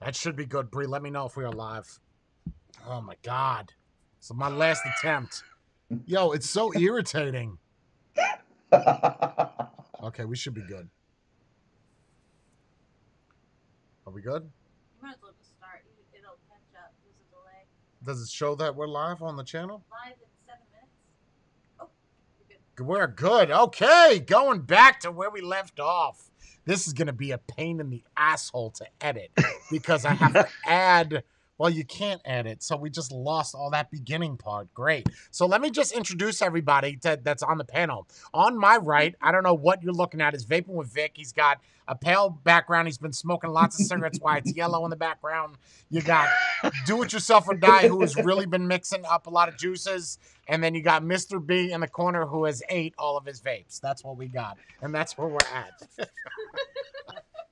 That should be good, Bree. Let me know if we are live. Oh my god. So my last attempt. Yo, it's so irritating. Okay, we should be good. Are we good? You might as well just start. You- It'll catch up. There's a delay. Does it show that we're live on the channel? Live in seven minutes. Oh, you're good. We're good. Okay, going back to where we left off. This is going to be a pain in the asshole to edit because I have to add. Well, you can't edit, so we just lost all that beginning part. Great. So let me just introduce everybody to, that's on the panel. On my right, I don't know what you're looking at, is Vaping with Vic. He's got a pale background. He's been smoking lots of cigarettes. Why it's yellow in the background. You got Do It Yourself or Die, who has really been mixing up a lot of juices. And then you got Mr. B in the corner who has ate all of his vapes. That's what we got. And that's where we're at.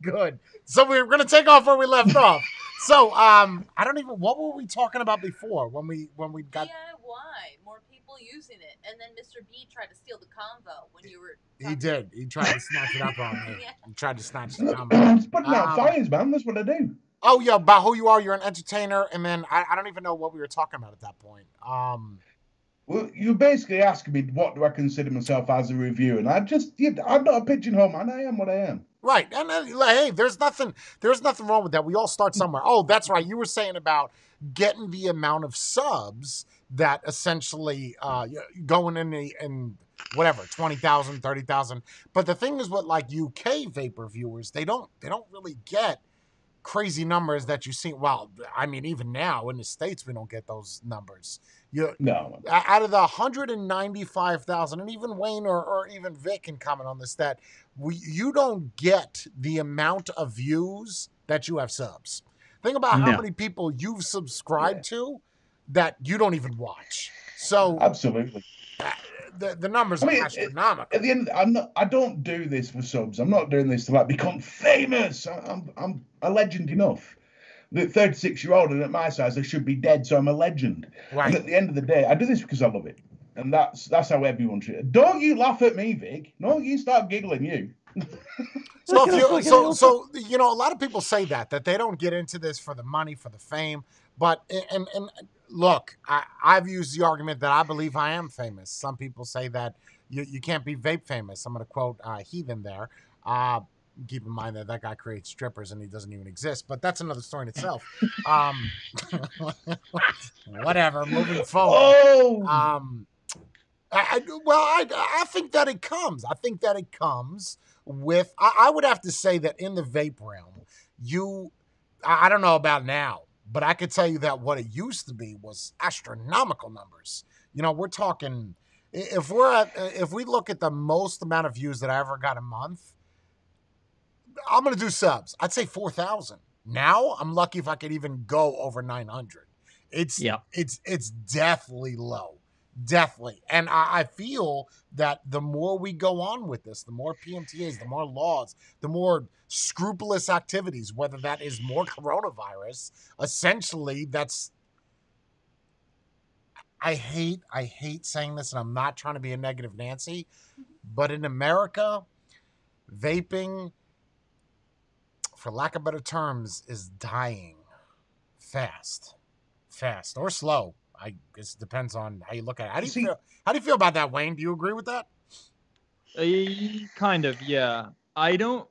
Good. So we're gonna take off where we left off. So um I don't even what were we talking about before when we when we got DIY. More people using it, and then Mr. B tried to steal the convo when you were. he talking- did. He tried to snatch it up on me. Yeah. He tried to snatch the combo. I'm just putting out Um, fires, man. That's what I do. Oh yeah, about who you are, you're an entertainer, and then I, I don't even know what we were talking about at that point. Um Well, you're basically asking me what do I consider myself as a reviewer, and I just, yeah, I'm not a pigeonhole man. I am what I am. Right, and uh, like, hey, there's nothing, there's nothing wrong with that. We all start somewhere. Oh, that's right. You were saying about getting the amount of subs that essentially uh, going in the in whatever 20,000, 30,000. But the thing is, what like UK vapor viewers, they don't they don't really get crazy numbers that you see. Well, I mean, even now in the states, we don't get those numbers. You No, out of the 195,000, and even Wayne or, or even Vic can comment on this, that we, you don't get the amount of views that you have subs. Think about how No. many people you've subscribed to that you don't even watch. So absolutely. uh, the, the numbers I mean, are astronomical. At the end, I'm not. I don't do this for subs. I'm not doing this to like become famous. I'm, I'm a legend enough. The 36 year old, and at my size, I should be dead. So I'm a legend. And right. at the end of the day, I do this because I love it, and that's that's how everyone should. it. Don't you laugh at me, Vic? No, you start giggling, you. So if you, us, so so you know, a lot of people say that that they don't get into this for the money, for the fame. But and and look, I, I've used the argument that I believe I am famous. Some people say that you, you can't be vape famous. I'm going to quote uh, Heathen there. Uh, keep in mind that that guy creates strippers and he doesn't even exist. But that's another story in itself. Um, whatever. Moving forward. Oh, Um, I, I, well, I, I think that it comes. I think that it comes with. I, I would have to say that in the vape realm, you. I, I don't know about now, but I could tell you that what it used to be was astronomical numbers. You know, we're talking. If we're at, if we look at the most amount of views that I ever got a month, I'm gonna do subs. I'd say four thousand. Now I'm lucky if I could even go over nine hundred. It's Yeah. it's it's deathly low, deathly, and I, I feel that the more we go on with this, the more PMTAs, the more laws, the more scrupulous activities, whether that is more coronavirus, essentially that's. I hate I hate saying this, and I'm not trying to be a negative Nancy, but in America, vaping, for lack of better terms, is dying fast, fast or slow. I guess it depends on how you look at it. How do you See- feel? How do you feel about that, Wayne? Do you agree with that? Uh, kind of, yeah. I don't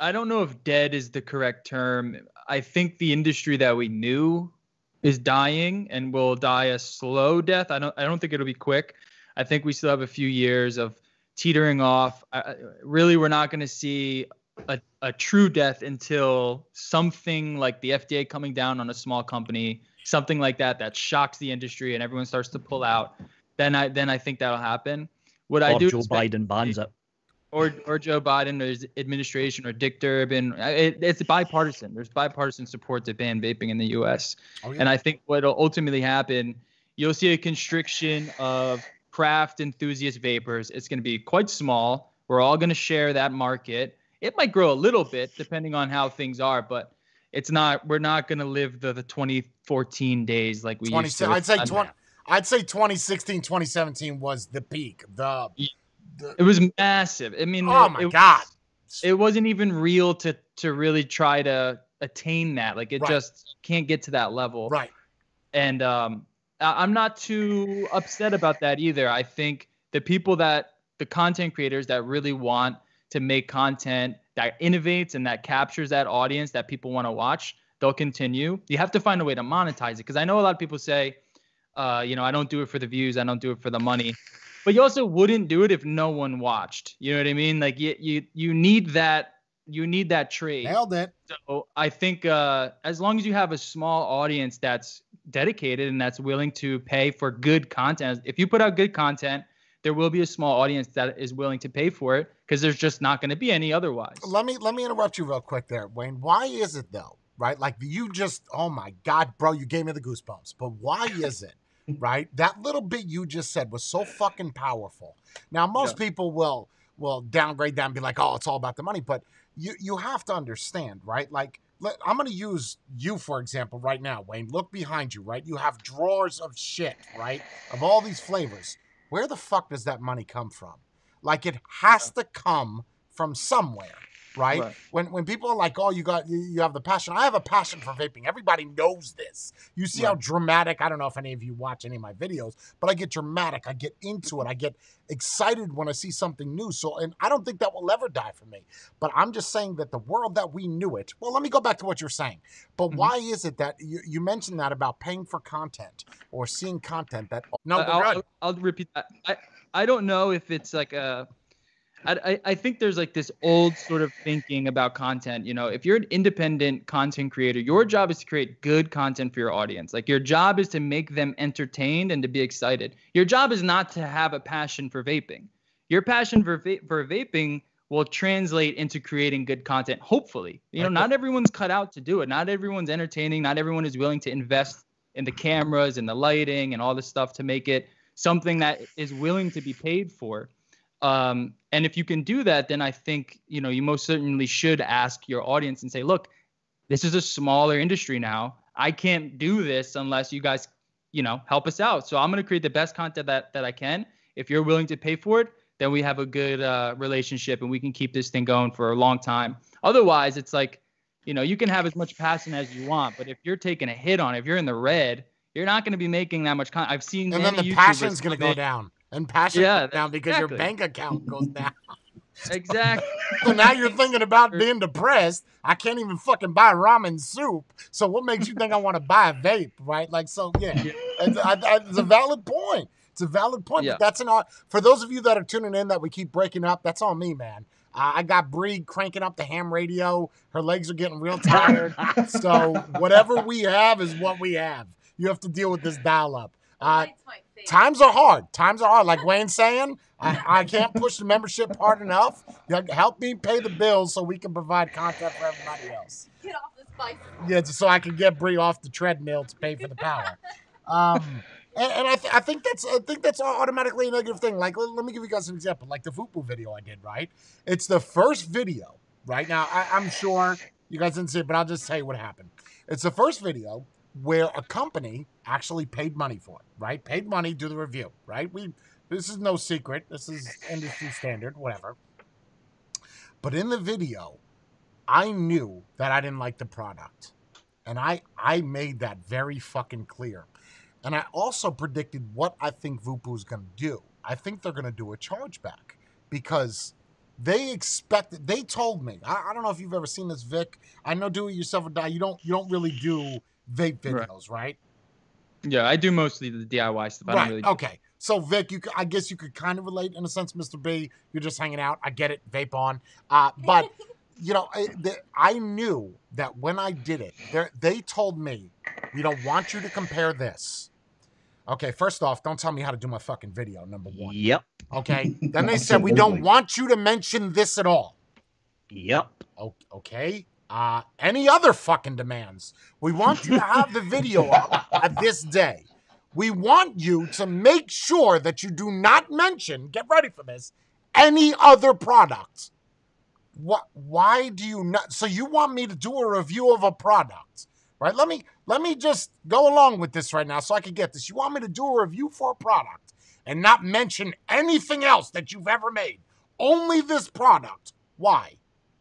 I don't know if dead is the correct term. I think the industry that we knew is dying and will die a slow death. I don't I don't think it'll be quick. I think we still have a few years of teetering off. I, I- really we're not going to see a, a true death until something like the FDA coming down on a small company, something like that that shocks the industry and everyone starts to pull out. Then I then I think that'll happen. What I or do Joe expect- Biden bans it. or or Joe Biden or his administration or Dick Durbin. It, it's bipartisan. There's bipartisan support to ban vaping in the U.S. Oh, yeah. And I think what'll ultimately happen, you'll see a constriction of craft enthusiast vapors. It's going to be quite small. We're all going to share that market. It might grow a little bit depending on how things are, but it's not. We're not going to live the, the 2014 days like we 20, used to. I'd say with- 20, I'd say 2016, 2017 was the peak. The, the It was massive. I mean, Oh it- my it God. it wasn't even real to to really try to attain that. Like it Right. just can't get to that level. Right. And um, I'm not too upset about that either. I think the people that the content creators that really want to make content that innovates and that captures that audience that people want to watch, they'll continue. You have to find a way to monetize it because I know a lot of people say, uh, you know, I don't do it for the views, I don't do it for the money. But you also wouldn't do it if no one watched. You know what I mean? Like you you you need that you need that trade. Nailed it. So I think uh, as long as you have a small audience that's dedicated and that's willing to pay for good content, if you put out good content, there will be a small audience that is willing to pay for it because there's just not going to be any otherwise. Let me let me interrupt you real quick there, Wayne. Why is it though? Right? Like you just oh my god, bro, you gave me the goosebumps. But why is it? Right? That little bit you just said was so fucking powerful. Now most people will will downgrade that and be like, "Oh, it's all about the money." But you you have to understand, right? Like let, I'm going to use you for example right now, Wayne. Look behind you, right? You have drawers of shit, right? Of all these flavors. Where the fuck does that money come from? Like it has to come from somewhere, right? Right. When when people are like, "Oh, you got you, you have the passion." I have a passion for vaping. Everybody knows this. You see how dramatic. I don't know if any of you watch any of my videos, but I get dramatic. I get into it. I get excited when I see something new. So, and I don't think that will ever die for me. But I'm just saying that the world that we knew it. Well, let me go back to what you're saying. But Mhm. why is it that you, you mentioned that about paying for content or seeing content that? No, I- go I'll, ahead. I'll, I'll repeat that. I, I don't know if it's like a. I, I- I think there's like this old sort of thinking about content. You know, if you're an independent content creator, your job is to create good content for your audience. Like your job is to make them entertained and to be excited. Your job is not to have a passion for vaping. Your passion for va- for vaping will translate into creating good content. Hopefully, you know, not everyone's cut out to do it. Not everyone's entertaining. Not everyone is willing to invest in the cameras and the lighting and all this stuff to make it something that is willing to be paid for. Um, and if you can do that, then I think you know you most certainly should ask your audience and say, look, this is a smaller industry now. I can't do this unless you guys, you know, help us out. So I'm going to create the best content that that I can. If you're willing to pay for it, then we have a good uh, relationship and we can keep this thing going for a long time. Otherwise, it's like, you know, you can have as much passion as you want, but if you're taking a hit on it, if you're in the red, you're not going to be making that much content. I've seen and then the YouTubers passion's going to go down. And passion Yeah, goes down because your bank account goes down. Exactly. So now you're thinking about being depressed. I can't even fucking buy ramen soup. So what makes you think I want to buy a vape, right? Like, so yeah, it's, I, I, it's a valid point. It's a valid point. Yeah. That's an art. For those of you that are tuning in that we keep breaking up, that's on me, man. Uh, I got Bree cranking up the ham radio. Her legs are getting real tired. so whatever we have is what we have. You have to deal with this dial up. The Uh, lights might fade. Times are hard. Times are hard. Like Wayne's saying, I, I can't push the membership hard enough. You have to help me pay the bills so we can provide content for everybody else. Get off this bicycle. Yeah, just so I can get Bree off the treadmill to pay for the power. Um, and, and I, th- I think that's I think that's automatically a negative thing. Like, let, let me give you guys an example. Like the VooPoo video I did, right? It's the first video, right? Now, I, I'm sure you guys didn't see it, but I'll just tell you what happened. It's the first video where a company actually paid money for it, right? Paid money to do the review, right? We this is no secret. This is industry standard, whatever. But in the video, I knew that I didn't like the product. And I I made that very fucking clear. And I also predicted what I think VooPoo is going to do. I think they're going to do a chargeback because they expected. They told me. I, I don't know if you've ever seen this, Vic. I know do it yourself or die. You don't. You don't really do vape videos, right? Yeah, I do mostly the DIY stuff. I right. don't really okay. So Vic, you I guess you could kind of relate in a sense, Mr. B. You're just hanging out. I get it. Vape on. Uh, but you know, I, the, I knew that when I did it, they're- told me, we don't want you to compare this. Okay, first off, don't tell me how to do my fucking video, number one. Yep. Okay. Then they said, we don't want you to mention this at all. Yep. O- Okay. Uh, any other fucking demands? We want you to have the video up at this day. We want you to make sure that you do not mention, get ready for this, any other product. What why do you not so you want me to do a review of a product? Right? Let me let me just go along with this right now so I can get this. You want me to do a review for a product and not mention anything else that you've ever made. Only this product. Why?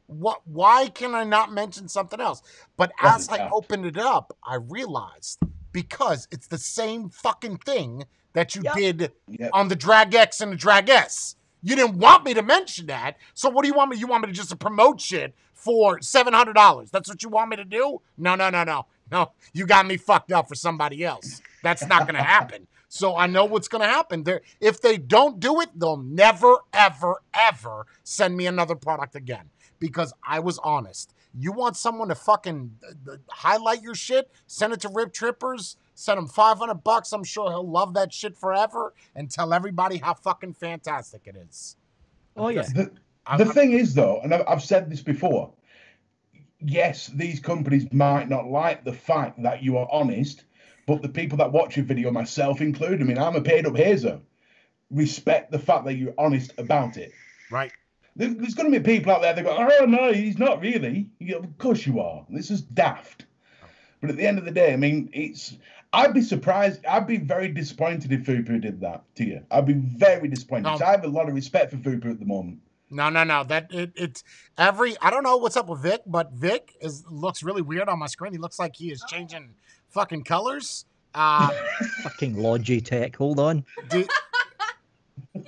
What? Why can I not mention something else? But Well, as I yeah. opened it up, I realized because it's the same fucking thing that you Yep. did Yeah. on the Drag X and the Drag S. You didn't want me to mention that. So what do you want me? You want me to just promote shit for seven hundred dollars? That's what you want me to do? No, no, no, no, no. You got me fucked up for somebody else. That's not gonna happen. So I know what's gonna happen. There, if they don't do it, they'll never, ever, ever send me another product again because I was honest. You want someone to fucking uh, uh, highlight your shit? Send it to Rip Trippers. Send him 500 bucks. I'm sure he'll love that shit forever and tell everybody how fucking fantastic it is. Oh yeah. The, the thing is, though, and I've, I've said this before. Yes, these companies might not like the fact that you are honest, but the people that watch your video, myself included, I mean, I'm a paid up hazer, respect the fact that you're honest about it. right. There- There's going to be people out there that go, "Oh no, he's not really." You go, of course you are. This is daft. But at the end of the day, I mean, it's. I'd be surprised. I'd be very disappointed if VooPoo did that to you. I'd be very disappointed. No. 'cause I have a lot of respect for VooPoo at the moment. No, no, no. That it, it's every. I don't know what's up with Vic, but Vic is looks really weird on my screen. He looks like he is changing fucking colors. Uh, Fucking Logitech. Hold on. do, Disco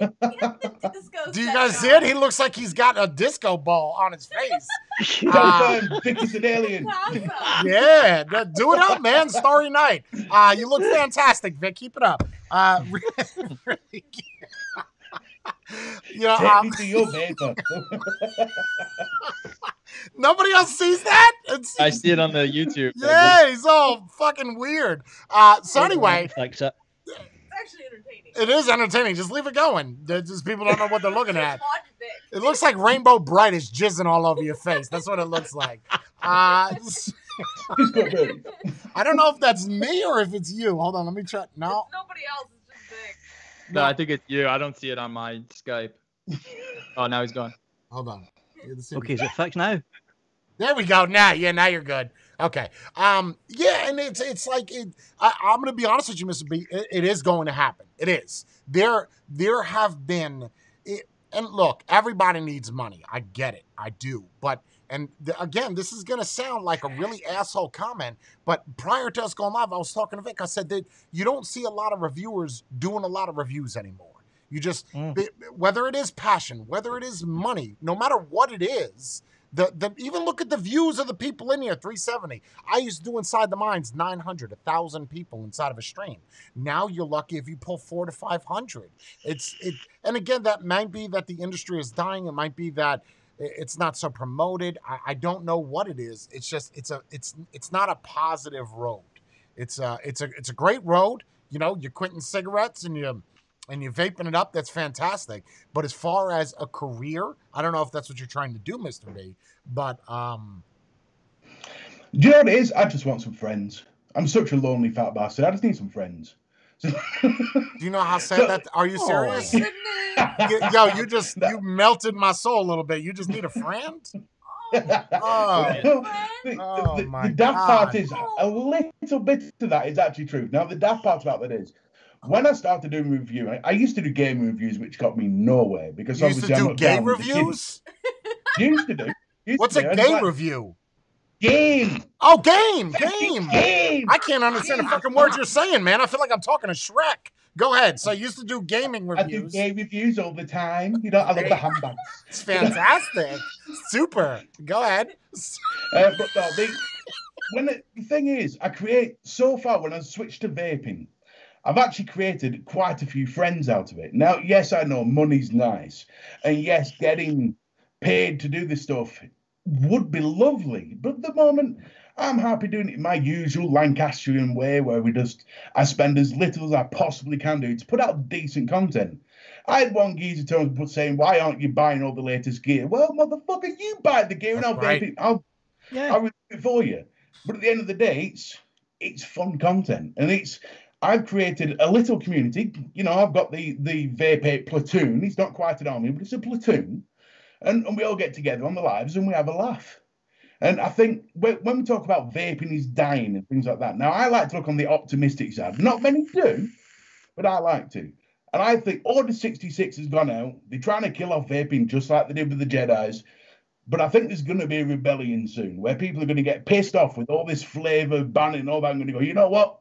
do you guys see it? He looks like he's got a disco ball on his face. Uh, Vic an alien. Yeah, do it up, man. Starry Night. Uh, you look fantastic, Vic. Keep it up. Uh, really, you know, Take um, me to your nobody else sees that. It's, I see it on the YouTube. yeah, he's all fucking weird. Uh, so anyway, Fix it. It's actually entertaining. it is entertaining. Just leave it going. There's just people don't know what they're looking at. Just. It looks like Rainbow Brite is jizzing all over your face. That's what it looks like. Uh, He's got I don't know if that's me or if it's you. Hold on, let me try. No, It's nobody else. It's just Vic. No, I think it's you. I don't see it on my Skype. Oh, now he's gone. hold on. Okay, is it fixed now? There we go. Now, yeah, now you're good. Okay. Um. Yeah, and it's it's like it. I, I'm gonna be honest with you, Mr. B. It, it is going to happen. It is. There there have been. It, and look, everybody needs money. I get it. I do. But and th- again, this is gonna sound like a really asshole comment. But prior to us going live, I was talking to Vic. I said that you don't see a lot of reviewers doing a lot of reviews anymore. You just Mm. whether it is passion, whether it is money, no matter what it is, the, the even look at the views of the people in here 370 i used to do Inside the Minds 900 1000 people inside of a stream. Now you're lucky if you pull four to 500 it's it and again that might be that the industry is dying. It might be that it's not so promoted. I, I don't know what it is. It's just it's a it's it's not a positive road. It's a it's a it's a great road. You know you're quitting cigarettes and you and you're vaping it up that's fantastic but as far as a career i don't know if that's what you're trying to do mr b but um Do you know what it is? I just want some friends. I'm such a lonely fat bastard. I just need some friends. do you know how sad So- that are you serious Oh. Goodness. Yo you just you melted my soul a little bit you just need a friend oh the, Friend? Oh the- my the daft part is a little bit of that is actually true. Now the daft part about that is when I started doing review, I, I used to do game reviews, which got me nowhere because you used to obviously I'm do not gay down with the kids. reviews Used to do. Used what's to a do. I gay like, review Game. oh game game Game. i can't understand the fucking words you're saying man i feel like i'm talking to shrek go ahead so you used to do gaming reviews. I do game reviews all the time. You know, I love the handbags. it's fantastic super go ahead Uh, but no, the, when it, the thing is, I create so far when I switched to vaping, I've actually created quite a few friends out of it. Now, yes, I know money's nice, and yes, getting paid to do this stuff would be lovely. But at the moment, I'm happy doing it my usual Lancastrian way, where we just I spend as little as I possibly can do to put out decent content. I had one geezer turn up saying, "Why aren't you buying all the latest gear?" Well, motherfucker, you buy the gear and I'll right. it. I'll Yeah. I will do it for you. But at the end of the day, it's it's fun content, and it's I've created a little community. You know, I've got the the Vape platoon. It's not quite an army, but it's a platoon, and, and we all get together on the lives and we have a laugh. And I think when, we talk about vaping is dying and things like that, now I like to look on the optimistic side. Not many do, but I like to. And I think Order 66 has gone out. They're trying to kill off vaping just like they did with the Jedi's. But I think there's going to be a rebellion soon where people are going to get pissed off with all this flavour banning and all that. I'm going to go, you know what?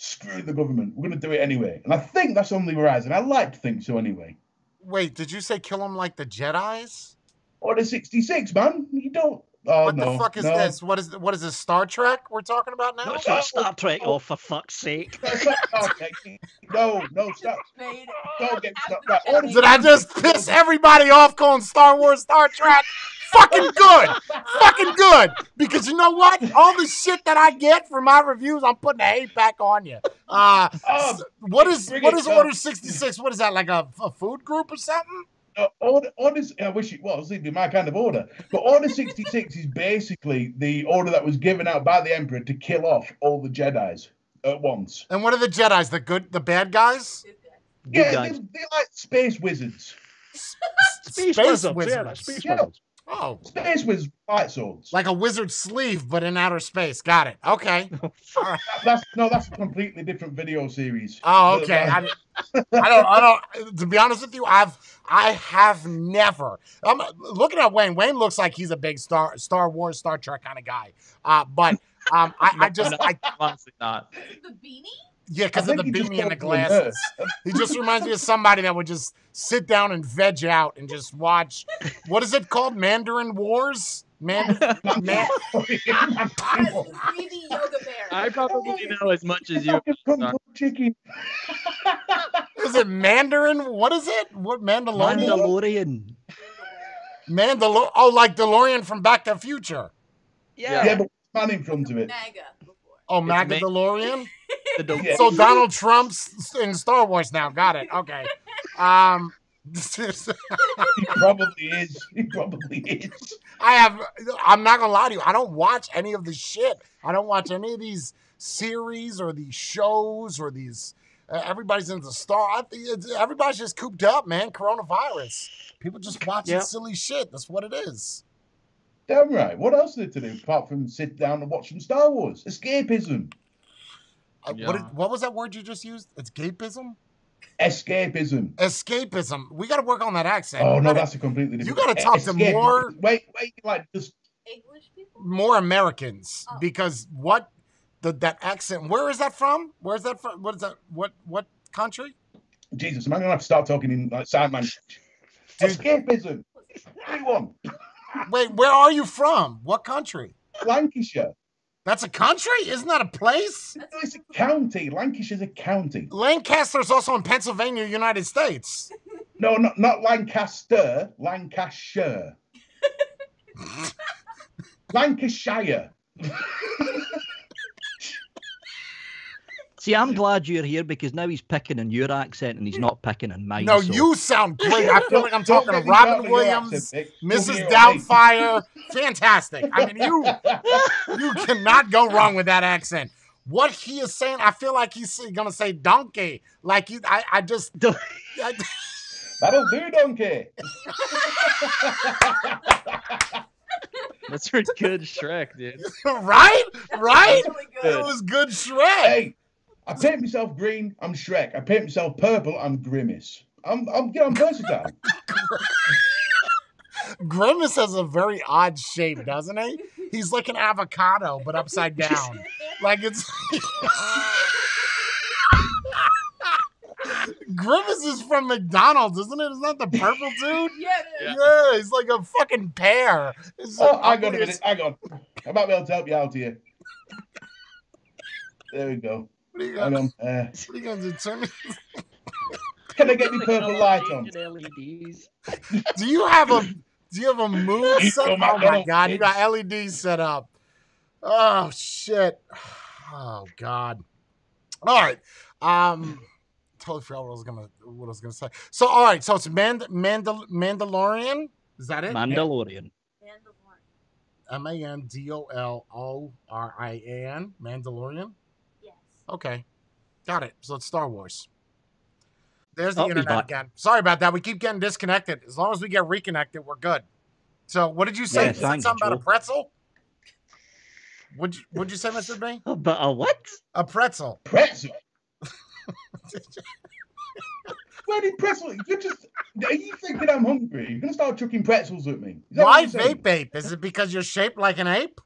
Screw the government. We're going to do it anyway. And I think that's on the horizon. I like to think so anyway. Wait, did you say kill him like the Jedi's? Order 66, man. You don't. Oh, what no. the fuck is no. this? What is what is this Star Trek we're talking about now? No, it's not Star Trek, oh, for fuck's sake. That's not Star Trek. No, no, stop. Don't get stuck. Right, Did I just piss everybody off calling Star Wars Star Trek? Fucking good, fucking good. Because you know what? All the shit that I get for my reviews, I'm putting the hate back on you. Uh, Oh, s- what is bring what it is up. Order 66? What is that? Like a, a food group or something? Uh, order, I wish it was, it'd be my kind of order. But Order 66 is basically the order that was given out by the Emperor to kill off all the Jedi's at once. And what are the Jedi's? The good, the bad guys? Good yeah, guys. they, they're like space wizards. Space, Space wizards, yeah, space Yeah. wizards. Oh, Space wizards, with light swords. like a wizard sleeve, but in outer space. Got it. Okay. That- that's no, that's a completely different video series. Oh, okay. I, I don't. I don't. To be honest with you, I've I have never. I'm looking at Wayne. Wayne looks like he's a big Star Star Wars, Star Trek kind of guy. Uh, but um, I, I just No, I honestly not. The beanie? Yeah, because of the think he just beanie and the called me a glasses. He just reminds me of somebody that would just sit down and veg out and just watch. What is it called? Mandarin Wars. Man, man. Yes, the 3D yoga bear. I probably know as much as you. Fucking kung fu chicken. Is it Mandarin? What is it? What Mandalorian? Mandalorian. Mandalor. Oh, like DeLorean from Back to the Future. Yeah. Yeah, but man in front of it. MAGA before. Oh, It's MAGA Ma- DeLorean. The del- Yeah. So Donald Trump's in Star Wars now. Got it. Okay. Um, He probably is. He probably is. I have. I'm not gonna lie to you. I don't watch any of the shit. I don't watch any of these series or these shows or these. Uh, everybody's into Star. I think it's, everybody's just cooped up, man. Coronavirus. People just watching Yeah. silly shit. That's what it is. Damn right. What else is there to do apart from sit down and watch some Star Wars? Escapism. Uh, Yeah. what, did- what was that word you just used? Escapism. Escapism. Escapism. We got to work on that accent. Oh You no, gotta- that's a completely different you gotta talk to more- Wait, wait, like just English people? more Americans Oh. because what the that accent? Where is that from? Where is that from? What is that? What what country? Jesus. am I'm gonna have to start talking in like sign language. Dude. Escapism. Anyone? Wait, where are you from? What country? Lancashire. That's a country? Isn't that a place? No, it's a county. Lancashire's a county. Lancaster's also in Pennsylvania, United States. No, not not Lancaster. Lancashire. Lancashire. See, I'm glad you're here because now he's picking on your accent and he's not picking on mine. No, so- you sound great. I feel like I'm talking to Robin started with your Williams, accent, Mrs. hear it, mate. Doubtfire. Fantastic. I mean, you you cannot go wrong with that accent. What he is saying, I feel like he's gonna say donkey. Like you, I, I just, I, That'll do, donkey. That's pretty good Shrek, dude. right, right. Really It was good Shrek. hey, I paint myself green. I'm Shrek. I paint myself purple. I'm Grimace. I'm I'm you I'm versatile. Grimace has a very odd shape, doesn't he? He's like an avocado, but upside down. Like it's. Grimace is from McDonald's, isn't it? Isn't that the purple dude? Yeah, it is. Yeah, he's like a fucking pear. It's Oh, the hang on a minute. Hang on. I might be able to help you out here. There we go. What are you Hang gonna, on. Uh, what are you gonna? Turn me- can I get me purple light on? LEDs. Do you have a do you have a mood You set? go Oh my McDonald's, god, you got LEDs set up. Oh shit. Oh god. All right. Um totally forgot what I was gonna what I was gonna say. So all right, so it's Mand- Mandal- Mandalorian. Is that it? Mandalorian. Mandalorian. M A N D O L O R I A N. Mandalorian. Yes. Okay. Got it. So it's Star Wars. There's the Oh, he's internet again. Sorry about that. We keep getting disconnected. As long as we get reconnected, we're good. So what did you say? Yeah, you said thanks, something about a pretzel? Would you would you say, Mr. B? Oh, but a what? A pretzel. Pretzel. Where did pretzel? You just are you thinking I'm hungry? You're gonna start chucking pretzels at me? Why what you're saying? vape ape? Is it because you're shaped like an ape?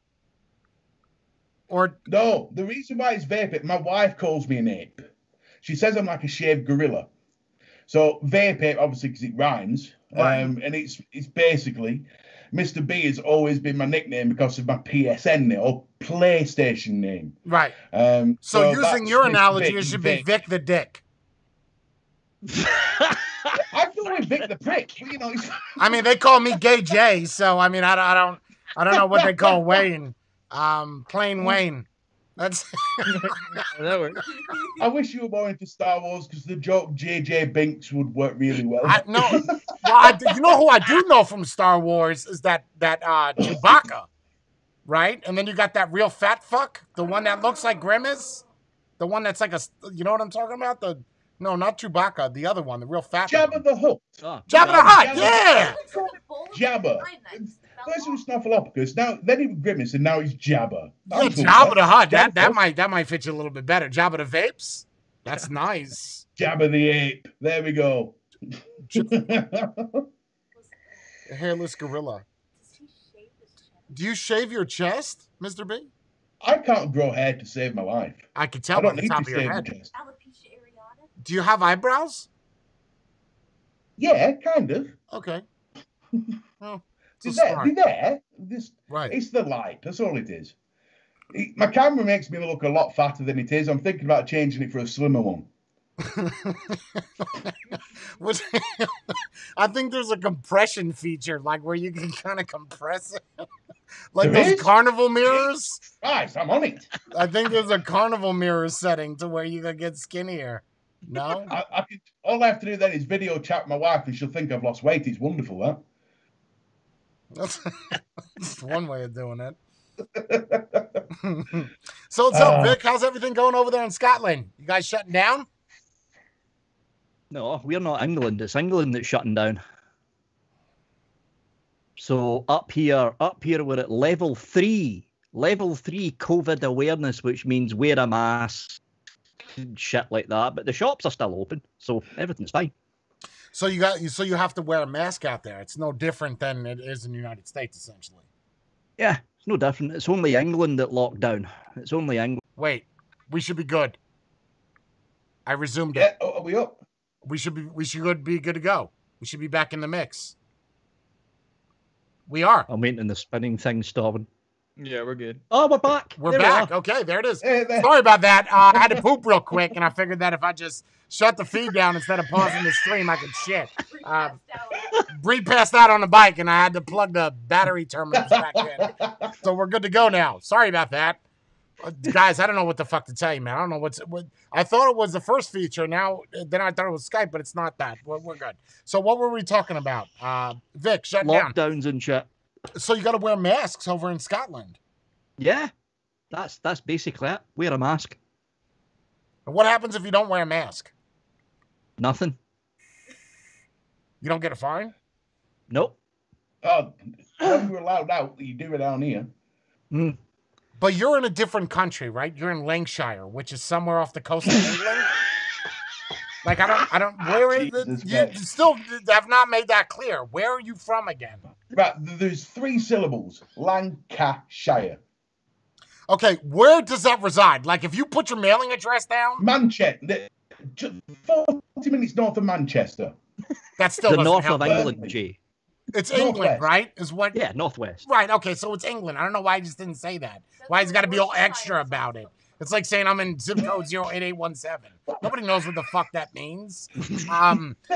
Or No, the reason why it's vape ape, my wife calls me an ape. She says I'm like a shaved gorilla. So vape ape, obviously, because it rhymes, Right. um, and it's it's basically Mr. B has always been my nickname because of my PSN name or PlayStation name. right. Um, So, using your Mr. analogy, Vic, it should be Vic. Vic the Dick. I feel like Vic the prick. You know, I mean, they call me Gay J, so I mean, I don't, I don't, I don't know what they call Wayne. Um, plain Wayne. That's that works. I wish you were more into Star Wars because the joke JJ Binks would work really well. I no. Well, I, you know who I do know from Star Wars is that that uh, Chewbacca, right? And then you got that real fat fuck, the one that looks like Grimace, the one that's like a, you know what I'm talking about? The no, not Chewbacca, the other one, the real fat. Jabba one. the Hutt. Oh, Jabba the Jabba- Hutt, Jabba- yeah. Jabba. First it was Snuffleupagus, now then he was Grimace, and now he's Jabba. Yeah, Jabba the Hutt. That that might that might fit you a little bit better. Jabba the Vapes. That's nice. Jabba the ape. There we go. A hairless gorilla. Do you shave your chest, Mr. B? I can't grow hair to save my life. I can I tell by don't the need top to of your my head. chest. Alopecia areata? Do you have eyebrows? Yeah, kind of. Okay. Well, They're it's there. start. They're there. This, Right. it's the light. That's all it is. It- my camera makes me look a lot fatter than it is. I'm thinking about changing it for a slimmer one. Which I think there's a compression feature, like where you can kind of compress it, like There those is? carnival mirrors. Guys, I'm on it. I think there's a carnival mirror setting to where you can get skinnier. No, I, I can, all I have to do then is video chat my wife, and she'll think I've lost weight. It's wonderful, that. That's, that's one way of doing it. so what's up, Uh, Vic? How's everything going over there in Scotland? You guys shutting down? No, we're not England. It's England that's shutting down. So up here, up here, we're at level three. Level three COVID awareness, which means wear a mask, shit like that. But the shops are still open, so everything's fine. So you got you. So you have to wear a mask out there. It's no different than it is in the United States, essentially. Yeah, it's no different. It's only England that locked down. It's only England. Wait, we should be good. I resumed it. Yeah, oh, are we up? We should be we should be good to go. We should be back in the mix. We are. I'm waiting the spinning thing stopping. Yeah, we're good. Oh, we're back. We're There back. are. okay, there it is. Hey. Sorry about that. Uh, I had to poop real quick, and I figured that if I just shut the feed down instead of pausing the stream, I could shit. Uh, Bree passed out on the bike, and I had to plug the battery terminals back in. So we're good to go now. Sorry about that. Uh, guys, I don't know what the fuck to tell you, man. I don't know what's what. I thought it was the first feature. Now, then I thought it was Skype, but it's not that. We're, we're good. So what were we talking about? Uh, Vic, shut down. Lockdowns and shit. So you got to wear masks over in Scotland. Yeah, that's that's basically it. Wear a mask. And what happens if you don't wear a mask? Nothing. You don't get a fine. Nope. Oh, when we're allowed out, you do it down here. Mm. But you're in a different country, right? You're in Lancashire, which is somewhere off the coast of England. Like I don't, I don't. Where is it? Jesus You still have not made that clear. Where are you from again? Right, there's three syllables. Lancashire. Okay, where does that reside? Like if you put your mailing address down, Manchester. 40 minutes north of Manchester. that still the doesn't north help. of England, Jay. It's Northwest. England, right? Is what? Yeah, northwest. Right. Okay, so it's England. I don't know why I just didn't say that. Why he's got to be all extra about it? It's like saying I'm in zip code 08817. Nobody knows what the fuck that means. Um,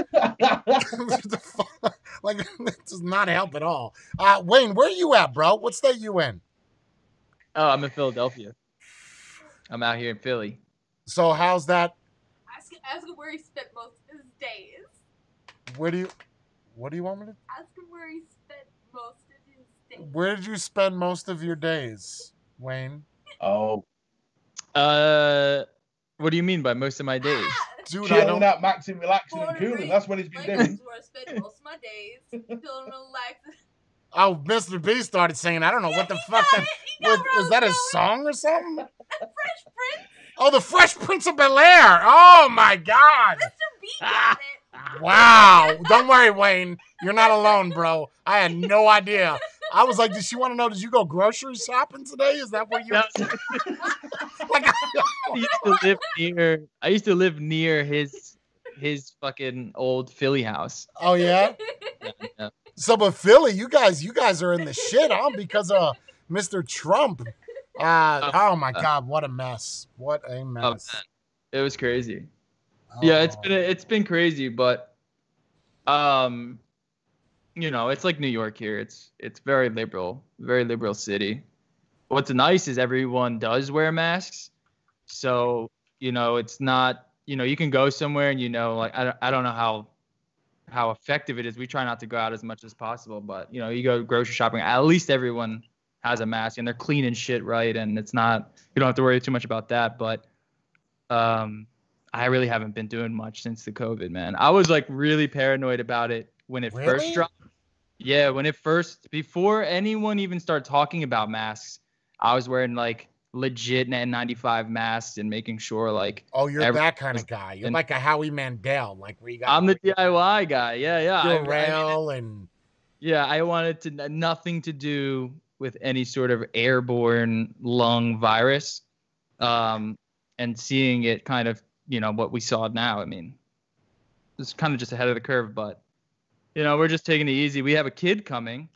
like that does not help at all. Uh, Wayne, where are you at, bro? What state you in? Oh, I'm in Philadelphia. I'm out here in Philly. So how's that? Ask, ask him where he spent most of his days. Where do you? What do you want me to? Ask him where he spent most of his days. Where did you spend most of your days, Wayne? oh, Uh, what do you mean by most of my days? Ah! Dude, I chilling don't. out, maxing, relaxing, and cooling. Rico. That's what he's been Like, doing. Where I spend most of my days. Feeling relaxed. Oh, Mr. B started singing. I don't know what the fuck got that. it. What, where I is that a song or something? Fresh Prince. Oh, the Fresh Prince of Bel Air. Oh my God. Mr. B got it. Wow. Don't worry, Wayne. You're not alone, bro. I had no idea. I was like, did she want to know? Did you go grocery shopping today? Is that what you No. like? I used to live near. I used to live near his his fucking old Philly house. Oh yeah. Yeah, yeah. So, but Philly, you guys, you guys are in the shit, huh? Because of Mr. Trump. Uh, oh my God, what a mess! What a Oh, mess! man. It was crazy. Yeah, it's been it's been crazy, but um, you know, it's like New York here. It's it's very liberal, very liberal city. What's nice is everyone does wear masks, so you know it's not you know you can go somewhere and you know like I don't, I don't know how how effective it is. We try not to go out as much as possible, but you know you go grocery shopping. At least everyone has a mask and they're cleaning shit right, and it's not you don't have to worry too much about that. But um, I really haven't been doing much since the COVID, man. I was like really paranoid about it when it Really? first dropped. Yeah, when it first, before anyone even started talking about masks, I was wearing like legit N95 masks and making sure like Oh, you're that kind of guy. You're like a Howie Mandel, like where you got I'm the DIY guy. Yeah, yeah. I- I mean, and yeah, I wanted to nothing to do with any sort of airborne lung virus. Um, and seeing it kind of, you know, what we saw now. I mean, it's kind of just ahead of the curve, but you know, we're just taking it easy. We have a kid coming.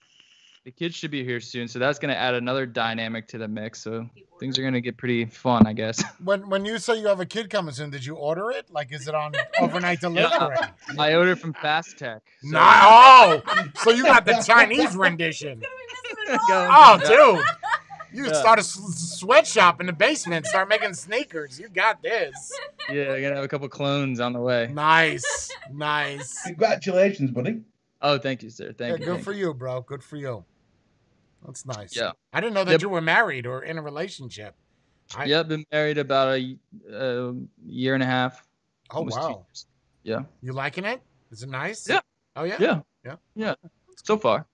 The kid should be here soon, so that's gonna add another dynamic to the mix. So things are gonna get pretty fun, I guess. when when you say you have a kid coming soon, did you order it? Like, is it on overnight delivery? I ordered from FastTech. so- Nah, oh, so you got the Chinese rendition. Oh, dude. You could Yeah. start a sweatshop in the basement, start making sneakers. You got this. Yeah, we're gonna have a couple clones on the way. Nice, nice. Congratulations, buddy. Oh, thank you, sir. Yeah, Thank you. good thank for you, bro. Good for you. That's nice. Yeah. I didn't know that Yep. you were married or in a relationship. I- Yep, been married about a uh, year and a half. Oh wow. Yeah, You liking it? Is it nice? Yeah. Oh yeah. yeah, Yeah. yeah. So far,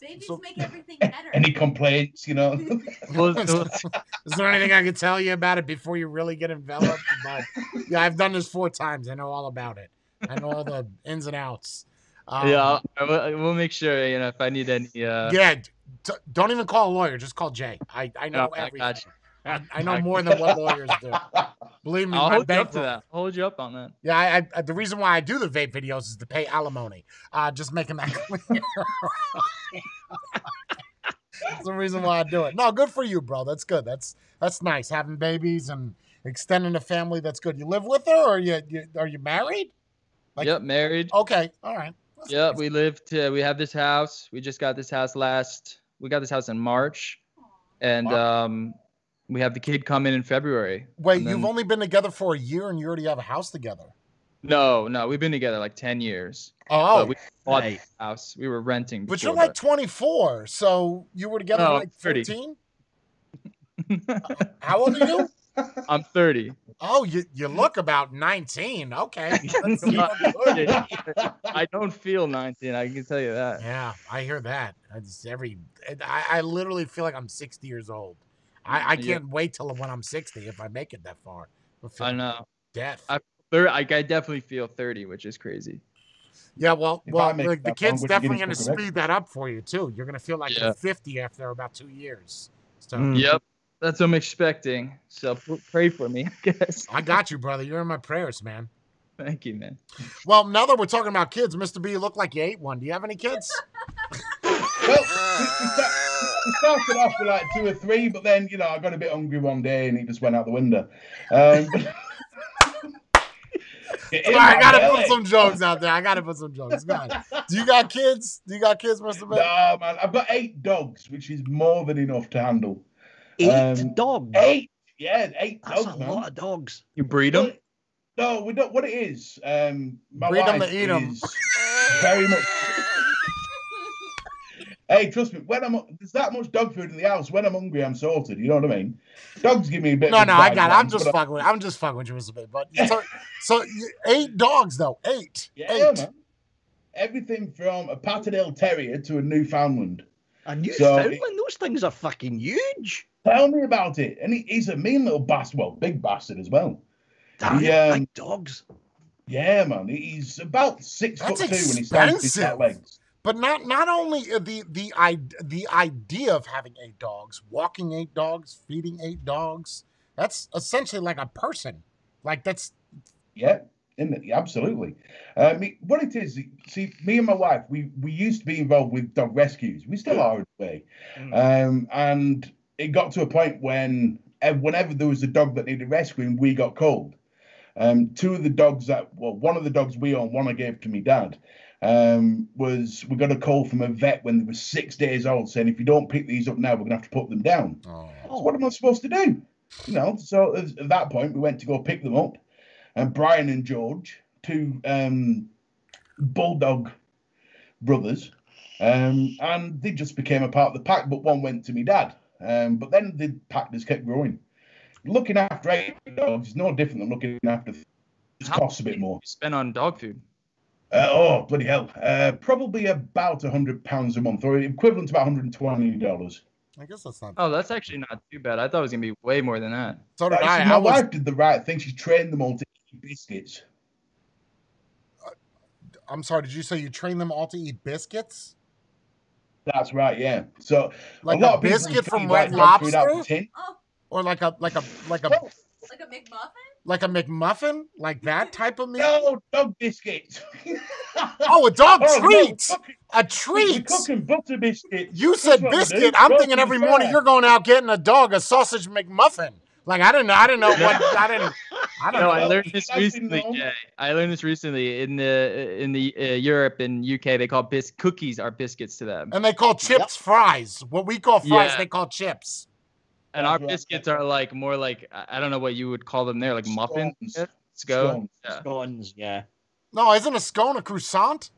Babies So- make everything better. Any complaints, you know? Is there anything I can tell you about it before you really get enveloped? But yeah, I've done this four times. I know all about it. I know all the ins and outs. Um, yeah, I'll, we'll make sure. You know, if I need any. Uh, yeah. d- don't even call a lawyer. Just call Jay. I, I know No, I everything. got I, I know more than what lawyers do. Believe me, I'll hold you up to that. I'll hold you up on that. Yeah, I, I, the reason why I do the vape videos is to pay alimony. Uh, just making that clear. That's the reason why I do it. No, good for you, bro. That's good. That's that's nice. Having babies and extending the family. That's good. You live with her, or you, you are you married? Like- yep, married. Okay, all right. That's Yep, nice. we live Uh, we have this house. We just got this house last. We got this house in March, and Wow. um, we have the kid come in in February. Wait, and you've only been together for a year, and you already have a house together. No, no, we've been together like ten years. Oh, But we bought Right. the house. We were renting. but you're before like 24, so you were together No, like I'm 30. 14. How old are you? I'm 30. Oh, you you look about 19. Okay. That's even good. I don't feel 19. I can tell you that. Yeah, I hear that. It's every I, I literally feel like I'm 60 years old. I, I can't wait till when I'm 60 if I make it that far. I feel I like know. death. I- I, I definitely feel 30, which is crazy. yeah, well, If well, I the, the kid's definitely going to speed that up for you too. You're going to feel like Yeah. you're 50 after about two years. So Mm. Yep. That's what I'm expecting. So pray for me, I guess. I got you, brother. You're in my prayers, man. Thank you, man. Well, now that we're talking about kids, Mr. B, you look like you ate one. Do you have any kids? Well, we, we, start, we started off with like two or three, but then, you know, I got a bit hungry one day and he just went out the window. Um, in Sorry, I gotta belly. put some jokes out there. I gotta put some jokes. Go ahead. Do you got kids? Do you got kids, Mr. B? No, man, I've got eight dogs, which is more than enough to handle. Eight Um, dogs. Eight, yeah, eight That's dogs, a man. lot of dogs. You breed them? No, we don't. What it is, um, my Breed 'em wife to eat 'em. is very much. Hey, trust me. When I'm there's that much dog food in the house. When I'm hungry, I'm sorted. You know what I mean? Dogs give me a bit. No, of no, I bad got it. I'm just but I- fucking with. I'm just fucking with you, Mr. B. But so, so eight dogs though. Eight. Yeah, eight. man. Everything from a Patterdale Terrier to a Newfoundland. A Newfoundland, So- those things are fucking huge. Tell me about it. And he, he's a mean little bastard. Well, big bastard as well. Damn, Yeah. big um, dogs. Yeah, man. He's about six That's foot two when he stands on his expensive. fat legs. But not not only uh, the the the idea of having eight dogs, walking eight dogs, feeding eight dogs. That's essentially like a person. Like that's Yeah, in it, absolutely. Uh, me, what it is, see, me and my wife, we we used to be involved with dog rescues. We still are in a way. Um, and it got to a point when whenever there was a dog that needed rescuing, we got called. Um, two of the dogs that, well, one of the dogs we own, one I gave to me dad, um, was we got a call from a vet when they were six days old saying, if you don't pick these up now, we're gonna have to put them down. oh. So what am I supposed to do? You know, so at at that point we went to go pick them up, and Brian and George, two um, bulldog brothers, um, and they just became a part of the pack. But one went to me dad, um, but then the pack just kept growing. Looking after eight dogs is no different than looking after. It How costs a bit more. You spend on dog food. Uh, oh bloody hell! Uh, probably about a hundred pounds a month, or equivalent to about one hundred and twenty dollars. I guess that's not. Oh, that's actually not too bad. I thought it was gonna be way more than that. So did Like, I. see, I my was, wife did the right thing. She trained them all to eat biscuits. I'm sorry. Did you say you train them all to eat biscuits? That's right, yeah. So Like a lot a people biscuit from feed Red dog food out of Lobster? tin. Oh, Or like a like a like a No, like a McMuffin? Like a McMuffin? Like that type of meal? no, dog biscuits. Oh, a dog Oh, no, treat. cooking- A we're treat. cooking butter biscuits. You That's said what we do. biscuit. I'm Go thinking every the morning you're going out getting a dog a sausage McMuffin. Like I didn't know. I didn't know what. I didn't. I don't No, know. I learned this recently. known. Jai. I learned this recently in the in the uh, Europe and UK. They call bis cookies are biscuits to them, And they call chips fries. What we call fries, Yeah. they call chips. And our biscuits are like more like I I don't know what you would call them there, like muffins. Scones. Yeah, Scone. Scones. Yeah. Scones, yeah. No, isn't a scone a croissant?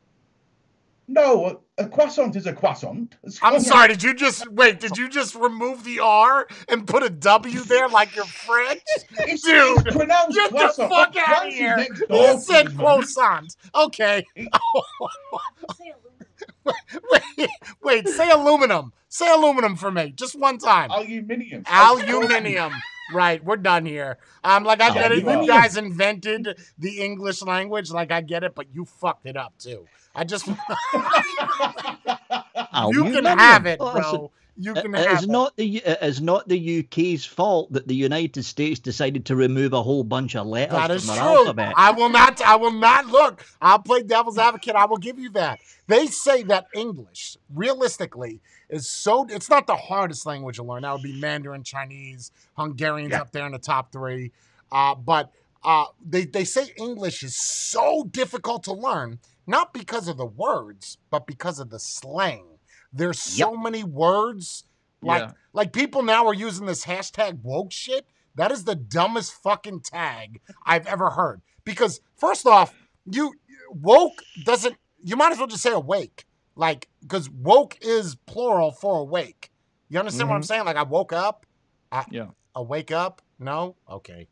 No, a, a croissant is a croissant. A I'm sorry. Did you just wait? Did you just remove the R and put a W there like you're French? It's, Dude, it's pronounced Get the fuck France out of here! next He door to said us, croissant. Okay. Say. Wait, wait. Say aluminum. Say aluminum for me, just one time. Aluminium. Aluminium. Right, we're done here. Um, like I get it. You guys invented the English language, like I get it, but you fucked it up too. I just you can have it, Listen, bro. You can it have is it. not the U- it is not the UK's fault that the United States decided to remove a whole bunch of letters That from is their true. alphabet. I will not. I will not look. I'll play devil's advocate. I will give you that. They say that English, realistically, is so. It's not the hardest language to learn. That would be Mandarin, Chinese, Hungarian's Yeah. up there in the top three. Uh, but uh, they they say English is so difficult to learn, not because of the words, but because of the slang. There's so many words. Like Yeah. like people now are using this hashtag woke shit. That is the dumbest fucking tag I've ever heard. Because first off, you woke doesn't. You might as well just say awake. Like because woke is plural for awake. You understand what I'm mm-hmm. saying? Like I woke up. I, Yeah. A wake up? No. Okay.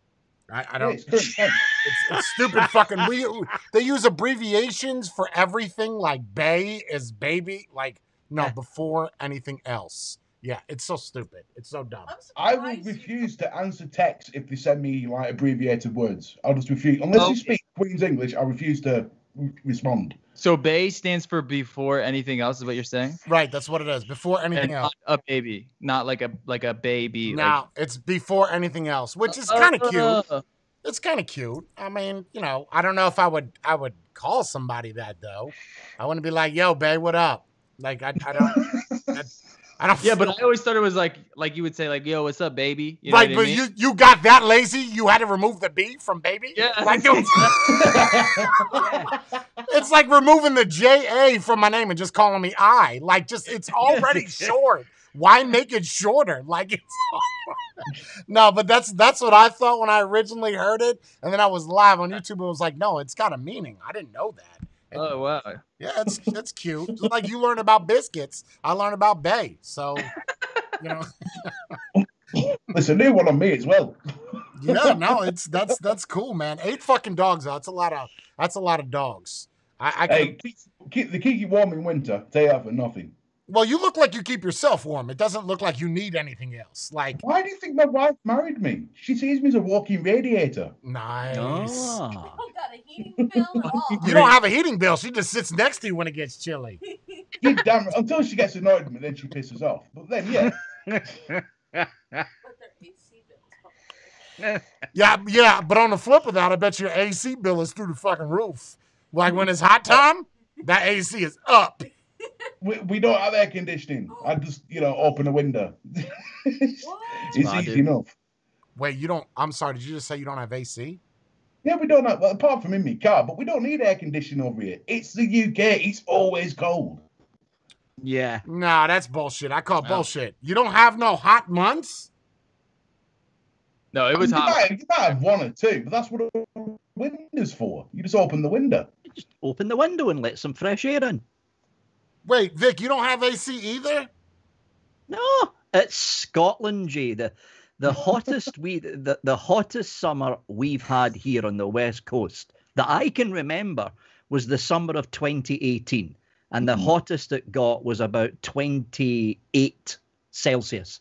I, I don't. it's. It's, it's stupid fucking. We they use abbreviations for everything. Like bay is baby. Like no, before anything else. Yeah, it's so stupid. It's so dumb. I'm will refuse to answer text if they send me like abbreviated words. I'll just refuse. Unless Oh. you speak Queen's English, I refuse to re- respond. So bay stands for before anything else is what you're saying? Right, that's what it is. Before And anything else. not a baby, not like a like a baby. No, it's before anything else, which is kind of cute. Uh, It's kind of cute. I mean, you know, I don't know if I would I would call somebody that though. I wouldn't be like, "Yo, Bay, what up?" Like I, I don't I, I don't Yeah, but I always thought it was like like you would say like yo, what's up, baby? You know right, what I but mean? you you got that lazy, you had to remove the B from baby? Yeah. Like was, it's like removing the J A from my name and just calling me I. Like just it's already short. Why make it shorter? Like it's no, but that's that's what I thought when I originally heard it, and then I was live on YouTube and was like, no, it's got a meaning. I didn't know that. Oh wow. Yeah, it's it's cute. Just like you learn about biscuits, I learned about Bay. So you know, It's a new one on me as well. yeah, no, it's that's that's cool, man. Eight fucking dogs. That's a lot of that's a lot of dogs. I, I can, Hey, keep, keep, they keep you warm in winter. They have for nothing. Well, you look like you keep yourself warm. It doesn't look like you need anything else. Like Why do you think my wife married me? She sees me as a walking radiator. nice. Ah. Oh, got a heating bill at all. You don't have a heating bill. She just sits next to you when it gets chilly. You damn right. Until she gets annoyed with me, then she pisses off. But then, yeah, But their AC bills. Yeah, yeah. But on the flip of that, I bet your AC bill is through the fucking roof. Like when it's hot time, that AC is up. we, we don't have air conditioning. I just, you know, open a window. it's What? Smart, easy dude. enough. Wait, you don't? I'm sorry. Did you just say you don't have AC? Yeah, we don't have, well, apart from in my car, but we don't need air conditioning over here. It's the UK. It's always cold. Yeah. Nah, that's bullshit. I call it No. bullshit. You don't have no hot months? No, it was you hot. Might, you might have one or two, but that's what a window's for. You just open the window. Just open the window and let some fresh air in. Wait, Vic, you don't have AC either? No, it's Scotland, Jai. The the hottest we the, the hottest summer we've had here on the west coast that I can remember was the summer of 2018, and the Mhm. hottest it got was about 28 Celsius,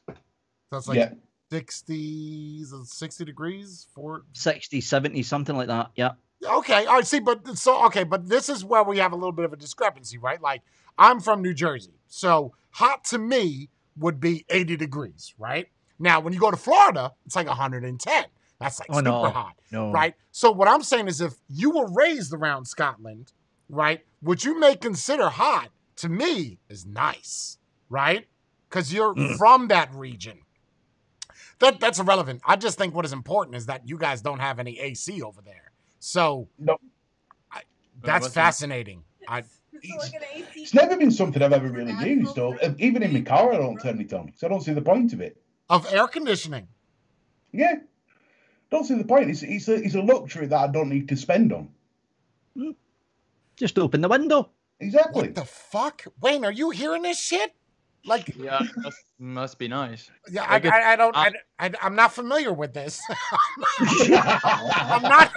So it's like yeah. 60, 60 degrees? Four, 60, 70, something like that. Yeah. Okay, all right. See, but so okay, but this is where we have a little bit of a discrepancy, right? Like I'm from New Jersey, so hot to me would be 80 degrees, right? Now, when you go to Florida, it's like 110. That's like Oh, super no. hot, No. right? So what I'm saying is, if you were raised around Scotland, right, what you may consider hot to me is nice, right? Because you're Mm. from that region. That that's irrelevant. I just think what is important is that you guys don't have any AC over there. So No. I, that's wasn't- fascinating. I So like It's never been something I've ever really used. Or pressure. even in my car, I don't turn it on because I don't see the point of it. of air conditioning. Yeah, don't see the point. It's it's a it's a luxury that I don't need to spend on. Just open the window. Exactly. What the fuck? Wayne, are you hearing this shit? Like, Yeah, must, must be nice. yeah, I, Like if- I, I don't, I, I, I'm not familiar with this. I'm not,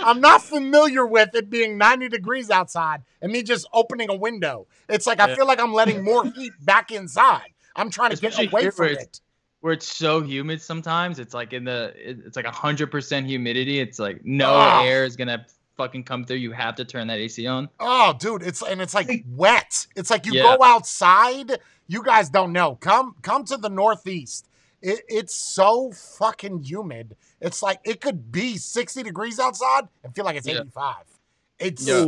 I'm not familiar with it being 90 degrees outside and me just opening a window. It's like I feel like I'm letting more heat back inside. I'm trying to Especially get away from where it's- it. Where it's so humid sometimes, it's like in the it's like hundred percent humidity. It's like no Ah. air is gonna fucking come through. You have to turn that AC on. Oh, dude, it's and it's like wet. It's like you Yeah. go outside. You guys don't know. Come come to the Northeast. It, it's so fucking humid. It's like it could be 60 degrees outside and feel like it's Yeah. 85. It's Yeah.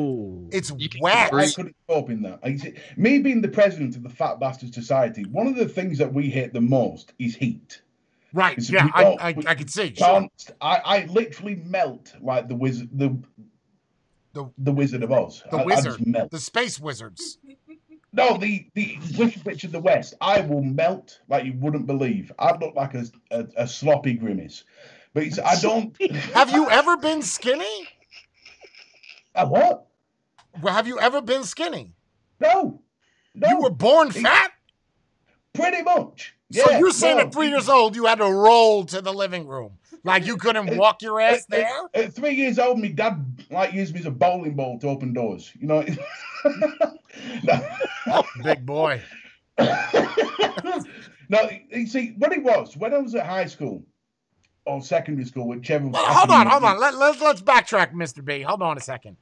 It's You wet. I couldn't cope in that. I Me being the president of the Fat Bastard Society, one of the things that we hate the most is heat. Right. It's- Yeah, I, I, I can see. Sure. I, I literally melt like the wizard, the The- the, Wizard of Oz. the I, I wizard. just. The space wizards. No, the the Wicked Witch of the West. I will melt like you wouldn't believe. I look like a a, a sloppy grimace, but it's, I don't. Have you ever been skinny? A what? Well, have you ever been skinny? No, no. You were born fat? pretty much. Yeah, so you're saying no. at three years old you had to roll to the living room. Like you couldn't walk your ass At- there? At, at three years old, my dad like used me as a bowling ball to open doors. You know. no. Big boy. no, you see, what it was when I was at high school or secondary school, whichever. Well, hold on, hold on. Let, let's let's backtrack, Mr. B. Hold on a second.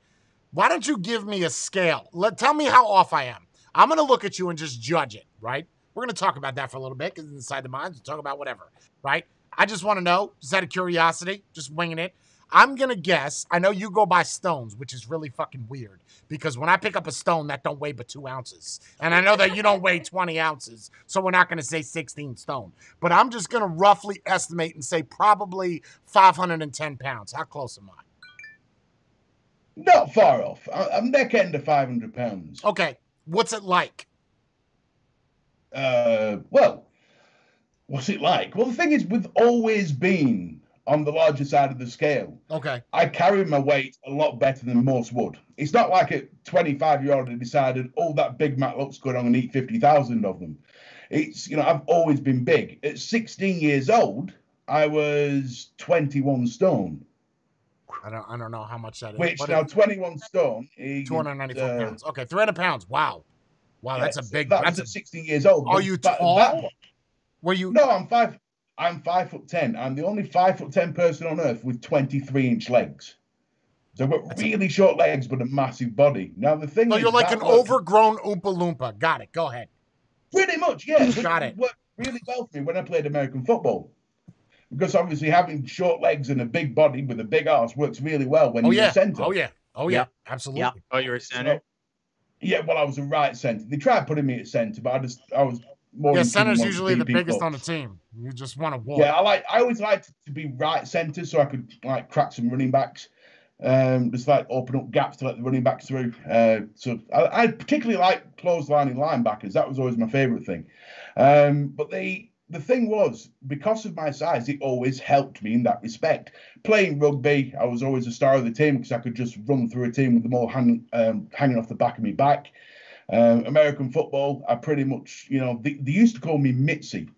Why don't you give me a scale? Let tell me how off I am. I'm gonna look at you and just judge it, right? We're gonna talk about that for a little bit because inside the minds, we'll talk about whatever, right? I just want to know, just out of curiosity, just winging it. I'm gonna guess. I know you go by stones, which is really fucking weird because when I pick up a stone, that don't weigh but two ounces, and I know that you don't weigh 20 ounces, so we're not gonna say 16 stone. But I'm just gonna roughly estimate and say probably 510 pounds. How close am I? Not far off. I'm neck end of 500 pounds. Okay, what's it like? Uh, well, what's it like? Well, the thing is, we've always been on the larger side of the scale. Okay, I carry my weight a lot better than most would. It's not like at 25 year old I decided, oh, that Big Mac looks good, I'm going to eat 50,000 of them. It's, you know, I've always been big. At 16 years old, I was 21 stone, I don't, I don't know how much that is. which now it- 21 stone is 294 uh, pounds. Okay, 300 pounds. Wow, wow, that's a big. That That's a, at 16 years old. Are you that- tall? that- were you? no, I'm five. I'm five foot ten. I'm the only five foot ten person on earth with 23 inch legs. So I've got really short legs but a massive body. Now the thing So is, you're like an works overgrown Oompa Loompa. Got it. Go ahead. Pretty much, yeah. Got it. Worked really well for me when I played American football. Because obviously having short legs and a big body with a big ass works really well when Oh you're yeah. a centre. Oh yeah. Oh yeah. Yeah. Absolutely. Yeah. Oh, you were a center. Yeah, well, I was a right centre. They tried putting me at centre, but I just I was more. Yeah. Center's usually the biggest on the team. You just want to walk. Yeah, I like. I always liked to be right centre so I could like crack some running backs. Um, just like open up gaps to let the running backs through. Uh, so I, I particularly like close lining linebackers. That was always my favourite thing. Um, but the the thing was because of my size, it always helped me in that respect. Playing rugby, I was always a star of the team because I could just run through a team with them all hanging um, hanging off the back of my back. Um, American football, I pretty much, you know, they, they used to call me Mitzi.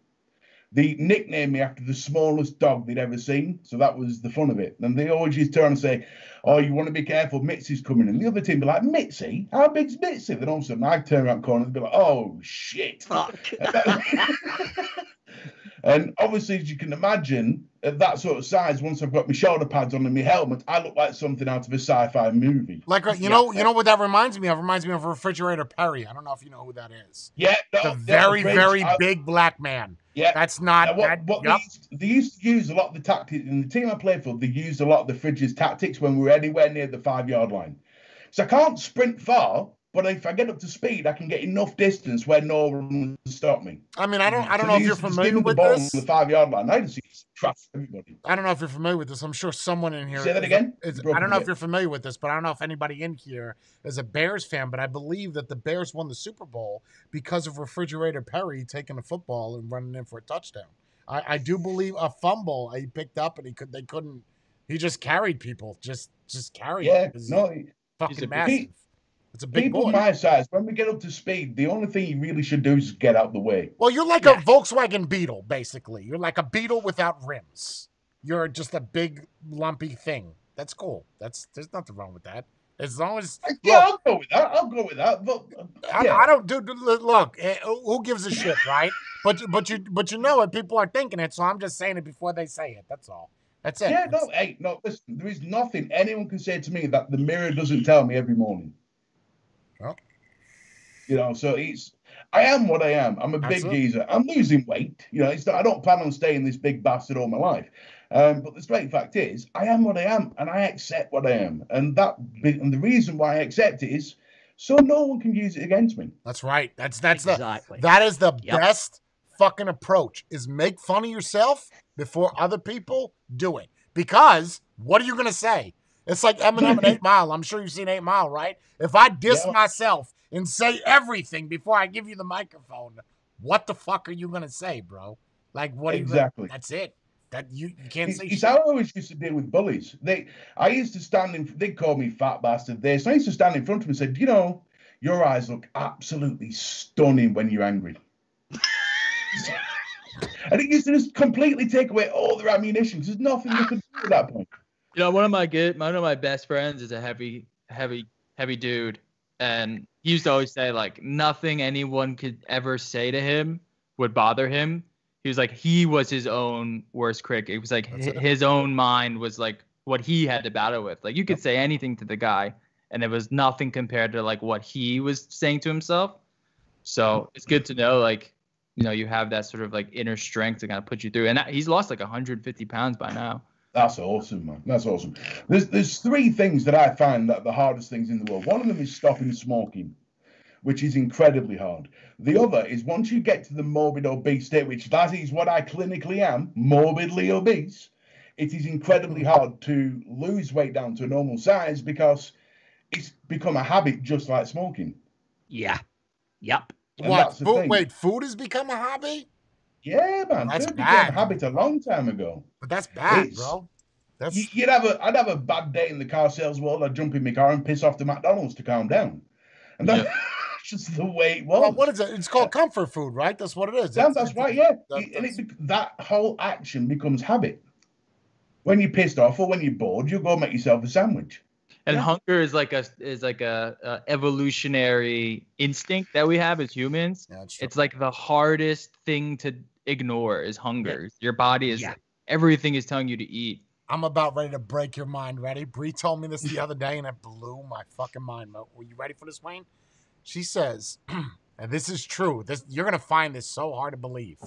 They nicknamed me after the smallest dog they'd ever seen. So that was the fun of it. And they always used to turn and say, Oh, you want to be careful, Mitzi's coming. And the other team be like, Mitzi? How big's Mitzi? Then all of a sudden I'd turn around the corner and be like, Oh, shit. Fuck. and obviously, as you can imagine, at that sort of size, once I've got my shoulder pads on and my helmet, I look like something out of a sci-fi movie. Like uh, you Yeah. know, you know what that reminds me of? Reminds me of Refrigerator Perry. I don't know if you know who that is. Yeah, no, The very, very I- big black man. Yeah. That's not Now, what, that. what yep. they, used, they used to use a lot of the tactics in the team I played for. They used a lot of the fridges tactics when we were anywhere near the five yard line. So I can't sprint far, but if I get up to speed, I can get enough distance where no one will stop me. I mean, I don't, I don't So know if you're used to just give familiar me the with ball this. the five yard line. I just used to trap everybody. I don't know if you're familiar with this. I'm sure someone in here. Say that is- again? is- Broke I don't a know if you're familiar with this, but I don't know if anybody in here is a Bears fan. But I believe that the Bears won the Super Bowl because of Refrigerator Perry taking a football and running in for a touchdown. I, I do believe a fumble he picked up and he could they couldn't. He just carried people, just just carried. Yeah, them 'cause no, he's He's fucking a big- massive. It's a big people boy. my size, when we get up to speed, the only thing you really should do is get out the way. Well, you're like Yeah. a Volkswagen Beetle, basically. You're like a Beetle without rims. You're just a big lumpy thing. That's cool. That's there's nothing wrong with that. As long as Yeah, look, I'll go with that. I'll go with that. But uh, I. I don't do look. eh, Who gives a shit, right? But you- but you but you know it. People are thinking it, so I'm just saying it before they say it. That's all. That's it. Yeah, That's- no, hey, no, listen, there is nothing anyone can say to me that the mirror doesn't tell me every morning. Well. You know, so it's, I am what I am. I'm a big Absolutely. geezer. I'm losing weight. You know, it's not, I don't plan on staying this big bastard all my life. Um, but the straight fact is, I am what I am, and I accept what I am, and that, be- and the reason why I accept it is so no one can use it against me. That's right. That's that's the exactly. That is the Yep. best fucking approach is make fun of yourself before other people do it. Because what are you gonna say? It's like Eminem and Eight Mile. I'm sure you've seen Eight Mile, right? If I diss Yeah. myself and say everything before I give you the microphone, what the fuck are you gonna say, bro? Like what are you gonna- Exactly. that's it. That you, you can't say it's shit. how I always used to deal with bullies. They, I used to stand in. They call me fat bastard. This. I used to stand in front of them and said, "You know, your eyes look absolutely stunning when you're angry." and it used to just completely take away all their ammunition. 'cause There's nothing you could do at that point. You know, one of my good, one of my best friends is a heavy, heavy, heavy dude, and he used to always say like nothing anyone could ever say to him would bother him. He was like he was his own worst critic. It was like That's it. his own mind was like what he had to battle with. Like you could say anything to the guy, and it was nothing compared to like what he was saying to himself. So mm-hmm. it's good to know like you know you have that sort of like inner strength to kind of put you through. And that, he's lost like 150 pounds by now. That's awesome, man. That's awesome. There's there's three things that I find that are the hardest things in the world. One of them is stopping smoking, which is incredibly hard. The other is once you get to the morbid obese state, which that is what I clinically am, morbidly obese. It is incredibly hard to lose weight down to a normal size because it's become a habit, just like smoking. Yeah. Yep. And what? Food, thing. wait, food has become a hobby? Yeah, man. That's That bad. a habit a long time ago. But that's bad, It's- bro. That's You- You'd have a, I'd have a bad day in the car sales world. I'd jump in my car and piss off to McDonald's to calm down, and that's just the way it was. well, what is it? It's called comfort food, right? That's what it is. Yeah, It's- that's right, yeah. that- and it, that whole action becomes habit. When you're pissed off or when you're bored, you go make yourself a sandwich. And Yeah. hunger is like a is like a, a evolutionary instinct that we have as humans. Yeah, it's. It's like the hardest thing to ignore is hunger. Your body is Yeah. everything is telling you to eat. I'm about ready to break your mind. Ready? Brie told me this the other day, and it blew my fucking mind. Mo. Were you ready for this, Wayne? She says, and this is true. This you're gonna find this so hard to believe.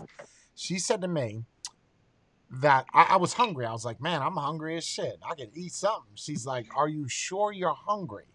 She said to me that I, I was hungry. I was like, man, I'm hungry as shit. I could eat something. She's like, are you sure you're hungry?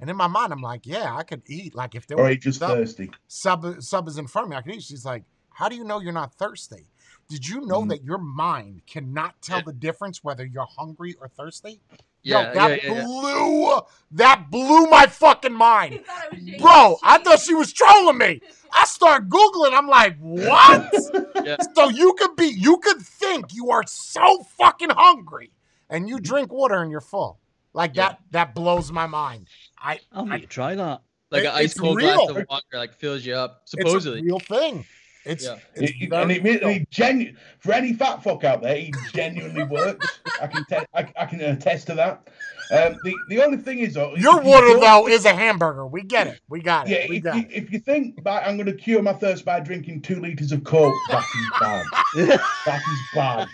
And in my mind, I'm like, yeah, I could eat. Like if there Or were are you just sub, thirsty? sub sub is in front of me, I could eat. She's like, how do you know you're not thirsty? Did you know Mhm. that your mind cannot tell Yeah. the difference whether you're hungry or thirsty? Yeah, Yo, that yeah, yeah, yeah. blew that blew my fucking mind. I Bro, I thought she was trolling me. I start Googling. I'm like, what? Yeah. So you could be, you could think you are so fucking hungry and you drink water and you're full. Like Yeah. that, that blows my mind. I, I'll I- need try that. Like It- an ice cold real. glass of water like fills you up. it's a Supposedly. real thing. It's, Yeah. it's It- it- and it, real. it genu- for any fat fuck out there, he genuinely works. I can te- I, I can attest to that. Um, the the only thing is, though, Your water though is a hamburger. We get it. We got it. Yeah, we if got you, it. if you think by, I'm going to cure my thirst by drinking two liters of coke, that is bad. that is bad.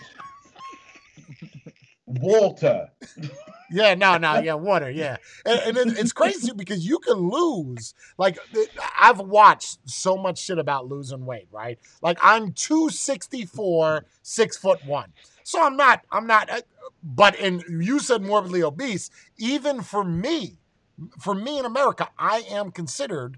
Water. Yeah, no, no, yeah, water, yeah, and, and it, it's crazy because you can lose. Like I've watched so much shit about losing weight, right? Like I'm two sixty four, six foot one, so I'm not, I'm not. uh, But in you said morbidly obese. Even for me, for me in America, I am considered.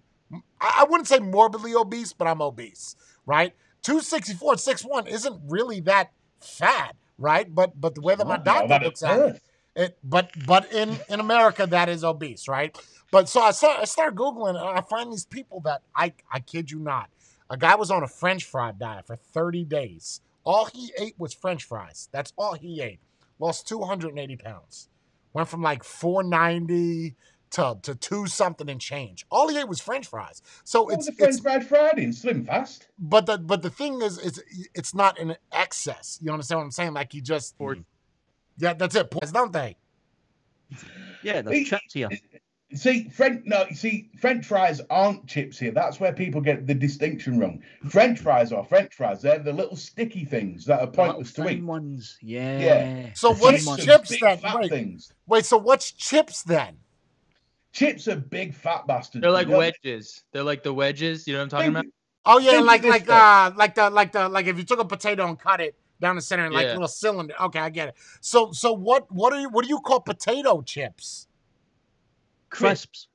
I I wouldn't say morbidly obese, but I'm obese, right? 264, 6'1 isn't really that fat, right? But but the way that my Oh, doctor that looks at it, it, but but in in America that is obese, right? But so I start I start googling and I find these people that I I kid you not, a guy was on a French fry diet for 30 days. All he ate was French fries. That's all he ate. Lost 280 pounds. Went from like 490 to to two something and change. All he ate was French fries. So What it's was it's French fried Friday and Slim Fast? but the but the thing is is it's not in excess. You understand what I'm saying? Like he just Or- mm. yeah, that's it. Points, don't they? Yeah, there's Hey, chips here. See, French no, you see, French fries aren't chips here. That's where people get the distinction wrong. French fries are French fries. They're the little sticky things that are pointless to eat. ones. Yeah. Yeah. So The what's chips big then? Wait. Wait, so what's chips then? Chips are big fat bastards. They're like You know, wedges. They're like the wedges. You know what I'm talking think- about? Oh yeah, Think like like uh like the like the like if you took a potato and cut it down the center and like Yeah. little cylinder. Okay, I get it. So so what what are you what do you call potato chips? Crisps.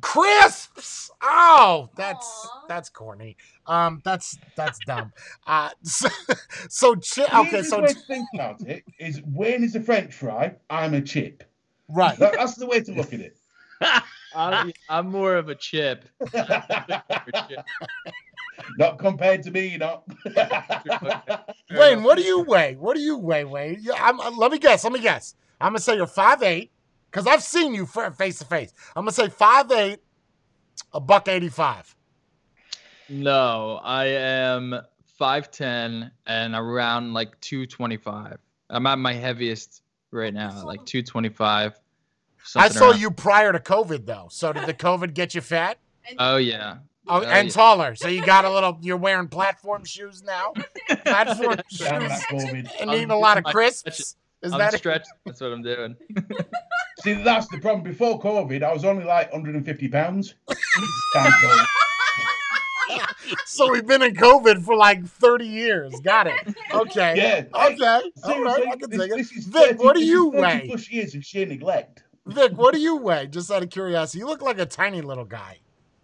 Crisps. Oh, that's Aw. that's corny. Um, that's that's dumb. Uh, so, so chi- the okay, so way to think about it is Wayne is a French fry. I'm a chip. right. That, that's the way to look at it. I'm, I'm more of a chip. not compared to me, you know. Wayne, what do you weigh? What do you weigh, Wayne? Yeah, I'm, uh, let me guess. Let me guess. I'm gonna say you're five eight because I've seen you face to face. I'm gonna say five eight, a buck eighty five. No, I am 5'10 and around like 225. I'm at my heaviest right now, like 225. I saw around- you prior to COVID though. So did the COVID get you fat? Oh, yeah. Oh, Oh, and yeah. taller. So you got a little. You're wearing platform shoes now. Platform Damn shoes that COVID. and I'm eating a lot of crisps. Is I'm that it? stretched. That's what I'm doing. See, that's the problem. Before COVID, I was only like 150 pounds. Time to go. So we've been in COVID for like 30 years. Got it. Okay. Yeah. Okay. All Seriously, right. I can this, dig it. this is Vic, 30 what do you 30 weigh? Plus years of sheer neglect. Vic, what do you weigh? Just out of curiosity. You look like a tiny little guy.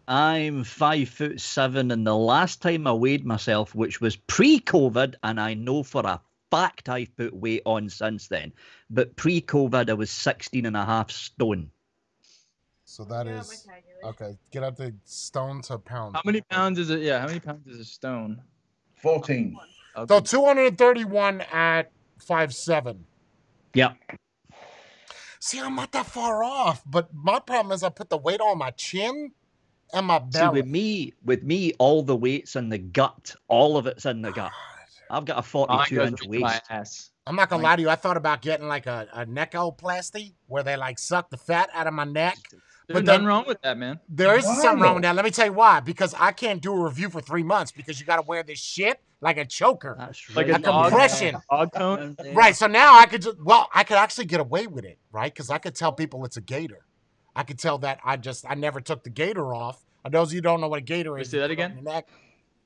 I'm five foot seven, and the last time I weighed myself, which was pre-COVID, and I know for a fact I've put weight on since then, but pre-COVID I was 16 and a half stone. So that Yeah, is okay. Get out the stone to pound. How many pounds is it? Yeah, how many pounds is a stone? 14. Okay. So 231 at five seven. Yep. See, I'm not that far off, but my problem is I put the weight on my chin and my belly. See, belly. with me, with me, all the weight's in the gut. All of it's in the gut. I've got a 42 goes inch waist. ass. I'm not gonna Like- lie to you. I thought about getting like a, a neckoplasty where they like suck the fat out of my neck. There's But nothing then- wrong with that, man. There is Why something wrong with that. Let me tell you why. Because I can't do a review for three months because you got to wear this shit like a choker. Like right. a compression. Dog tone. Right. So now I could just well, I could actually get away with it, right? Because I could tell people it's a gator. I could tell that I just I never took the gator off. And those of you who don't know what a gator is, say you that put it on again? your neck,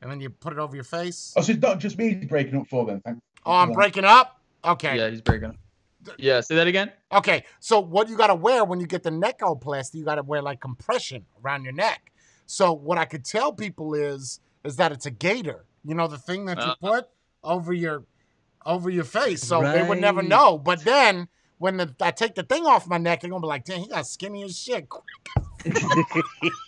and then you put it over your face. Oh, so it's not just me breaking up for them. Thank Oh, I'm breaking up. Okay. Yeah, he's breaking. Yeah, say that again. Okay. So what you got to wear when you get the necoplasty, you got to wear like compression around your neck. So what I could tell people is is that it's a gator. You know the thing that you Uh. put over your over your face, so they would never know. But then when the, I take the thing off my neck, they're gonna be like, "Damn, he got skinny as shit."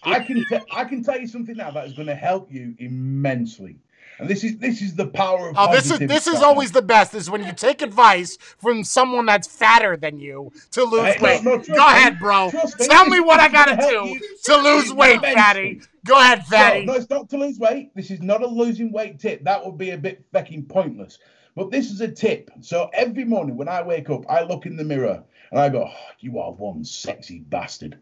I can te- I can tell you something now that is going to help you immensely. And this is this is the power of. Oh, this is this is always the best. Is when you take advice from someone that's fatter than you to lose Hey, weight. no, trust Go me. ahead, bro. Trust Tell this me what I gotta do to lose weight, fatty. Go ahead, fatty. No, no, it's not to lose weight. This is not a losing weight tip. That would be a bit fucking pointless. But this is a tip. So every morning when I wake up, I look in the mirror and I go, oh, "You are one sexy bastard."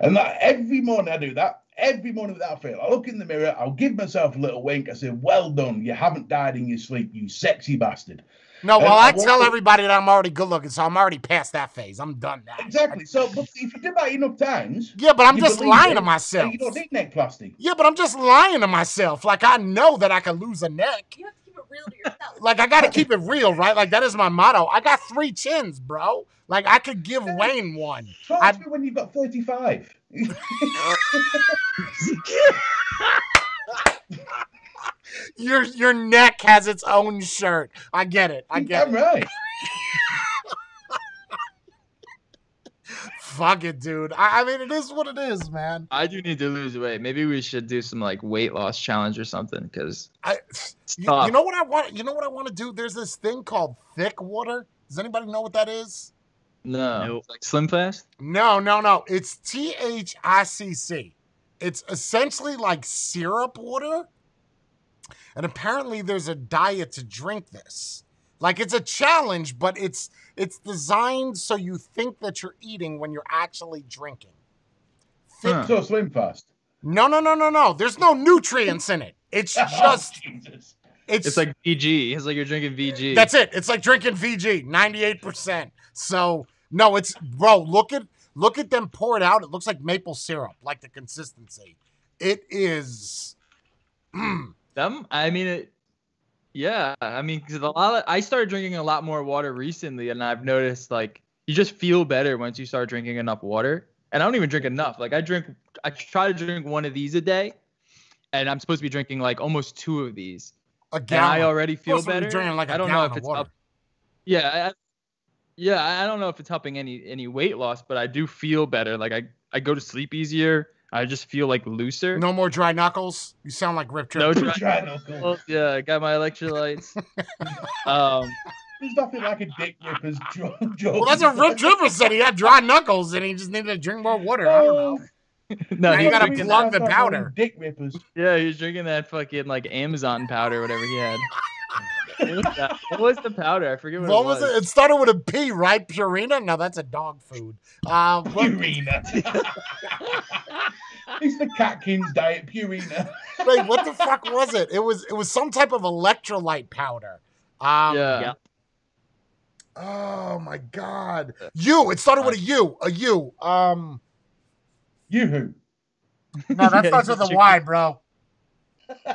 And that every morning I do that. Every morning without fail, I look in the mirror. I'll give myself a little wink. I say, "Well done. You haven't died in your sleep, you sexy bastard." No, well, And I I tell everybody that I'm already good looking, so I'm already past that phase. I'm done now. Exactly. So, but if you do that enough times, Yeah, but I'm just lying it, to myself. and You don't need neck plasty. Yeah, but I'm just lying to myself. Like I know that I can lose a neck. You have to keep it real to yourself. Like I got to keep it real, right? Like that is my motto. I got three chins, bro. Like I could give Wayne one. Talk I- to me when you've got thirty-five. Your your neck has its own shirt. I get it. I get I'm it. right. Fuck it, dude. I, I mean, it is what it is, man. I do need to lose weight. Maybe we should do some like weight loss challenge or something because I, you, you know what I want? You know what I want to do? There's this thing called thick water. Does anybody know what that is? No, Nope. Like Slim Fast. No, no, no. It's T H I C C. It's essentially like syrup water. And apparently there's a diet to drink this. Like it's a challenge, but it's it's designed so you think that you're eating when you're actually drinking. Thick- Huh. So slim fast. No, no, no, no, no. There's no nutrients in it. It's just Oh, Jesus. It's, It's like VG. It's like you're drinking VG. That's it. It's like drinking VG, 98%. So no, it's bro, look at look at them pour it out. It looks like maple syrup, like the consistency. It is mm, them. I mean, it, yeah. I mean, 'cause a lot. Of, I started drinking a lot more water recently, and I've noticed like you just feel better once you start drinking enough water. And I don't even drink enough. Like I drink, I try to drink one of these a day, and I'm supposed to be drinking like almost two of these. A And gallon. I already feel Supposed to better. drinking like a I don't know if it's water. up. Yeah, I, yeah. I- I don't know if it's helping any any weight loss, but I do feel better. Like I I go to sleep easier. I just feel like looser. No more dry knuckles. You sound like Rip No Trip. dry- Try knuckle. Well, yeah, I got my electrolytes. um, There's nothing like a dick ripper's joke. joke. well, that's what Rip Tripper said. He had dry knuckles and he just needed to drink more water. I don't know. no, he you gotta drinking plug the powder. Dick rippers. Yeah, he was drinking that fucking like Amazon powder, whatever he had. what, was? What was the powder? I forget what, What it was was. it? It started with a P, right? Purina? No, that's a dog food. Uh, Purina. it's the Catkins diet, Purina. wait, what the fuck was it? It was it was some type of electrolyte powder. Um, yeah. Yeah. Oh my god. You. It started with a U. A U. Um. Yoo-hoo. No, that Yeah, starts it's with a a Y, bro.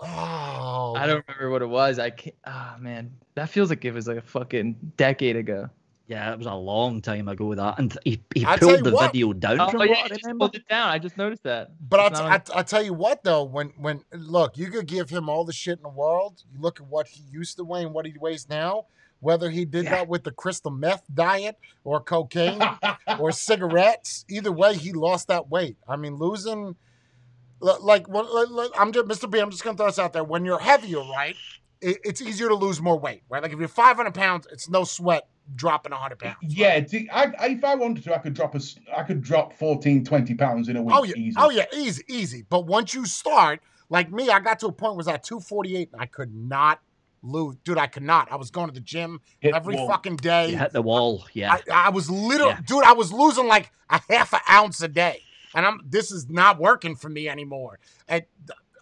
Oh. I don't remember what it was. I can't. Ah, man, that feels like it was like a fucking decade ago. Yeah, it was a long time ago that, and he, he I pulled the what. video down Oh, yeah, what I I just pulled it down. I just noticed that. But I'll, It's t- not on- I- tell you what though, when when look, you could give him all the shit in the world. You look at what he used to weigh and what he weighs now. Whether he did that with the crystal meth diet or cocaine or cigarettes, either way, he lost that weight. I mean, losing like what like- like- I'm just Mr. B. I'm just gonna throw this out there. When you're heavier, right, it's easier to lose more weight, right? Like if you're 500 pounds, it's no sweat dropping 100 pounds. yeah, I, I, if I wanted to, I could drop a, I could drop 14, 20 pounds in a week. Oh yeah, easy. oh yeah, easy, easy. But once you start, like me, I got to a point where I was at 248 and I could not lose, dude. I could not. I was going to the gym Hit every wall. fucking day. You hit the wall, yeah. I, I was literally, Yeah. dude. I was losing like a half an ounce a day, and I'm. This is not working for me anymore. And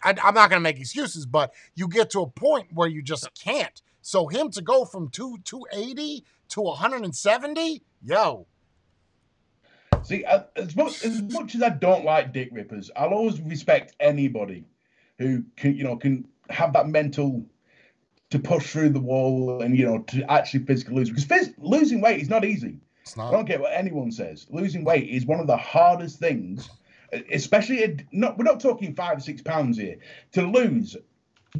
I, I'm not gonna make excuses, but you get to a point where you just can't. So him to go from two 280 to 170, yo, See, as much as much as I don't like dick rippers, I'll always respect anybody who can, you know, can have that mental to push through the wall and you know to actually physically lose. Because phys- losing weight is not easy. it's I don't care what anyone says. Losing weight is one of the hardest things, especially at, not. We're not talking five or six pounds here. To lose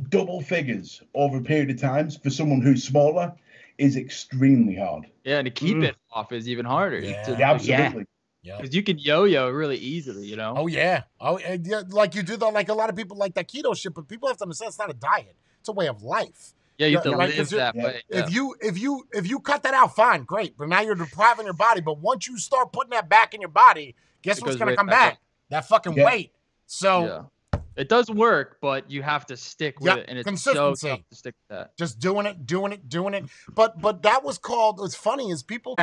double figures over a period of times for someone who's smaller is extremely hard. Yeah, and to keep Mm. it off is even harder. Yeah. To- Yeah, absolutely. Yeah. Because you can yo-yo really easily, you know. Oh yeah. Oh yeah. Like you do that. Like a lot of people like that keto shit, but people have to understand it's not a diet. It's a way of life. Yeah, you have yeah, to right, live 'cause you- that yeah. way. Yeah. If you if you if you cut that out, fine, great. But now you're depriving your body. But once you start putting that back in your body, guess It what's gonna come back back? That fucking Yeah. weight. So yeah. It does work, but you have to stick with Yep, it, and it's so consistency. tough to stick with that. just doing it, doing it, doing it. But but that was called. What's funny is people.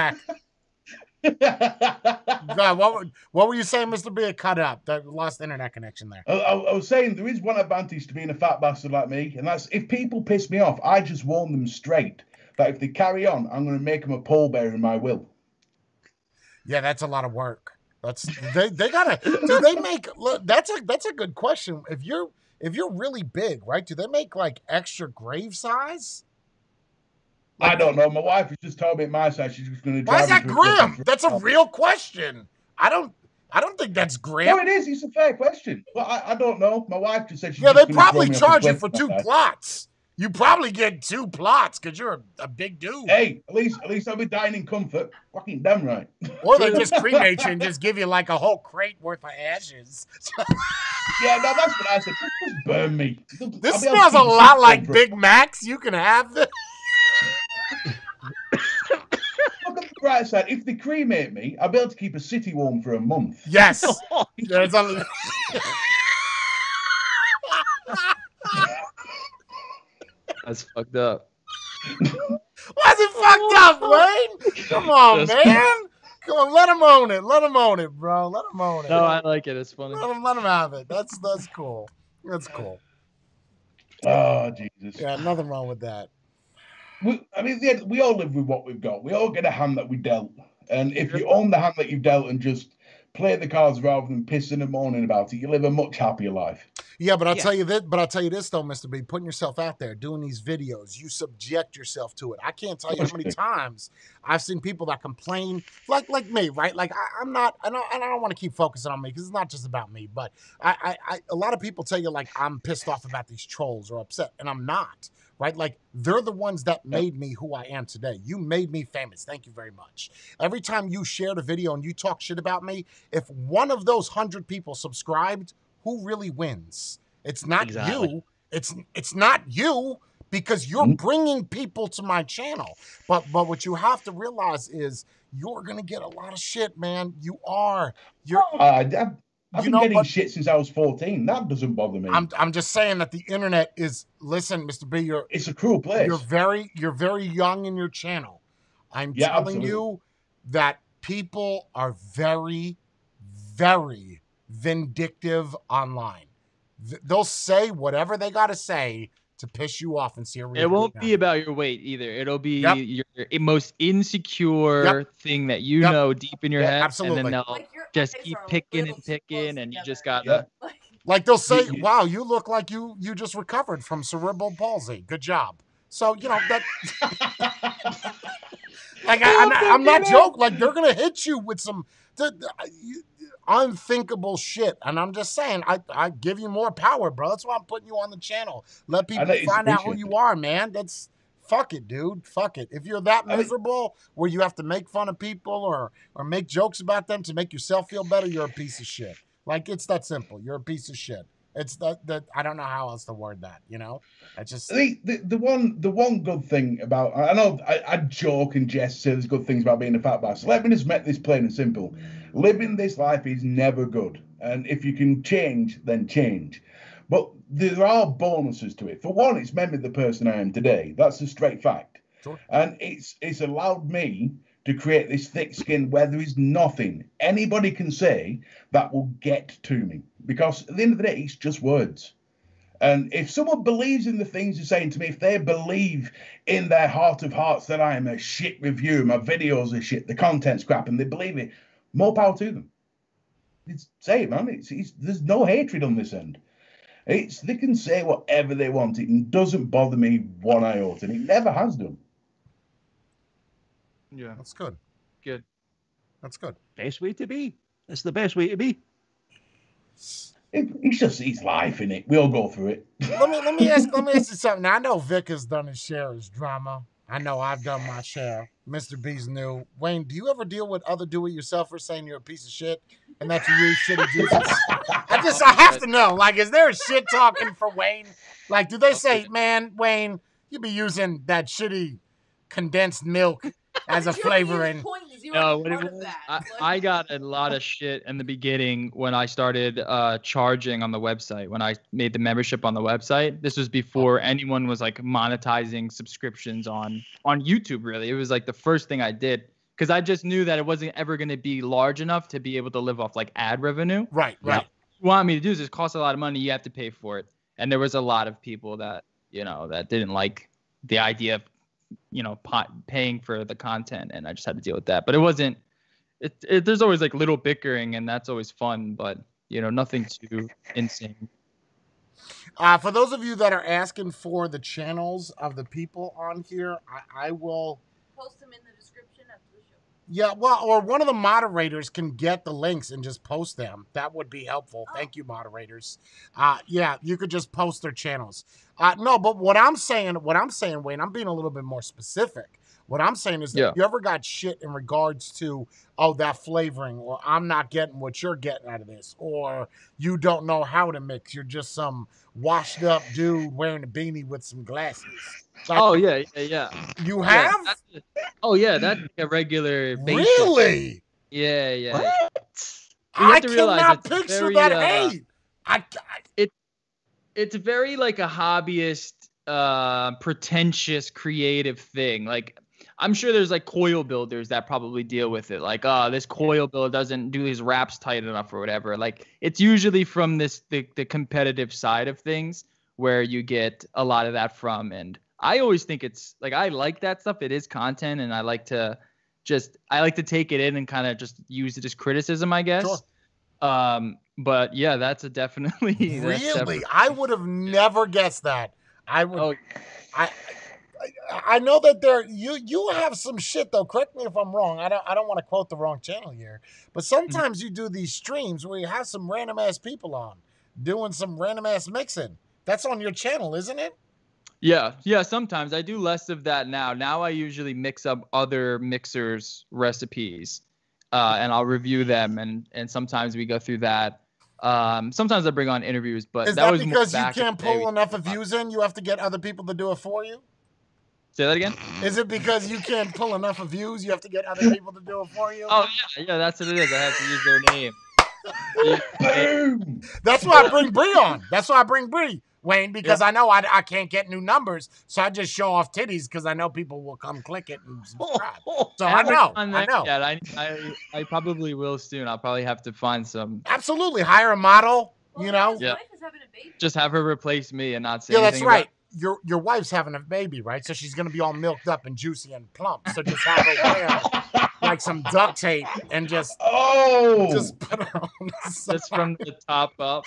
God, what were, what were you saying, Mister B? It cut up. That lost internet connection there. I, I, I was saying there is one advantage to being a fat bastard like me, and that's if people piss me off, I just warn them straight that if they carry on, I'm going to make them a pallbearer in my will. Yeah, that's a lot of work. That's they they gotta do they make look that's a that's a good question. If you're if you're really big, right? Do they make like extra grave size? I don't know. My wife has just told me at my side she's just going to. Why is that grim? That's a real question. I don't I don't think that's grim. No, it is. It's a fair question. Well, I, I don't know. My wife just said she's Yeah, they probably me off a charge you for two that. plots. You probably get two plots because you're a, a big dude. Hey, at least at least I'll be dying in comfort. Fucking damn right. Or they just cremate you and just give you like a whole crate worth of ashes. Yeah, no, that's what I said. Just, burn me. This I'll be able to smells a lot like Big Macs. You can have this. Look at the bright side. If they cremate me, I'll be able to keep a city warm for a month. Yes. There's a... That's fucked up. Why's it fucked up, Wayne? Come on, That's- man. Come on, let him own it. Let him own it, bro. Let him own it. No, I like it. It's funny. let him let him have it. That's that's cool. That's cool. Oh Jesus. Yeah, nothing wrong with that. We, I mean, the- we all live with what we've got. We all get a hand that we dealt, and if you own the hand that you've dealt and just play the cards rather than pissing and moaning about it, you live a much happier life. Yeah, but I'll Yeah. tell you this. But I'll tell you this though, Mister B. Putting yourself out there, doing these videos, you subject yourself to it. I can't tell you how many times I've seen people that complain, like like me, right? Like I, I'm not, I and I don't want to keep focusing on me because it's not just about me. But I, I, I, a lot of people tell you like I'm pissed off about these trolls or upset, and I'm not. Right? Like they're the ones that made me who I am today. You made me famous. Thank you very much. Every time you shared a video and you talk shit about me, if one of those hundred people subscribed, who really wins? It's not Exactly. you. It's it's not you because you're Mhm. bringing people to my channel. But but what you have to realize is you're gonna get a lot of shit, man. You are. You're. Uh, I've, I've You been know, getting but- shit since I was 14. That doesn't bother me. I'm I'm just saying that the internet is. Listen, Mr. B, you're it's a cruel place. you're very you're very young in your channel. I'm Yeah, telling absolutely. you that people are very, very vindictive online. Th- They'll say whatever they got to say to piss you off and see a It won't be about your weight either. It'll be Yep. your most insecure thing that you Yep. know deep in your Yeah, head, absolutely. and then they'll Like your just keep picking and picking, and you just gotta. Like, like they'll say, You- you- "Wow, you look like you you just recovered from cerebral palsy. Good job." So you know that. Like I, I'm, not, I'm not joking. Like they're gonna hit you with some th- th- you- unthinkable shit, and I'm just saying, I I give you more power, bro. That's why I'm putting you on the channel. Let people find out who appreciated. you are, man. That's fuck it, dude. Fuck it. If you're that miserable, where you have to make fun of people or or make jokes about them to make yourself feel better, you're a piece of shit. Like it's that simple. You're a piece of shit. It's that that I don't know how else to word that. You know, I just the, the the one the one good thing about I know I, I joke and jest say there's good things about being a fat bastard. Let me just make this plain and simple. Living this life is never good, and if you can change, then change. But there are bonuses to it. For one, it's made me the person I am today. That's a straight fact. Sure. And it's it's allowed me to create this thick skin where there is nothing anybody can say that will get to me. Because at the end of the day, it's just words. And if someone believes in the things you're saying to me, if they believe in their heart of hearts that I am a shit review, my videos are shit, the content's crap, and they believe it, more power to them. It's, say it, man. It's, it's, there's no hatred on this end. It's they can say whatever they want. It doesn't bother me one iota, and it never has done. Yeah. That's good. Good. That's good. Best way to be. It's the best way to be. It, it's just it's life in it. We all go through it. Let me let me ask let me ask you something. I know Vic has done his share of his drama. I know I've done my share. Mr. B's new. Wayne, do you ever deal with other do-it-yourselfers saying you're a piece of shit and that you use shitty juices? I just I have to know. Like, is there a shit talking for Wayne? Like, do they say, man, Wayne, you be using that shitty condensed milk as a flavoring? Point No, what it was, that. I, I got a lot of shit in the beginning when I started uh, charging on the website. When I made the membership on the website, this was before anyone was like monetizing subscriptions on on YouTube. Really, it was like the first thing I did because I just knew that it wasn't ever going to be large enough to be able to live off like ad revenue. Right, right. you want me to do is it costs a lot of money you have to pay for it and there was a lot of people that you know that didn't like the idea of you know pot, paying for the content and i just had to deal with that but it wasn't it, it there's always like little bickering and that's always fun but you know nothing too insane Uh, for those of you that are asking for the channels of the people on here, I, I will. Post them in the description after the show. Yeah, well, or one of the moderators can get the links and just post them. That would be helpful. Thank you, moderators. Uh, yeah, you could just post their channels. Uh, no, but what I'm saying, what I'm saying, Wayne, I'm being a little bit more specific. What I'm saying is that Yeah. you ever got shit in regards to, oh, that flavoring, or I'm not getting what you're getting out of this, or you don't know how to mix. You're just some washed up dude wearing a beanie with some glasses. Like, oh yeah yeah yeah you Yeah, have? that's- oh yeah that's a regular really? yeah yeah What? I cannot it's picture very, that uh, hate. I, I it's very like a hobbyist uh pretentious creative thing like i'm sure there's like coil builders that probably deal with it like oh this coil builder doesn't do his wraps tight enough or whatever like it's usually from this the, the competitive side of things where you get a lot of that from and i always think it's like i like that stuff it is content and i like to just i like to take it in and kind of just use it as criticism i guess Sure. um but yeah that's a definitely that's really, definitely- I would have never guessed that. I would. Oh, I, I, know that there you you have some shit though. Correct me if I'm wrong. I don't I don't want to quote the wrong channel here, but sometimes you do these streams where you have some random ass people on doing some random ass mixing. That's on your channel, isn't it? Yeah, yeah. Sometimes I do less of that now. Now I usually mix up other mixers' recipes, uh, and I'll review them, and and sometimes we go through that. Um, sometimes I bring on interviews, but Is that, that, was more because you back can't pull enough of views in? You have to get other people to do it for you. Say that again. Is it because you can't pull enough of views? You have to get other people to do it for you. Oh yeah, yeah. That's what it is. I have to use their name. Boom! That's why I bring Brie on. That's why I bring Brie, Wayne, because I know I, I can't get new numbers. So I just show off titties because I know people will come click it and subscribe. Oh, so I haven't know. I know. Yet. I, I I probably will soon. I'll probably have to find some. Absolutely. Hire a model, Well, you know? Yeah. wife is having a baby. Just have her replace me and not say Yeah, that's anything about right. Your your wife's having a baby, right? So she's gonna be all milked up and juicy and plump. So just have her wear like some duct tape and just Oh, just put her on the Just side. from the top up.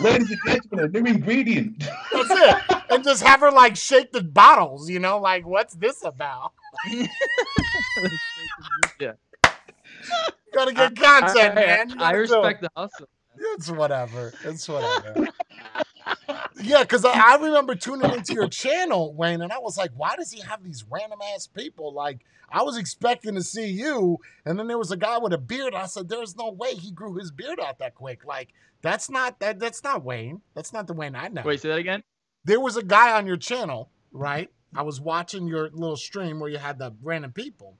ladies and gentlemen, new ingredient. That's it. And just have her like shake the bottles, you know, like what's this about? yeah. Gotta get content, I, man. You I gotta do respect the hustle. It's whatever. It's whatever. Yeah, because I, I remember tuning into your channel, Wayne, and I was like, why does he have these random ass people? Like, I was expecting to see you, and then there was a guy with a beard. I said, there's no way he grew his beard out that quick. Like, that's not that. That's not Wayne. That's not the Wayne I know. Wait, say that again. There was a guy on your channel, right? I was watching your little stream where you had the random people,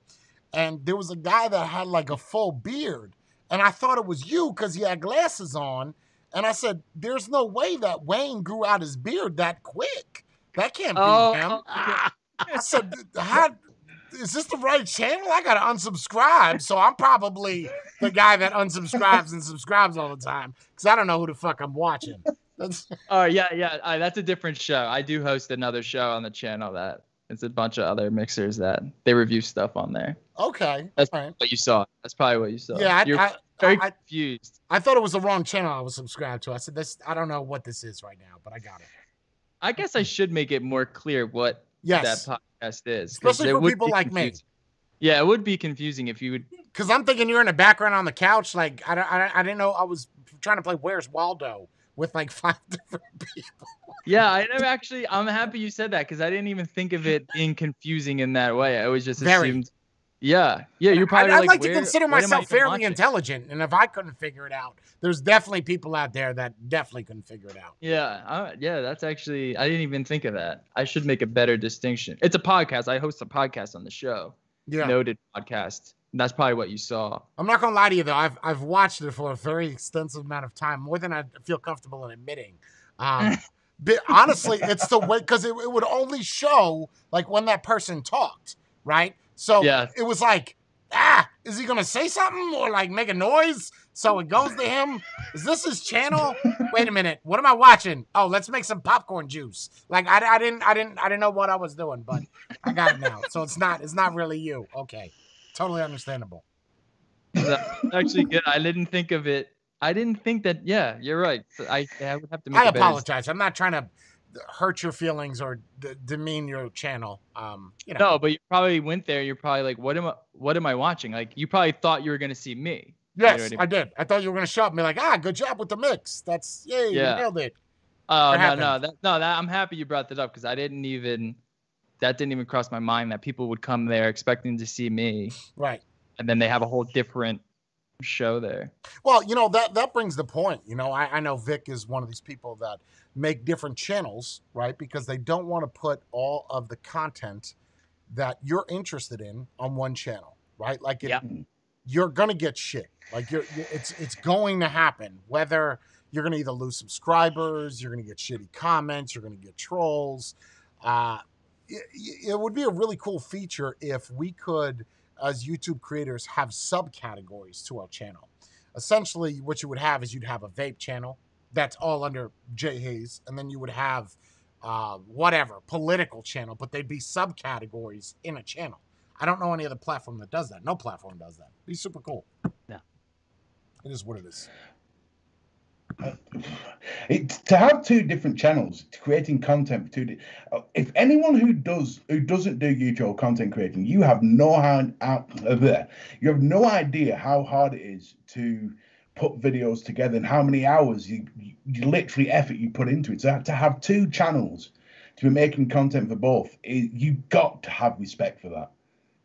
and there was a guy that had like a full beard, and I thought it was you because he had glasses on, and I said, "There's no way that Wayne grew out his beard that quick. That can't be Oh, him." I said, "How?" Is this the right channel? I gotta unsubscribe, so I'm probably the guy that unsubscribes and subscribes all the time because I don't know who the fuck I'm watching. That's Oh yeah, yeah. I, that's a different show. I do host another show on the channel that it's a bunch of other mixers that they review stuff on there. okay. That's- right. What you saw? That's probably what you saw. Yeah, I, I, very I, confused. I thought it was the wrong channel I was subscribed to. I said this. I don't know what this is right now, but I got it. I guess I should make it more clear what Yes, that podcast is, Especially for people be like me. Yeah, it would be confusing if you would. because I'm thinking you're in the background on the couch. Like I, don't- I, I didn't know I was trying to play Where's Waldo with like five different people. Yeah, I never actually. I'm happy you said that because I didn't even think of it being confusing in that way. I was just Very. assumed. Yeah, yeah. You're probably I'd, like, like to "Where- consider what am I myself fairly watching?" intelligent, and if I couldn't figure it out, there's definitely people out there that definitely couldn't figure it out. Yeah, uh, yeah, that's actually I didn't even think of that. I should make a better distinction. It's a podcast. I host a podcast on the show. Yeah, Noted podcast. That's probably what you saw. I'm not gonna lie to you though. I've I've watched it for a very extensive amount of time, more than I feel comfortable in admitting. Um, but honestly, it's the way because it, it would only show like when that person talked, right? So Yeah. it was like, ah, is he gonna say something or like make a noise? So it goes to him. Is this his channel? Wait a minute. What am I watching? Oh, let's make some popcorn juice. Like I, I didn't I didn't I didn't know what I was doing, but I got it now. So it's not it's not really you. Okay, totally understandable. That's actually good. I didn't think of it. I didn't think that. Yeah, you're right. So I, I would have to make. I apologize. I'm not trying to hurt your feelings or d- demean your channel. Um, you know, No, but you probably went there. You're probably like, what am I? What am I watching? Like you probably thought you were gonna see me. yes, what I mean? I did. I thought you were gonna show up and be like, ah, good job with the mix. That's yay, Yeah. you nailed it. Oh no, no, that no, that I'm happy you brought that up because I didn't even. That didn't even cross my mind that people would come there expecting to see me, Right. and then they have a whole different show there. Well, you know that that brings the point. You know, I, I know Vic is one of these people that make different channels, right? Because they don't want to put all of the content that you're interested in on one channel, right? Like it, Yeah. you're gonna get shit. Like you're, it's it's going to happen. Whether you're gonna either lose subscribers, you're gonna get shitty comments, you're gonna get trolls. Uh, it, it would be a really cool feature if we could, as YouTube creators, have subcategories to our channel. Essentially, what you would have is you'd have a vape channel that's all under Jai Haze, and then you would have uh, whatever political channel, but they'd be subcategories in a channel. I don't know any other platform that does that. No platform does that. Be super cool. Yeah. It is what it is. It, to have two different channels, creating content for two. Di- uh, if anyone who does who doesn't do YouTube content creating, you have no hand out there. You have no idea how hard it is to put videos together and how many hours you, you, you literally effort you put into it. So to have two channels to be making content for both, it, you got to have respect for that.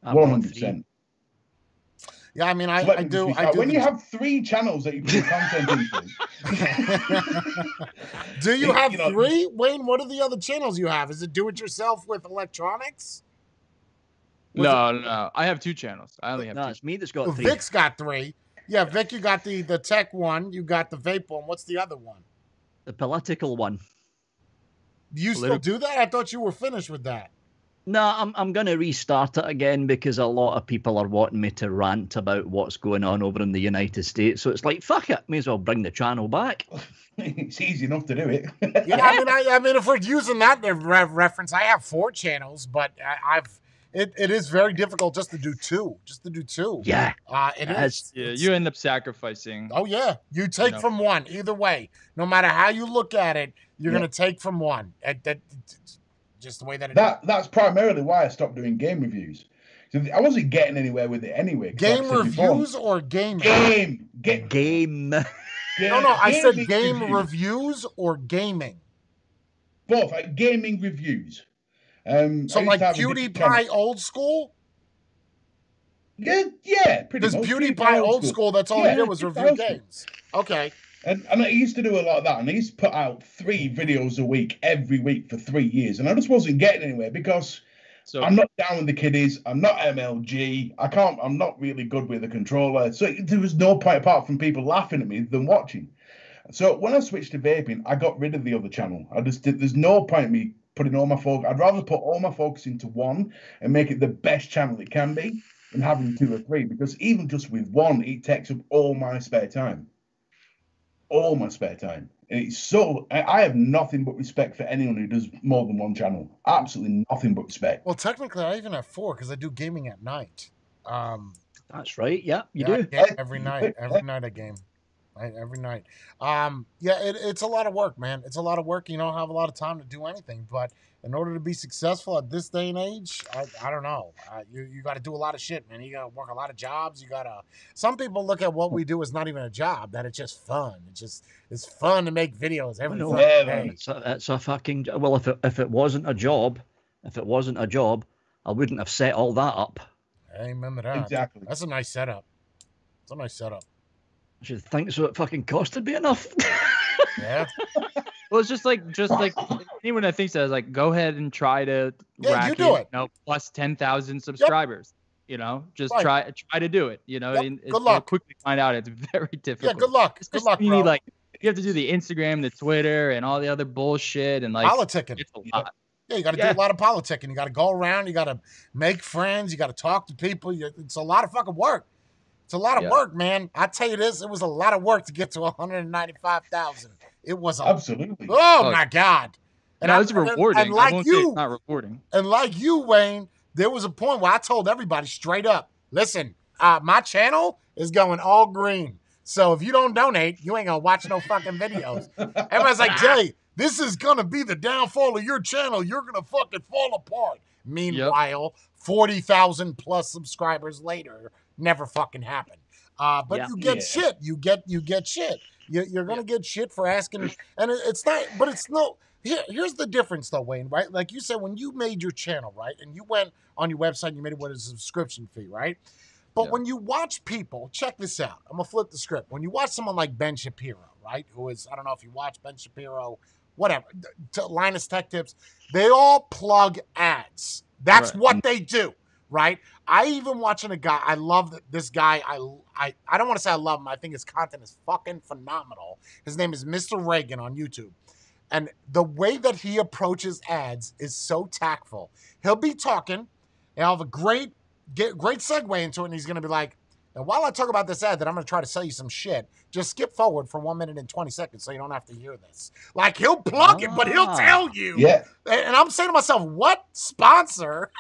I've One got hundred three. percent. Yeah, I mean, I, I do. I do. when you have three channels that you put your content into, do you You have know- three, Wayne? What are the other channels you have? Is it do it yourself with electronics? Was no, no, I have two channels. I only have No, two. it's me that's Well, got three. Vic's got three. Yeah, Vic, you got the the tech one. You got the vape one. What's the other one? The political one. Do you still do that? I thought you were finished with that. No, I'm I'm gonna restart it again because a lot of people are wanting me to rant about what's going on over in the United States. So it's like, fuck it, may as well bring the channel back. it's easy enough to do it. Yeah, I mean, I, I mean, if we're using that re- reference, I have four channels, but I, I've it, it is very difficult just to do two, just to do two. Yeah, uh, it That's- is. Yeah, you end up sacrificing. Oh yeah, you take know. from one either way. No matter how you look at it, you're Yeah. gonna take from one. That, that, just the way that it is. that that's primarily why I stopped doing game reviews. So I wasn't getting anywhere with it anyway. Game I said before, reviews or gaming? Game, game, game. No, no, I said game reviews. reviews or gaming. Both like gaming reviews. Um, So I used like to have a different PewDiePie channel. old school. Yeah, yeah, pretty Because much. PewDiePie old school, that's all Yeah, he did was review old school. games. Okay. And, and I used to do a lot of that, and I used to put out three videos a week every week for three years, and I just wasn't getting anywhere because So I'm not down with the kiddies. I'm not MLG. I can't. I'm not really good with the controller. So there was no point apart from people laughing at me than watching. So when I switched to vaping, I got rid of the other channel. I just did. There's no point in me putting all my focus. I'd rather put all my focus into one and make it the best channel it can be than having two or three. Because even just with one, it takes up all my spare time. All my spare time. And it's so I I have nothing but respect for anyone who does more than one channel. Absolutely nothing but respect. Well, technically, I even have four because I do gaming at night. Um, That's right. Yeah, you yeah, I do. game every night. Every night I game. I, every night. Um, yeah, it, it's a lot of work, man. It's a lot of work. You don't have a lot of time to do anything. But in order to be successful at this day and age, I, I don't know. Uh, you you got to do a lot of shit, man. You got to work a lot of jobs. You got to. Some people look at what we do as not even a job. That it's just fun. It's just it's fun to make videos every know. Yeah, day. It's a, it's a fucking. Well, if it if it wasn't a job, if it wasn't a job, I wouldn't have set all that up. I remember that. Exactly. That's a nice setup. It's a nice setup. I should think so. It fucking costed me enough. Yeah. Well, it's just like just like anyone that thinks that is like, go ahead and try to Yeah, you rack do in, it. You know, plus ten thousand subscribers. You know, just Right. try try to do it. You know, Yep, and good it's- you'll luck. quickly find out it's very difficult. Yeah. difficult. Good luck. Good luck, when you bro. need like you have to do the Instagram, the Twitter, and all the other bullshit, and like Politicking. it's a Yeah. lot. Yeah, you got to Yeah. do a lot of politicking. You got to go around. You got to make friends. You got to talk to people. You, it's a lot of fucking work. It's a lot of Yeah. work, man. I tell you this, it was a lot of work to get to 195,000. It was a Absolutely. oh, Oh, my god. no, I- it's rewarding. And, like I won't say you, it's not rewarding. and like you, Wayne, there was a point where I told everybody straight up, listen, uh, my channel is going all green. So if you don't donate, you ain't gonna watch no fucking videos. Everybody's like, Jai, this is gonna be the downfall of your channel. You're gonna fucking fall apart. Meanwhile, 40,000 plus subscribers later, never fucking happened. Uh, but Yeah. you get Yeah. shit. You get you get shit. You, you're gonna get shit for asking, and it- it's not. But it's no. Here, here's the difference, though, Wayne. Right? Like you said, when you made your channel, right, and you went on your website, and you made it with a subscription fee, right? But Yeah. when you watch people, check this out. I'm gonna flip the script. When you watch someone like Ben Shapiro, right, who is I don't know if you watch Ben Shapiro, whatever, to Linus Tech Tips, they all plug ads. That's Right. what they do, right? I even watching a guy. I love this guy. I I I don't want to say I love him. I think his content is fucking phenomenal. His name is Mr. Reagan on YouTube. And the way that he approaches ads is so tactful. He'll be talking, and he'll have a great, get, great segue into it, and he's gonna be like, and while I talk about this ad that I'm gonna try to sell you some shit, just skip forward for one minute and 20 seconds so you don't have to hear this. Like he'll plug it, but he'll Ah. tell you. Yeah. And and I'm saying to myself, what sponsor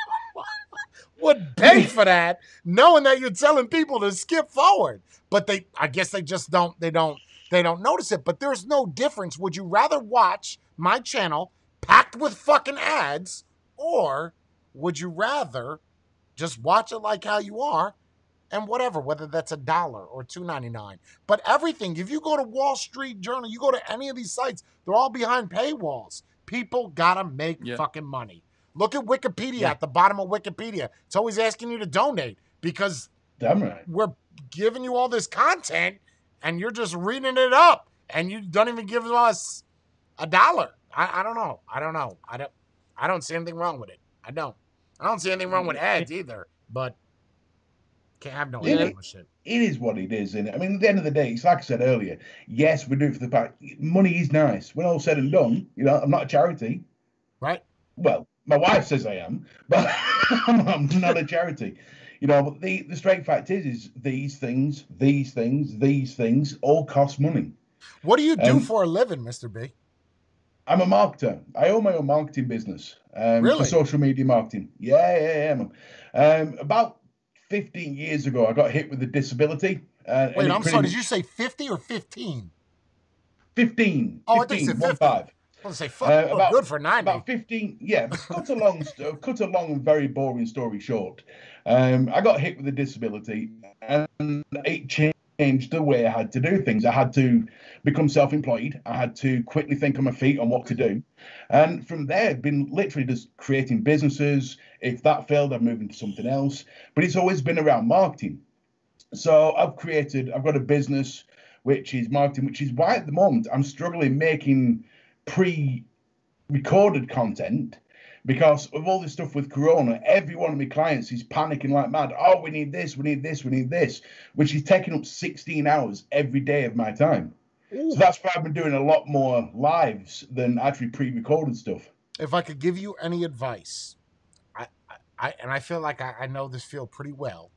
would pay for that, knowing that you're telling people to skip forward? But they, I guess they just don't, they don't, they don't notice it. But there's no difference. Would you rather watch my channel packed with fucking ads, or would you rather just watch it like how you are? And whatever, whether that's a dollar or two ninety nine, but everything. If you go to Wall Street Journal, you go to any of these sites, they're all behind paywalls. People gotta make Yeah. fucking money. Look at Wikipedia Yeah. at the bottom of Wikipedia. It's always asking you to donate because Damn right. we're giving you all this content and you're just reading it up and you don't even give us a dollar. I, I don't know. I don't know. I don't I don't see anything wrong with it. I don't. I don't see anything wrong with ads either, but can't have no Yeah. ads with shit. It is what it is, and I mean, at the end of the day, it's like I said earlier. Yes, we do it for the fact money is nice. When all said and done, you know, I'm not a charity. Right? Well, my wife says I am, but I'm not a charity. You know, but the the straight fact is, is these things, these things, these things all cost money. What do you do Um, for a living, Mr. B? I'm a marketer. I own my own marketing business. Um, Really? For social media marketing. Yeah, yeah, yeah. Um, about 15 years ago, I got hit with a disability. Uh, Wait, I'm sorry. Did you say 50 or 15? 15. Oh, I thought you 15, said one 50. five. I was to say, fuck, Uh, about- good for 90. About 15, yeah, cut a long, cut a long and very boring story short. Um, I got hit with a disability and it changed the way I had to do things. I had to become self employed, I had to quickly think on my feet on what to do. And from there, I've been literally just creating businesses. If that failed, I've moved into something else. But it's always been around marketing. So I've created, I've got a business which is marketing, which is why at the moment I'm struggling making pre recorded content because of all this stuff with Corona. Every one of my clients is panicking like mad. Oh, we need this, we need this, we need this, which is taking up 16 hours every day of my time. So that's why I've been doing a lot more lives than actually pre recorded stuff. if I could give you any advice, I, I, and I feel like I, I know this field pretty well.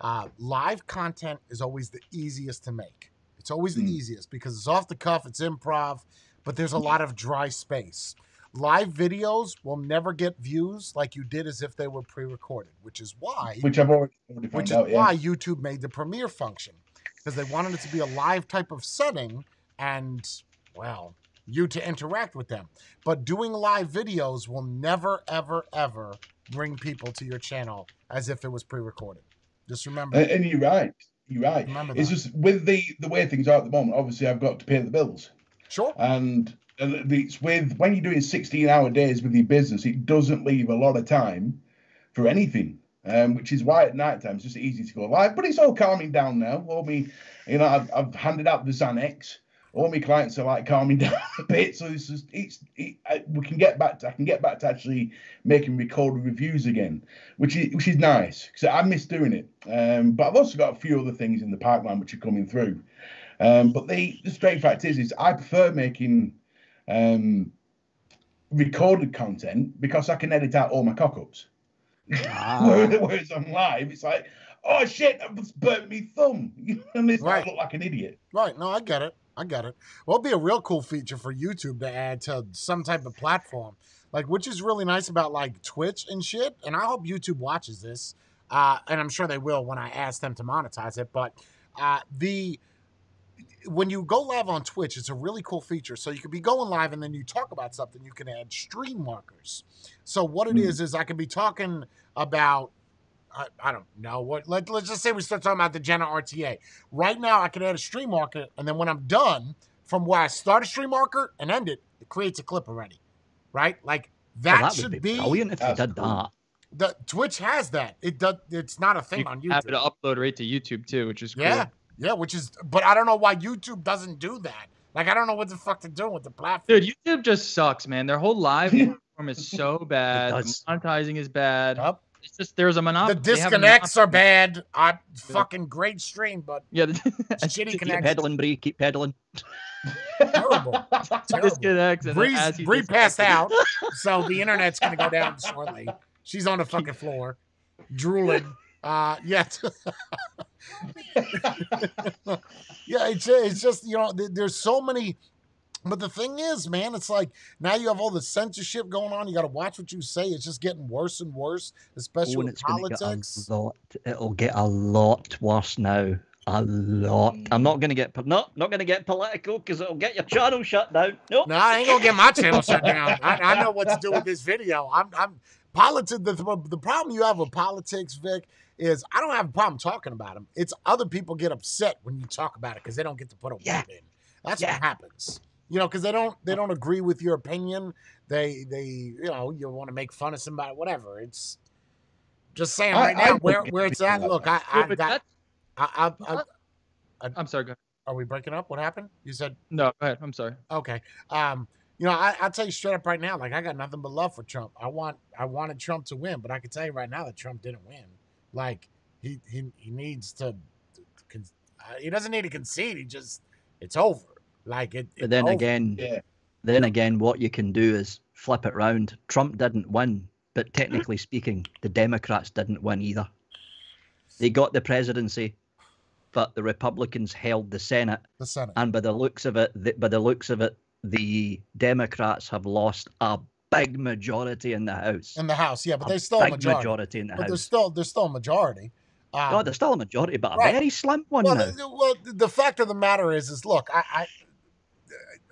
Uh, live content is always the easiest to make. It's It's always the Mm. easiest because it's off the cuff, it's improv, but there's a mm-hmm. lot of dry space. Live videos will never get views like you did as if they were pre-recorded, which is why Which I've already, which is out. Yeah. why YouTube made the premiere function because they wanted it to be a live type of setting and well, you to interact with them. But doing live videos will never ever ever bring people to your channel as if it was pre-recorded. Just remember. And, and you're right. You're right. Remember It's just with the the way things are at the moment. Obviously, I've got to pay the bills, sure. and it's with when you're doing 16 hour days with your business, it doesn't leave a lot of time for anything. Um, which is why at night time it's just easy to go live, but it's all calming down now. All me, you know, I've, I've handed out the Xanax. All my clients are like calming down a bit, so it's just it's it, I, we can get back to I can get back to actually making recorded reviews again, which is which is nice because I miss doing it. Um, but I've also got a few other things in the pipeline which are coming through. Um, but the the straight fact is, is I prefer making um, recorded content because I can edit out all my cock ups. Ah. Whereas on live, it's like, oh shit, I've just burnt me thumb, and it's Right. I look like an idiot. Right. No, I get it. I get it. Well, it'd be a real cool feature for YouTube to add to some type of platform. Like, which is really nice about like Twitch and shit. And I hope YouTube watches this. Uh, and I'm sure they will when I ask them to monetize it. But uh, the when you go live on Twitch, it's a really cool feature. So you could be going live and then you talk about something, you can add stream markers. So what it Hmm. is is I could be talking about I, I don't know what let, let's just say we start talking about the Jenna RDA. Right now I can add a stream marker and then when I'm done from where I start a stream marker and end it, it creates a clip already. Right? Like Well, that, that should would be, be brilliant if they did cool. that. the Twitch has that. It does it's not a thing You on can have it upload right to YouTube too, which is cool. Yeah. Yeah, which is but I don't know why YouTube doesn't do that. Like I don't know what the fuck to do with the platform. Dude, YouTube just sucks, man. Their whole live platform is so bad. The monetizing is bad. Yup. It's just there's a monopoly. The have a disconnects are bad. I fucking great stream, but Yeah, the shitty Keep connections. pedaling, Brie. Keep pedaling. Terrible. Terrible. disconnects and then Brie's, as he Brie passed out, so the internet's gonna go down shortly. She's on the fucking floor, drooling. Uh, yeah, yeah. It's it's just you know there's so many, but the thing is, man, it's like now you have all the censorship going on. You got to watch what you say. It's just getting worse and worse, especially Oh, and with it's going to get politics. a lot. It'll get a lot worse now. A lot. Mm. I'm not going to get. po- No, not going to get political because it'll get your channel shut down. Nope. No, I ain't gonna get my channel shut down. I, I know what to do with this video. I'm, I'm politics. The, the problem you have with politics, Vic, is I don't have a problem talking about them. It's other people get upset when you talk about it because they don't get to put a Yeah. word in. That's Yeah. what happens. You know, because they don't they don't agree with your opinion. They they you know you want to make fun of somebody, whatever. It's just saying I- right I now don't where where it's at. Look, I. I Yeah, but got that's- I, I, I I'm sorry, go ahead. are we breaking up? What happened? You said No, go ahead. I'm sorry. Okay. Um, you know, I, I'll tell you straight up right now, like I got nothing but love for Trump. I want I wanted Trump to win, but I can tell you right now that Trump didn't win. Like he he, he needs to, to con- uh, he doesn't need to concede. He just it's over. Like it. But then over. again, Yeah. then again, what you can do is flip it round. Trump didn't win, but technically speaking, the Democrats didn't win either. They got the presidency, but the Republicans held the Senate, the Senate. and by the looks of it, the, by the looks of it, the Democrats have lost a big majority in the House. in the House, yeah, but there's still a big majority. in the But there's House. still there's still a majority. Um, No, there's still a majority, but a right. very slim one well, the, well, the fact of the matter is, is look, I, I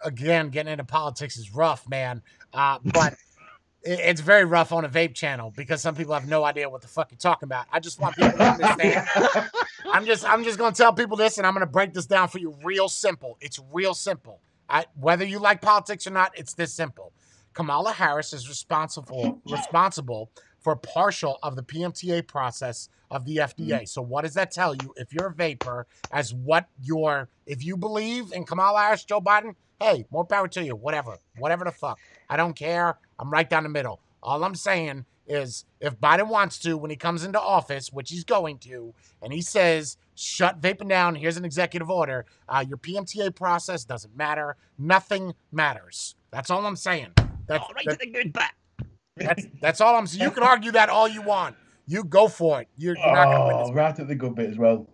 again getting into politics is rough, man. Uh, but it- it's very rough on a vape channel because some people have no idea what the fuck you're talking about. I just want people to understand. I'm just I'm just gonna tell people this, and I'm gonna break this down for you real simple. It's real simple. I, whether you like politics or not, it's this simple. Kamala Harris is responsible responsible for partial of the PMTA process of the FDA. So what does that tell you if you're a vapor as what your if you believe in Kamala Harris, Joe Biden, hey, more power to you. Whatever. Whatever the fuck. I don't care. I'm right down the middle. All I'm saying is if Biden wants to, when he comes into office, which he's going to, and he says, shut vaping down, here's an executive order, uh, your PMTA process doesn't matter. Nothing matters. That's all I'm saying. That's, All right that- to the good bit. that's, that's all I'm saying. You can argue that all you want. You go for it. You're, you're not going oh, to win Oh, this. right at the good bit as well.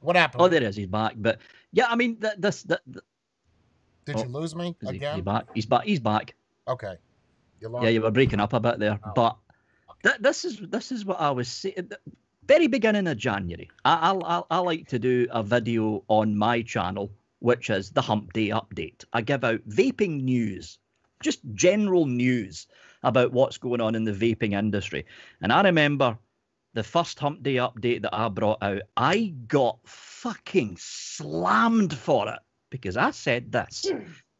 What happened? Oh, there is. He's back. But yeah, I mean, th- this. Th- th- Did you oh, lose me is he, again? he back? He's back. He's back. Okay. You lost Yeah, you were breaking up a bit there. Oh. But th- this is this is what I was saying. Very beginning of January, I, I, I, I like to do a video on my channel, which is the Hump Day Update. I give out vaping news, just general news about what's going on in the vaping industry. And I remember the first Hump Day Update that I brought out, I got fucking slammed for it because I said this.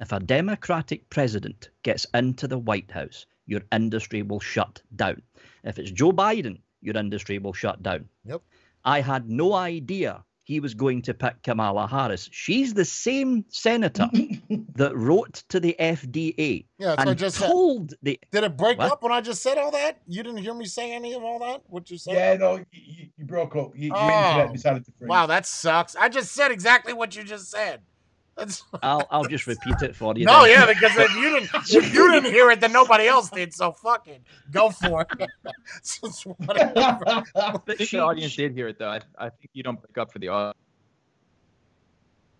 If a Democratic president gets into the White House, your industry will shut down. If it's Joe Biden, your industry will shut down. Yep. I had no idea he was going to pick Kamala Harris. She's the same senator that wrote to the FDA Yeah, that's what I and just said. told the Did it break What? up when I just said all that? You didn't hear me say any of all that? What you said? Yeah, no, you, you broke up. You, Oh. internet decided to freeze. Wow, that sucks. I just said exactly what you just said. That's I'll I'll just repeat it for you. no, then. yeah, because if you didn't, if you didn't hear it, then nobody else did. So fucking go for it. So it's whatever. I think she- the audience did hear it though. I, I think you don't break up for the audience.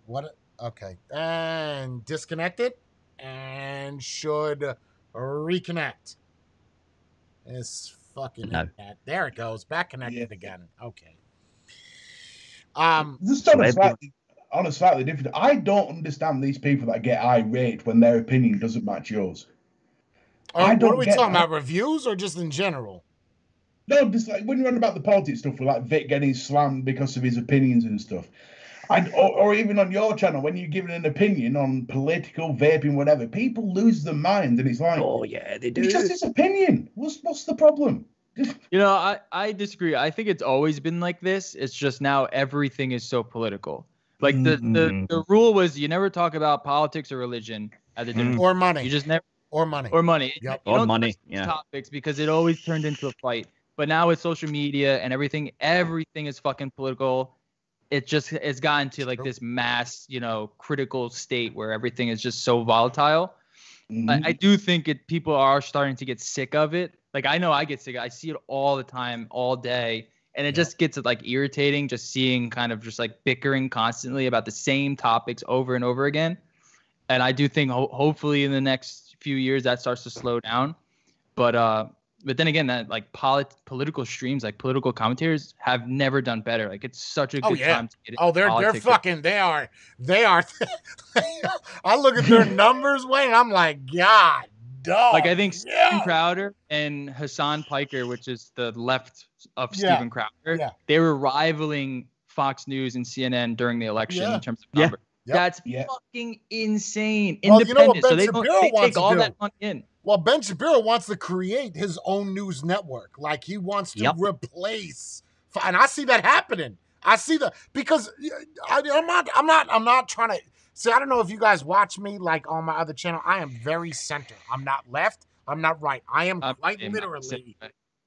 What? Okay, and disconnected, and should reconnect. It's fucking No. internet. There it goes. Back connected Yeah. again. Okay. Um. Just on So a everyone- slightly, on a slightly different. I don't understand these people that get irate when their opinion doesn't match yours. I uh, don't are we talking that. about? Reviews or just in general? No, just like when you're on about the politics stuff, with like Vic getting slammed because of his opinions and stuff. I, or, or even on your channel, when you're giving an opinion on political vaping, whatever, people lose their mind, and it's like, Oh yeah, they do. it's just his opinion. What's what's the problem? You know, I, I disagree. I think it's always been like this. It's just now everything is so political. Like the, the, Mm. the rule was you never talk about politics or religion at the dinner. Mm. Or You money? just never Or money? or money. Yep. Or money, yeah. Topics because it always turned into a fight. But now with social media and everything, everything is fucking political. It just it's gotten to like this mass, you know, critical state where everything is just so volatile. Mhm. I, I do think it people are starting to get sick of it. Like I know I get sick. I see it all the time, all day, and it just gets like irritating just seeing kind of just like bickering constantly about the same topics over and over again. And I do think ho- hopefully in the next few years that starts to slow down. But uh, but then again, that like polit- political streams, like political commentators, have never done better. Like it's such a Oh, good yeah. time to get Oh, they're they're fucking. They are. They are. I look at their numbers, Wayne. I'm like, God, dog. Like I think yeah. Steven Crowder and Hasan Piker, which is the left of Yeah, Steven Crowder, yeah. they were rivaling Fox News and CNN during the election Yeah. in terms of Yeah. numbers. Yep. That's Yeah. fucking insane. Well, you know what Independent. so Ben they, don't, they wants take to all do? that money in. Well, Ben Shapiro wants to create his own news network. Like he wants to Yep. replace, and I see that happening. I see that because I, I'm not. I'm not. I'm not trying to. See, I don't know if you guys watch me like on my other channel. I am very center. I'm not left. I'm not right. I am I'm quite literally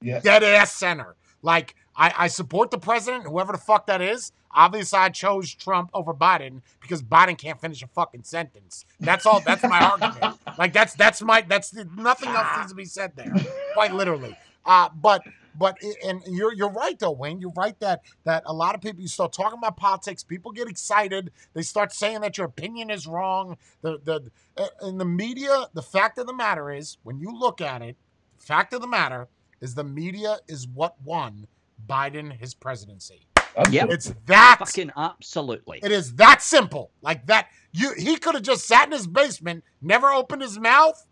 yeah. dead ass center. Like I, I support the president, whoever the fuck that is. Obviously, I chose Trump over Biden because Biden can't finish a fucking sentence. That's all. That's my argument. Like that's that's my that's the, nothing else needs to be said there. Quite literally. Uh, but but i- and you're you're right though, Wayne. You're right that that a lot of people you start talking about politics, people get excited. They start saying that your opinion is wrong. The the uh, in the media, the fact of the matter is, when you look at it, fact of the matter is the media is what won Biden his presidency. Yeah, It's that Fucking absolutely. it is that simple. Like that you he could have just sat in his basement, never opened his mouth,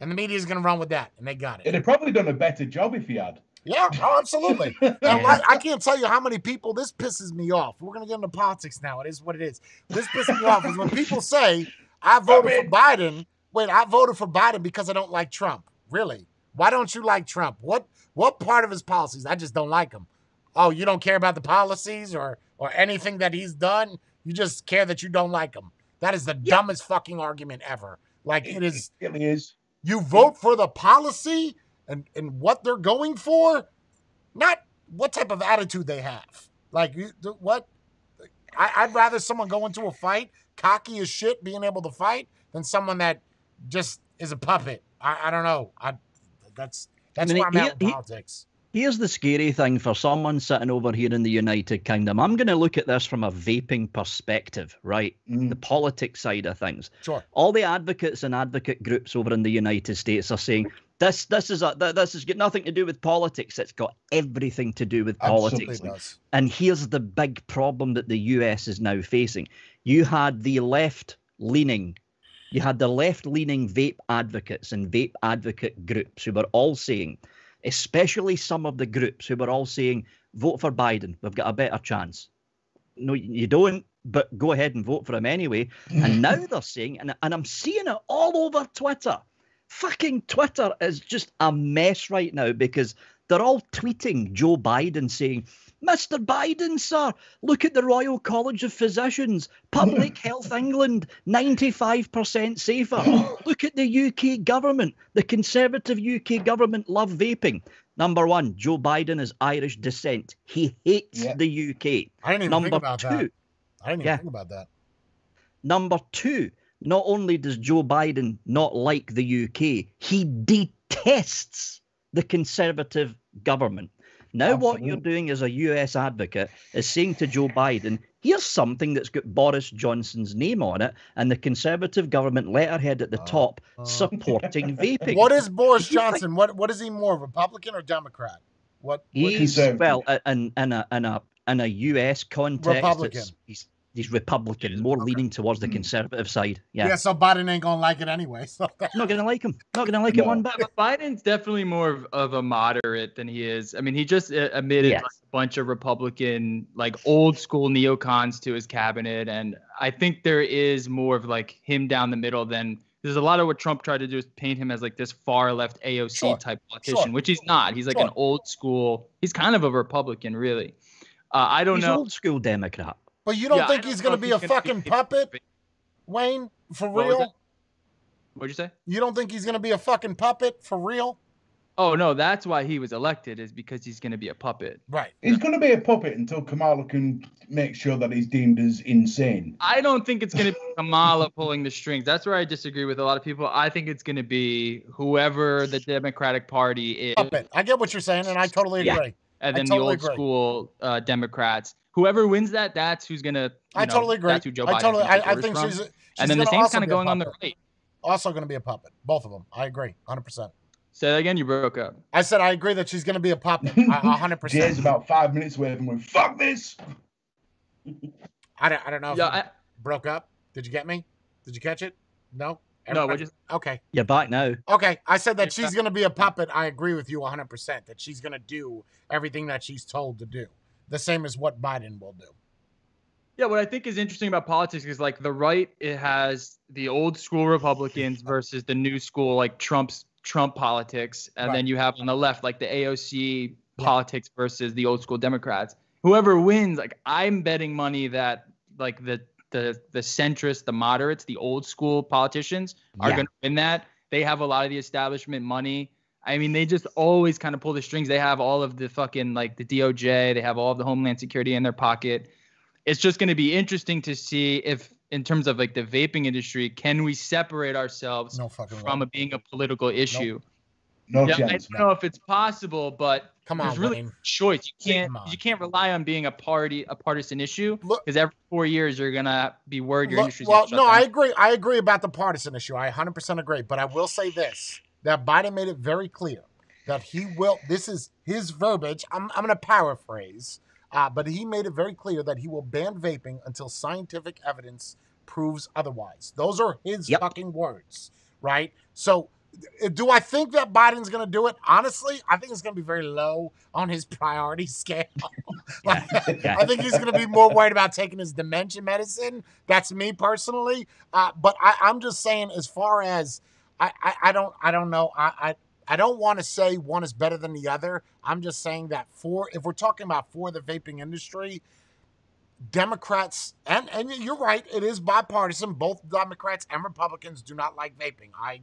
and the media is gonna run with that. And they got It'd it. have probably done a better job if he had. Yeah, oh, absolutely. And like, I can't tell you how many people this pisses me off. We're gonna get into politics now. It is what it is. This pisses me off is when people say, I voted for Biden. Wait, I voted for Biden because I don't like Trump. Really? Why don't you like Trump? What what part of his policies? I just don't like him. Oh, you don't care about the policies or or anything that he's done? You just care that you don't like him. That is the dumbest fucking argument ever. Like it is It really is. you vote for the policy and, and what they're going for, not what type of attitude they have. Like you, what? I, I'd rather someone go into a fight cocky as shit, being able to fight, than someone that just is a puppet. I, I don't know. I that's that's I mean, where I'm he- at he- politics. Here's the scary thing for someone sitting over here in the United Kingdom. I'm going to look at this from a vaping perspective, right? Mm. The politics side of things. Sure. All the advocates and advocate groups over in the United States are saying this this is a this has got nothing to do with politics. It's got everything to do with politics. And here's the big problem that the US is now facing. You had the left leaning, you had the left leaning vape advocates and vape advocate groups who were all saying, especially some of the groups who were all saying, vote for Biden, we've got a better chance. No, you don't, but go ahead and vote for him anyway. And now they're saying, and, and I'm seeing it all over Twitter. Fucking Twitter is just a mess right now because they're all tweeting Joe Biden saying, Mr. Biden, sir, look at the Royal College of Physicians, Public Health England, 95% safer. Look at the UK government, the Conservative UK government love vaping. Number one, Joe Biden is Irish descent. He hates Yeah. the UK. I didn't even Number think about two, that. I didn't even Yeah. think about that. Number two, not only does Joe Biden not like the UK, he detests the Conservative government. Now, what you're doing as a US advocate is saying to Joe Biden, here's something that's got Boris Johnson's name on it and the Conservative government letterhead at the Uh, top uh. supporting vaping. What is Boris Johnson? What what is he more, Republican or Democrat? What, what He's Conservative. well uh, in in a in a in a US context. Republican. it's- He's he's Republican, more Okay. leaning towards the Mm. conservative side. yeah. Yeah, so Biden ain't gonna like it anyway. So not gonna like him. Not gonna like it one bit. But Biden's definitely more of, of a moderate than he is. I mean, he just uh, admitted Yes. like, a bunch of Republican, like old school neocons to his cabinet, and I think there is more of like him down the middle than there's a lot of what Trump tried to do is paint him as like this far left AOC Sure. type politician, Sure. which he's not. He's like an old school. He's kind of a Republican, really. Uh, I don't He's know. old school Democrat. But you don't Yeah, think don't he's gonna be a gonna fucking be- puppet, Wayne? For What real? What'd you say? You don't think he's gonna be a fucking puppet for real? Oh no, that's why he was elected is because he's going to be a puppet. Right. He's going to be a puppet until Kamala can make sure that he's deemed as insane. I don't think it's going to be Kamala pulling the strings. That's where I disagree with a lot of people. I think it's going to be whoever the Democratic Party is, Puppet. I get what you're saying, and I totally Yeah. agree. and then totally the old agree. school uh, Democrats. Whoever wins that, that's who's going to. I totally agree. That's who Joe I Biden totally. I, I takes think orders she's. she's And then the gonna same's also kind of going on the right. Also going to be a puppet. Both of them. I agree. 100. percent Say that again. You broke up. I said I agree that she's going to be a puppet. A 100. Jai's percent about five minutes away from going, fuck this. I don't. I don't know. If Yeah. I, broke up. Did you get me? Did you catch it? No. no. Everybody- What just? Okay. You're back now. Okay, I said that Yeah. she's going to be a puppet. I agree with you 100% that she's going to do everything that she's told to do. The same as what Biden will do. Yeah, what I think is interesting about politics is like the right it has the old school Republicans versus the new school like Trump's Trump politics, and Right. then you have on the left like the AOC Yeah. politics versus the old school Democrats. Whoever wins, like I'm betting money that like the the the centrists, the moderates, the old school politicians are Yeah. going to win that. They have a lot of the establishment money. I mean, they just always kind of pull the strings. They have all of the fucking like the DOJ. They have all of the Homeland Security in their pocket. It's just going to be interesting to see if, in terms of like the vaping industry, can we separate ourselves No from it being a political issue? No yeah, I don't know if it's possible, but Come there's on, really Wayne. choice. You can't you can't rely on being a party a partisan issue because every four years you're gonna be worried your Look, industry's well, no, I agree. I agree about the partisan issue. I 100% agree. But I will say this that Biden made it very clear that he will, this is his verbiage. I'm, I'm going to paraphrase, uh, but he made it very clear that he will ban vaping until scientific evidence proves otherwise. Those are his Yep. fucking words, right? So, uh, do I think that Biden's going to do it? Honestly, I think it's going to be very low on his priority scale. Like, Yeah. I think he's going to be more worried about taking his dementia medicine. That's me personally. Uh, but I, I'm just saying, as far as I, I, I don't, I don't know. I, I, I don't want to say one is better than the other. I'm just saying that for if we're talking about for the vaping industry, Democrats and and you're right, it is bipartisan. Both Democrats and Republicans do not like vaping. I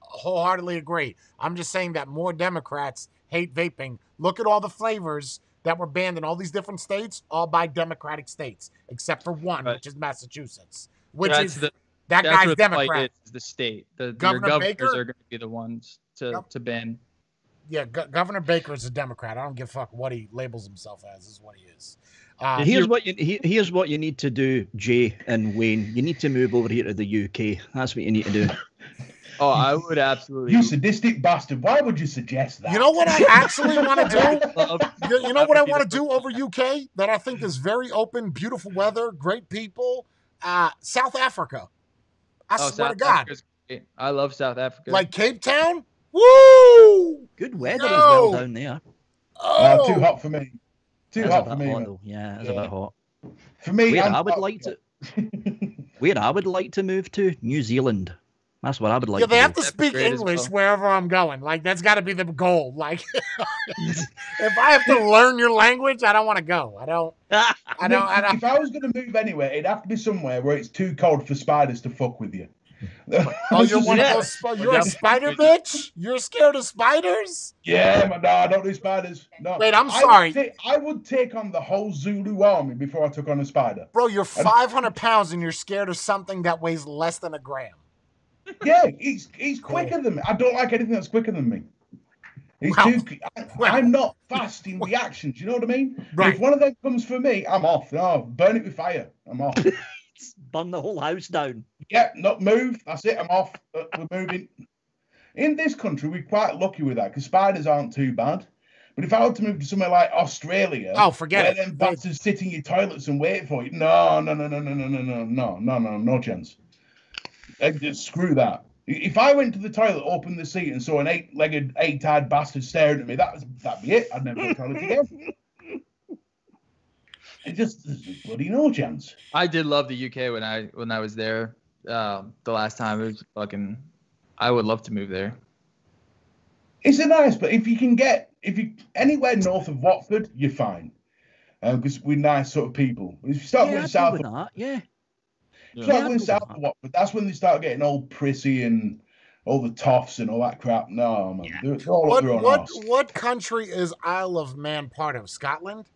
wholeheartedly agree. I'm just saying that more Democrats hate vaping. Look at all the flavors that were banned in all these different states, all by Democratic states, except for one, which is Massachusetts, which is the that that's guy's the Democrat. is, is the state. The Governor your governors Baker? are going to be the ones to Yep. to ban. yeah, Go- Governor Baker is a Democrat. I don't give a fuck what he labels himself as. Is what he is. Uh, here's what you he- here's what you need to do, Jai and Wayne. You need to move over here to the UK. That's what you need to do. Oh, I would absolutely. You sadistic bastard. Why would you suggest that? you know what I actually want to do? You, you know what I want to do over UK that I think is very open, beautiful weather, great people. Uh, South Africa. I oh, swear South to God, Africa's great. I love South Africa. like Cape Town. Woo! Good weather as well down there. Uh, Oh, too hot for me. Too It's hot for me. hot man. though. Yeah, it's a bit hot. For me, Where I'm- I would like to where I would like to move to New Zealand. That's what I would like yeah, they to have do. to speak English well. wherever I'm going. Like that's got to be the goal. Like if I have to learn your language, I don't want to go. I don't. I don't. I don't. If I was going to move anywhere, it'd have to be somewhere where it's too cold for spiders to fuck with you. Oh, you're one Yeah. of those. sp- You're a spider bitch. You're scared of spiders. Yeah, but no, I don't do spiders. No. Wait, I'm I would sorry. I would take on the whole Zulu army before I took on a spider. Bro, you're 500 pounds and you're scared of something that weighs less than a gram. Yeah, he's he's quicker than me. I don't like anything that's quicker than me. He's Wow. too. I, Wow. I'm not fast in reactions. You know what I mean? Right. If one of them comes for me, I'm off. No, burn it with fire. I'm off. Burn the whole house down. yeah, not move. That's it. I'm off. Uh, We're moving. In this country, we're quite lucky with that because spiders aren't too bad. But if I were to move to somewhere like Australia, Oh, forget where it. them bastards sit in your toilets and wait for you, no, no, no, no, no, no, no, no, no, no, no, no chance. Uh, just screw that. If I went to the toilet, opened the seat, and saw an eight-legged, eight-eyed bastard staring at me, that was, that'd be it. I'd never go to the toilet again. It just there's bloody no chance. I did love the UK when I when I was there. Um, the last time it was fucking. I would love to move there. It's a nice, but if you can get if you anywhere north of Watford, you're fine. Because we're nice sort of people. If you start yeah, going I'd south, go of, with that. Yeah. Yeah. start I'd south that. Watford, that's when they start getting all prissy and all the toffs and all that crap. No, man, they're, they're all up What their what arse. what country is Isle of Man part of? Scotland?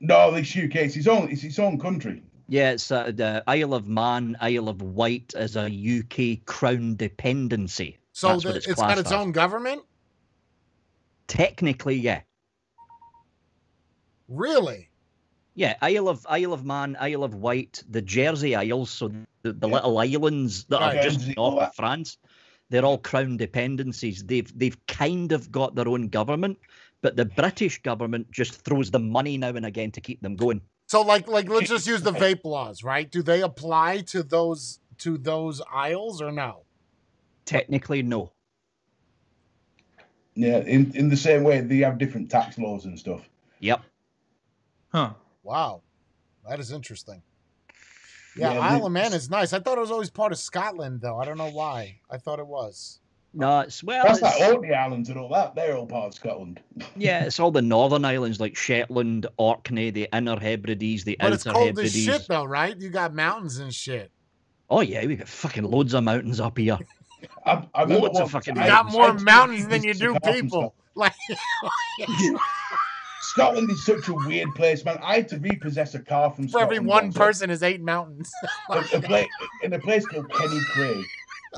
No, this UK, it's its own, it's its own country. Yeah, it's uh, the Isle of Man, Isle of Wight is a UK crown dependency. So the, it's it's got its as. own government? Technically, yeah. Really? Yeah, Isle of Isle of Man, Isle of Wight, the Jersey Isles, so the, the Yeah. little islands that are just Guernsey, north of. France, they're all crown dependencies. They've they've kind of got their own government, but the British government just throws them money now and again to keep them going. So like like let's just use the vape laws, right? Do they apply to those to those isles or no? Technically, no. Yeah, in, in the same way they have different tax laws and stuff. Yep. Huh. Wow. That is interesting. Yeah, Yeah, Isle of Man is nice. I thought it was always part of Scotland though. I don't know why. I thought it was. No, it's well, That's it's, like Orkney Islands and all that. They're all part of Scotland. yeah, it's all the northern islands like Shetland, Orkney, the Inner Hebrides, the But Outer it's cold as shit though, right? You got mountains and shit. Oh yeah, we got fucking loads of mountains up here. I, I Loads of fucking You got more mountains than you do people. Like Scotland is such a weird place, man. I had to repossess a car from for every one once. person is eight mountains. a place, in a place called Kenny Craig.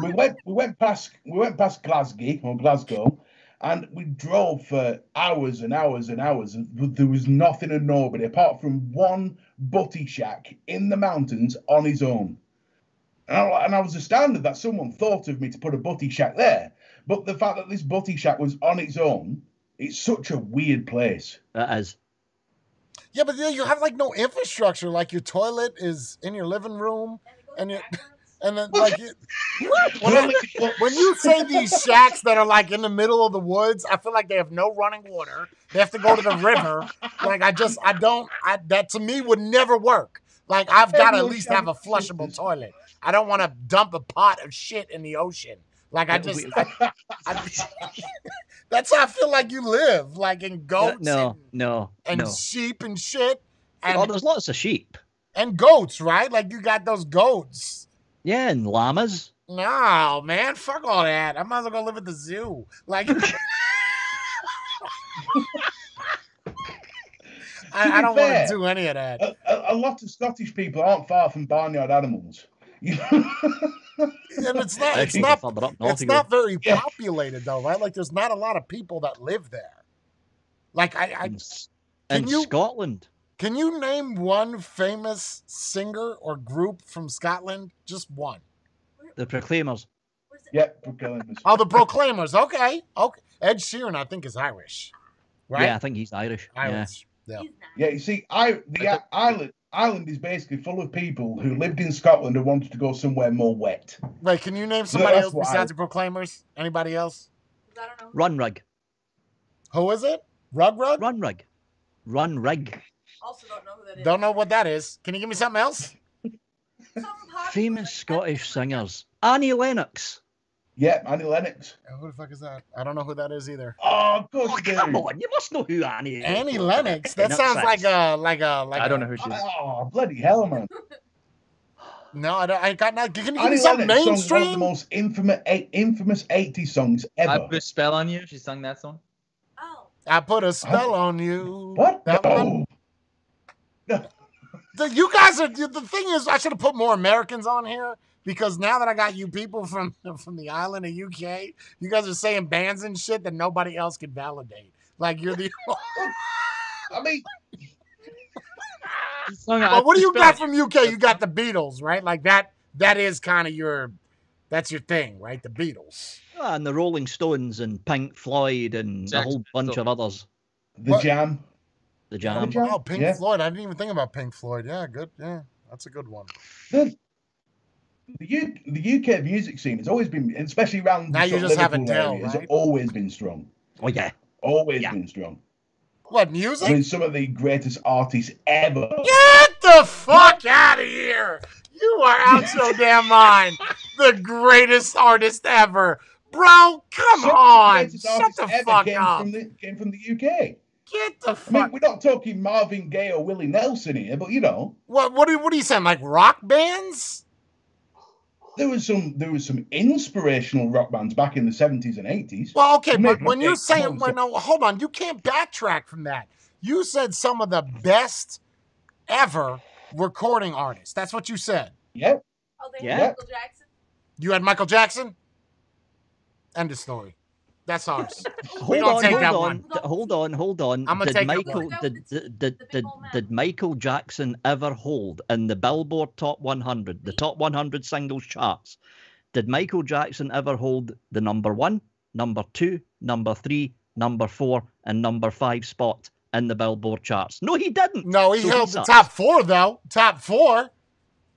We went we went past we went past Glasgow or Glasgow, and we drove for hours and hours and hours. And there was nothing and nobody apart from one butty shack in the mountains on his own. And I, and I was astounded that someone thought of me to put a butty shack there. But the fact that this butty shack was on its own, it's such a weird place. That is. yeah, but you have like no infrastructure. Like your toilet is in your living room, and you and then like you, when, when you say these shacks that are like in the middle of the woods, I feel like they have no running water. They have to go to the river. Like I just I don't I that to me would never work. Like I've got to at least have a flushable toilet. I don't want to dump a pot of shit in the ocean. Like I just, I, I, that's how I feel like you live, like in goats no, and, no, and no. sheep and shit. And oh, there's lots of sheep. and goats, right? Like you got those goats. Yeah, and llamas. No, man, fuck all that. I might as well go live at the zoo. Like, I, I don't want to do any of that. A, a, a lot of Scottish people aren't far from barnyard animals. You know? and it's not. It's not. further up north It's not very Yeah. populated though, right? Like, there's not a lot of people that live there. Like, I, I in, S- can in you- Scotland. can you name one famous singer or group from Scotland? Just one. The Proclaimers. Where's it? Yep, Proclaimers. Oh, the Proclaimers. Okay, okay. Ed Sheeran, I think, is Irish, right? Yeah, I think he's Irish. Yeah. Irish. Yeah. He's not. Yeah, you see, I the I island island is basically full of people who lived in Scotland and wanted to go somewhere more wet. Wait, can you name somebody that's else why- besides the Proclaimers? Anybody else? I don't know. Run Rug. Who is it? Rug Rug? Run Rug. Runrig. Also don't know who that is. Don't know what that is. Can you give me something else? Something Famous Scottish singers. Annie Lennox. Yeah, Annie Lennox. Who the fuck is that? I don't know who that is either. Oh, Oh, you come on. You must know who Annie is. Annie Lennox. That Lennox sounds is. like a like a like. I don't a- know who she is. Oh, bloody hell, man. No, I don't. I got not. Can you give Annie me something Lennox sung one of the most infamous, eight, infamous 80 songs ever. I put a spell on you. She sung that song. Oh, I put a spell on you. What? That one. No. The- you guys are. The thing is, I should have put more Americans on here because now that I got you people from from the island of UK, you guys are saying bands and shit that nobody else can validate. Like you're the. I mean, She well, what do you got from UK? You got the Beatles, right? Like that. That is kind of your. That's your thing, right? The Beatles. Ah, and the Rolling Stones and Pink Floyd and a whole bunch Pistols. of others. the What? jam. The Jam. the Jam. Oh, Pink Yeah. Floyd. I didn't even think about Pink Floyd. Yeah, good. Yeah, that's a good one. The, the, U, the UK music scene has always been, especially around Now the you just have Liverpool Adele, area, has always been strong. Oh, yeah. Always Yeah. been strong. What I music? mean, some of the greatest artists ever. Get the fuck out of here! You are out your damn mind. The greatest artist ever, bro. Come Some of the on, greatest shut the ever fuck came up. From the, came from the UK. Get the I mean, fuck. we're not talking Marvin Gaye or Willie Nelson here, but you know, What? What are, what are you saying? Like rock bands? There was some there was some inspirational rock bands back in the seventies and eighties. Well, okay, but when you're case. saying, Come on, well, no, uh, hold on, you can't backtrack from that. You said some of the best ever recording artists. That's what you said. Yeah, oh, they Yeah. had Michael Jackson. You had Michael Jackson. End of story. That's ours. Hold gonna on, take hold that on, one. d- hold on, hold on. I'm gonna did take that Michael one. did, did, did, did, did Michael Jackson ever hold in the Billboard Top 100, the top 100 singles charts? Did Michael Jackson ever hold the number one, number two, number three, number four, and number five spot in the Billboard charts? No, he didn't. No, he So held the top four though. Top four.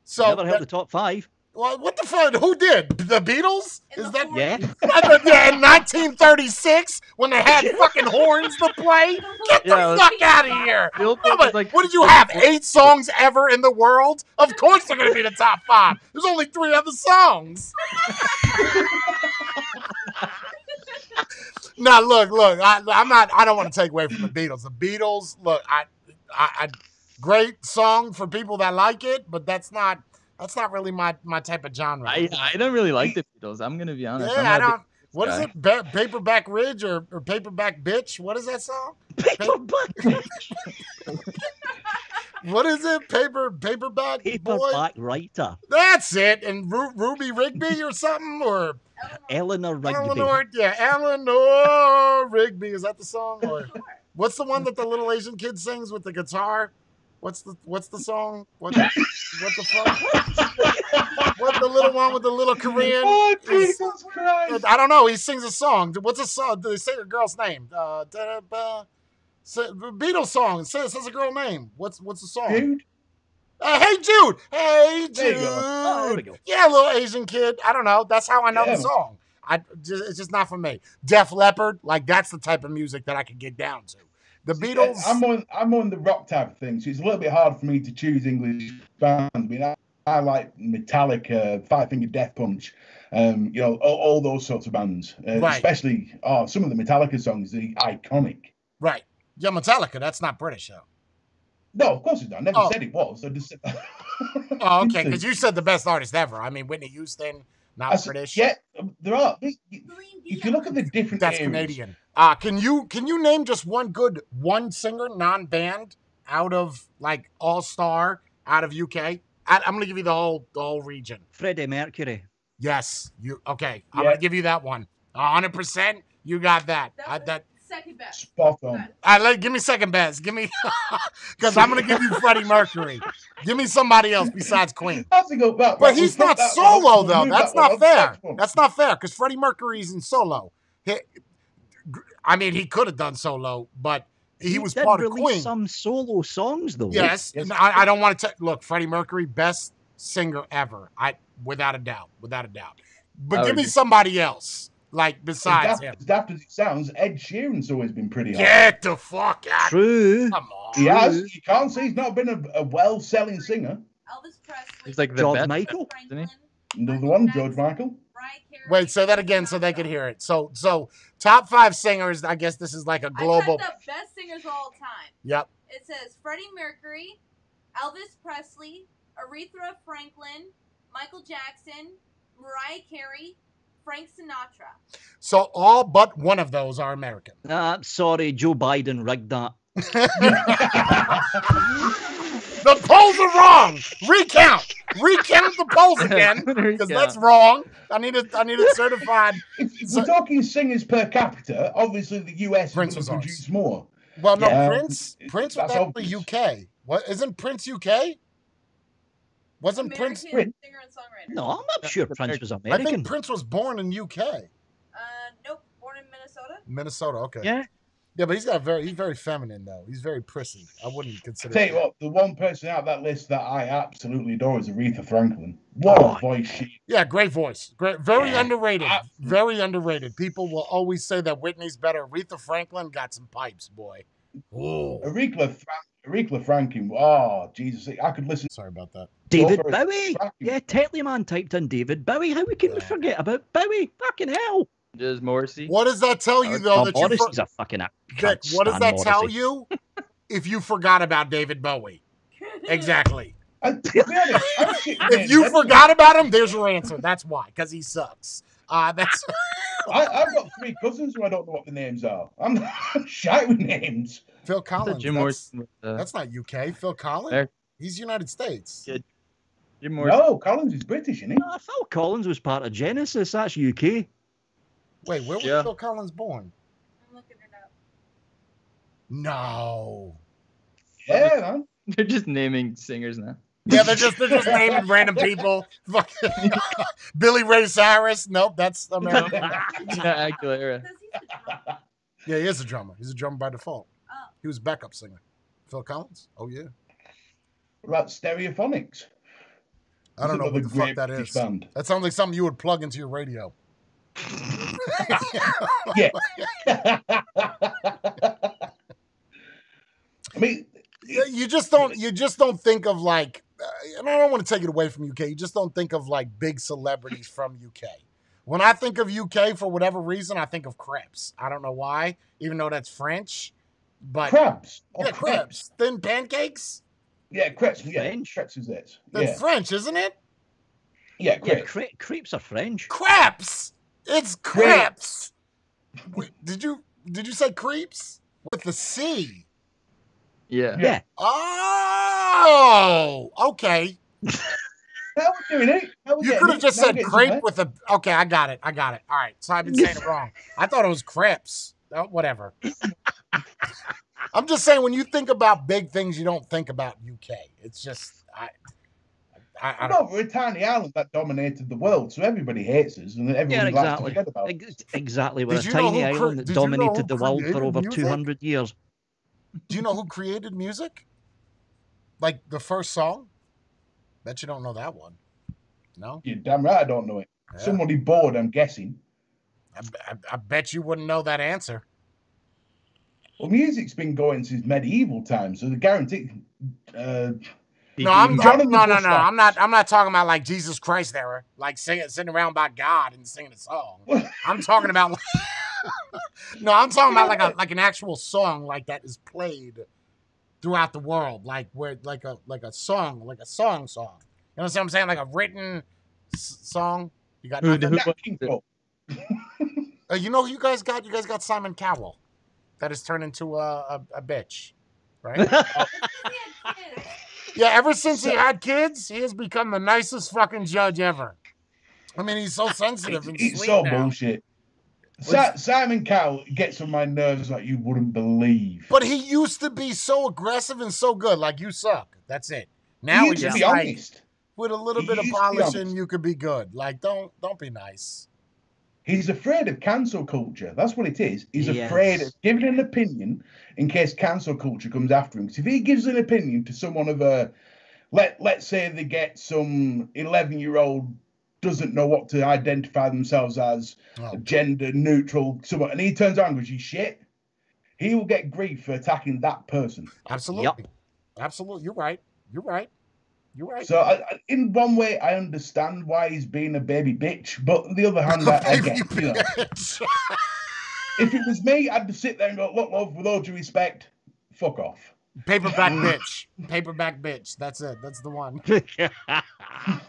So Never held that- the top five. Well, what the fuck? Who did? The Beatles? Is the that? Yeah. yeah, in 1936 when they had fucking horns to play. Get the Yeah, it was- fuck out of here. The old Yeah, thing but like- what did you have? Eight songs ever in the world? Of course they're gonna be the top five. There's only three other songs. now look, look. I, I'm not. I don't want to take away from the Beatles. The Beatles. Look, I, I, I, great song for people that like it, but that's not. That's not really my my type of genre. I, I don't really like the Beatles. I'm gonna be honest. Yeah, I not a big don't. What is guy. it? Ba- Paperback Ridge or, or Paperback Bitch? What is that song? Paperback, What is it? Paper Paperback Boy. paperback writer, That's it. And Ru- Ruby Rigby or something or Eleanor. Eleanor Rigby. Eleanor. Yeah, Eleanor Rigby. Is that the song? Or what's the one that the little Asian kid sings with the guitar? What's the What's the song? What What the fuck? What the little one with the little Korean? Oh Jesus Christ! I don't know. He sings a song. What's a song? Do they say a girl's name? Uh, da, da, Beatles song. It says, says a girl name. What's What's the song? Dude, Uh, hey Jude. Hey Jude. There you. Oh, we go. Yeah, little Asian kid. I don't know. That's how I know Yeah. the song. I just, it's just not for me. Def Leppard, like that's the type of music that I can get down to. The Beatles. I'm on I'm on the rock type of thing, so it's a little bit hard for me to choose English bands. I mean, I, I like Metallica, Five Finger Death Punch, um, you know, all, all those sorts of bands. Uh, Right. Especially, oh, some of the Metallica songs, the iconic. right. Yeah, Metallica. That's not British though. No, of course it's not. I never Oh. said it was. I just said. Oh, okay. Because you said the best artist ever. I mean, Whitney Houston, not I said- British. Yeah, there are. If you look at the Dion. different That's areas, Canadian. Uh, can you can you name just one good one singer non band out of like all star out of UK? I, I'm gonna give you the whole the whole region. Freddie Mercury. Yes, you okay? I'm Yeah. gonna give you that one. hundred percent. You got that. That I, that. Second best. Spot on. I let give me second best. Give me because I'm gonna give you Freddie Mercury. Give me somebody else besides Queen. Have to go back. But right, he's not put solo one- though. move That's that one not on to the fair. That's not fair because Freddie Mercury's in solo. He, I mean, he could have done solo, but he, was did part of Queen. some solo songs though. Yes, Yes. I, I don't want to look. Freddie Mercury, best singer ever. I without a doubt, without a doubt. But I give me somebody else, like besides daft, him. as daft as it sounds, Ed Sheeran's always been pretty hot. Get the fuck out! True. Come on. He has. You can't say he's not been a, a well-selling singer. Elvis Presley. He's like the George best. Michael. Franklin, Another one, George Michael. Mariah Wait, say that again so they could hear it. So, so top five singers. I guess this is like a global. I typed up best singers of all time. Yep. It says Freddie Mercury, Elvis Presley, Aretha Franklin, Michael Jackson, Mariah Carey, Frank Sinatra. So all but one of those are American. Ah, sorry, Joe Biden rigged that. The polls are wrong. Recount. Recount the polls again because that's wrong. I need it. I need it certified. If, if So- we're talking singers per capita, obviously the US Prince was going ours. more. Well, no, Yeah. Prince. Prince was That's actually obvious. UK. What isn't Prince UK? Wasn't Prince? Singer and songwriter. No, I'm not sure Prince was American. I think Prince was born in UK, Uh, nope. Born in Minnesota. Minnesota. Okay. Yeah. Yeah, but he's got very. He's very feminine though. He's very prissy. I wouldn't consider. Tell you what, the one person out of that list that I absolutely adore is Aretha Franklin. What Oh, a voice she Yeah, great voice. Great, very Yeah. underrated. Absolutely. Very underrated. People will always say that Whitney's better. Aretha Franklin got some pipes, boy. Ooh. Aretha, Fra- Aretha Franklin. Oh, Jesus. I could listen. Sorry about that. David Over. Bowie. Fucking- Yeah, Tetley man typed in David Bowie. How we can we Yeah. forget about Bowie? Fucking hell. Just Morrissey. What does that tell you though? Oh, that you for- Morrissey's a fucking act. Vic, what does that tell you? If you forgot about David Bowie, exactly. And to be honest, I'm shitting If you forgot about him, there's your answer. That's why, because he sucks. Uh, that's I, I've got three cousins who I don't know what the names are. I'm, I'm shy with names. Phil Collins. Jim That's, Morrison. uh, that's not UK. Phil Collins. There. He's United States. Yeah. Jim Morrison. No, Collins is British, isn't he? No, Phil Collins was part of Genesis. That's UK. Wait, where was Yeah. Phil Collins born? I'm looking it up. No. Yeah, man. They're just naming singers now. Yeah, they're just they're just naming random people. Fucking Billy Ray Cyrus. Nope, that's American. yeah, Aguilera. He's yeah, he is a drummer. He's a drummer by default. He was backup singer. Phil Collins. Oh yeah. What about Stereophonics? I don't know what the fuck that is. Band. That sounds like something you would plug into your radio. Yeah. I mean, you just don't you just don't think of like uh, and I don't want to take it away from UK. You just don't think of like big celebrities from UK. When I think of UK for whatever reason, I think of crepes. I don't know why, even though that's French. But crabs. Oh, yeah, crepes, thin pancakes. Yeah, crepes. Yeah, French. crepes is it. That's Yeah, French, isn't it? yeah, Yeah, crepes. cre- crepes are French. Crepes. It's crepes. Wait, did you did you say creeps with the C? Yeah. Yeah. Oh, okay. How we doing eh? it? You could have just Now said crepe eh? with a. Okay, I got it. I got it. All right. So I've been saying it wrong. I thought it was crepes. Oh, whatever. I'm just saying when you think about big things, you don't think about UK. It's just I. I, I No, we're a tiny island that dominated the world, so everybody hates us, and everyone Yeah, likes to exactly. forget about. it. Exactly. We're Did a tiny cre- island that did you know dominated the world for over music? 200 years. do you know who created music? Like the first song? Bet you don't know that one. No. You're damn right, I don't know it. Yeah. Somebody bored, I'm guessing. I, I, I bet you wouldn't know that answer. Well, music's been going since medieval times, so the guarantee. Uh, No, I'm, I'm no, no, no. I'm not. I'm not talking about like Jesus Christ era, like singing, sitting around by God and singing a song. I'm talking about. no, I'm talking about like a like an actual song like that is played throughout the world, like where like a like a song, like a song song. You know what I'm saying? Like a written s- song. You got Who- nothing? who- King Cole. Uh, you know who you guys got? You guys got Simon Cowell, that has turned into a a, a bitch, right? He had kids. Yeah, ever since he had kids, he has become the nicest fucking judge ever. I mean, he's so sensitive and it's sweet so now. bullshit. Si- Simon Cowell gets on my nerves like you wouldn't believe. But he used to be so aggressive and so good. Like you suck. That's it. Now he's to just be like honest. with a little he bit of used to be polishing, you could be good. Like don't don't be nice. He's afraid of cancel culture. That's what it is. He's He afraid of giving an opinion in case cancel culture comes after him. 'Cause if he gives an opinion to someone of a, let let's say they get some eleven year old doesn't know what to identify themselves as, Oh, gender neutral, someone, and he turns around and goes, "You shit." He will get grief for attacking that person. absolutely. Absolutely. You're right. You're right. You're right. So, I, I- in one way, I understand why he's being a baby bitch, but on the other hand, I, I get, you know, if it was me, I'd just sit there and go, "Look, love, with all due respect, fuck off." Paperback mm. bitch. Paperback bitch. That's it. That's the one.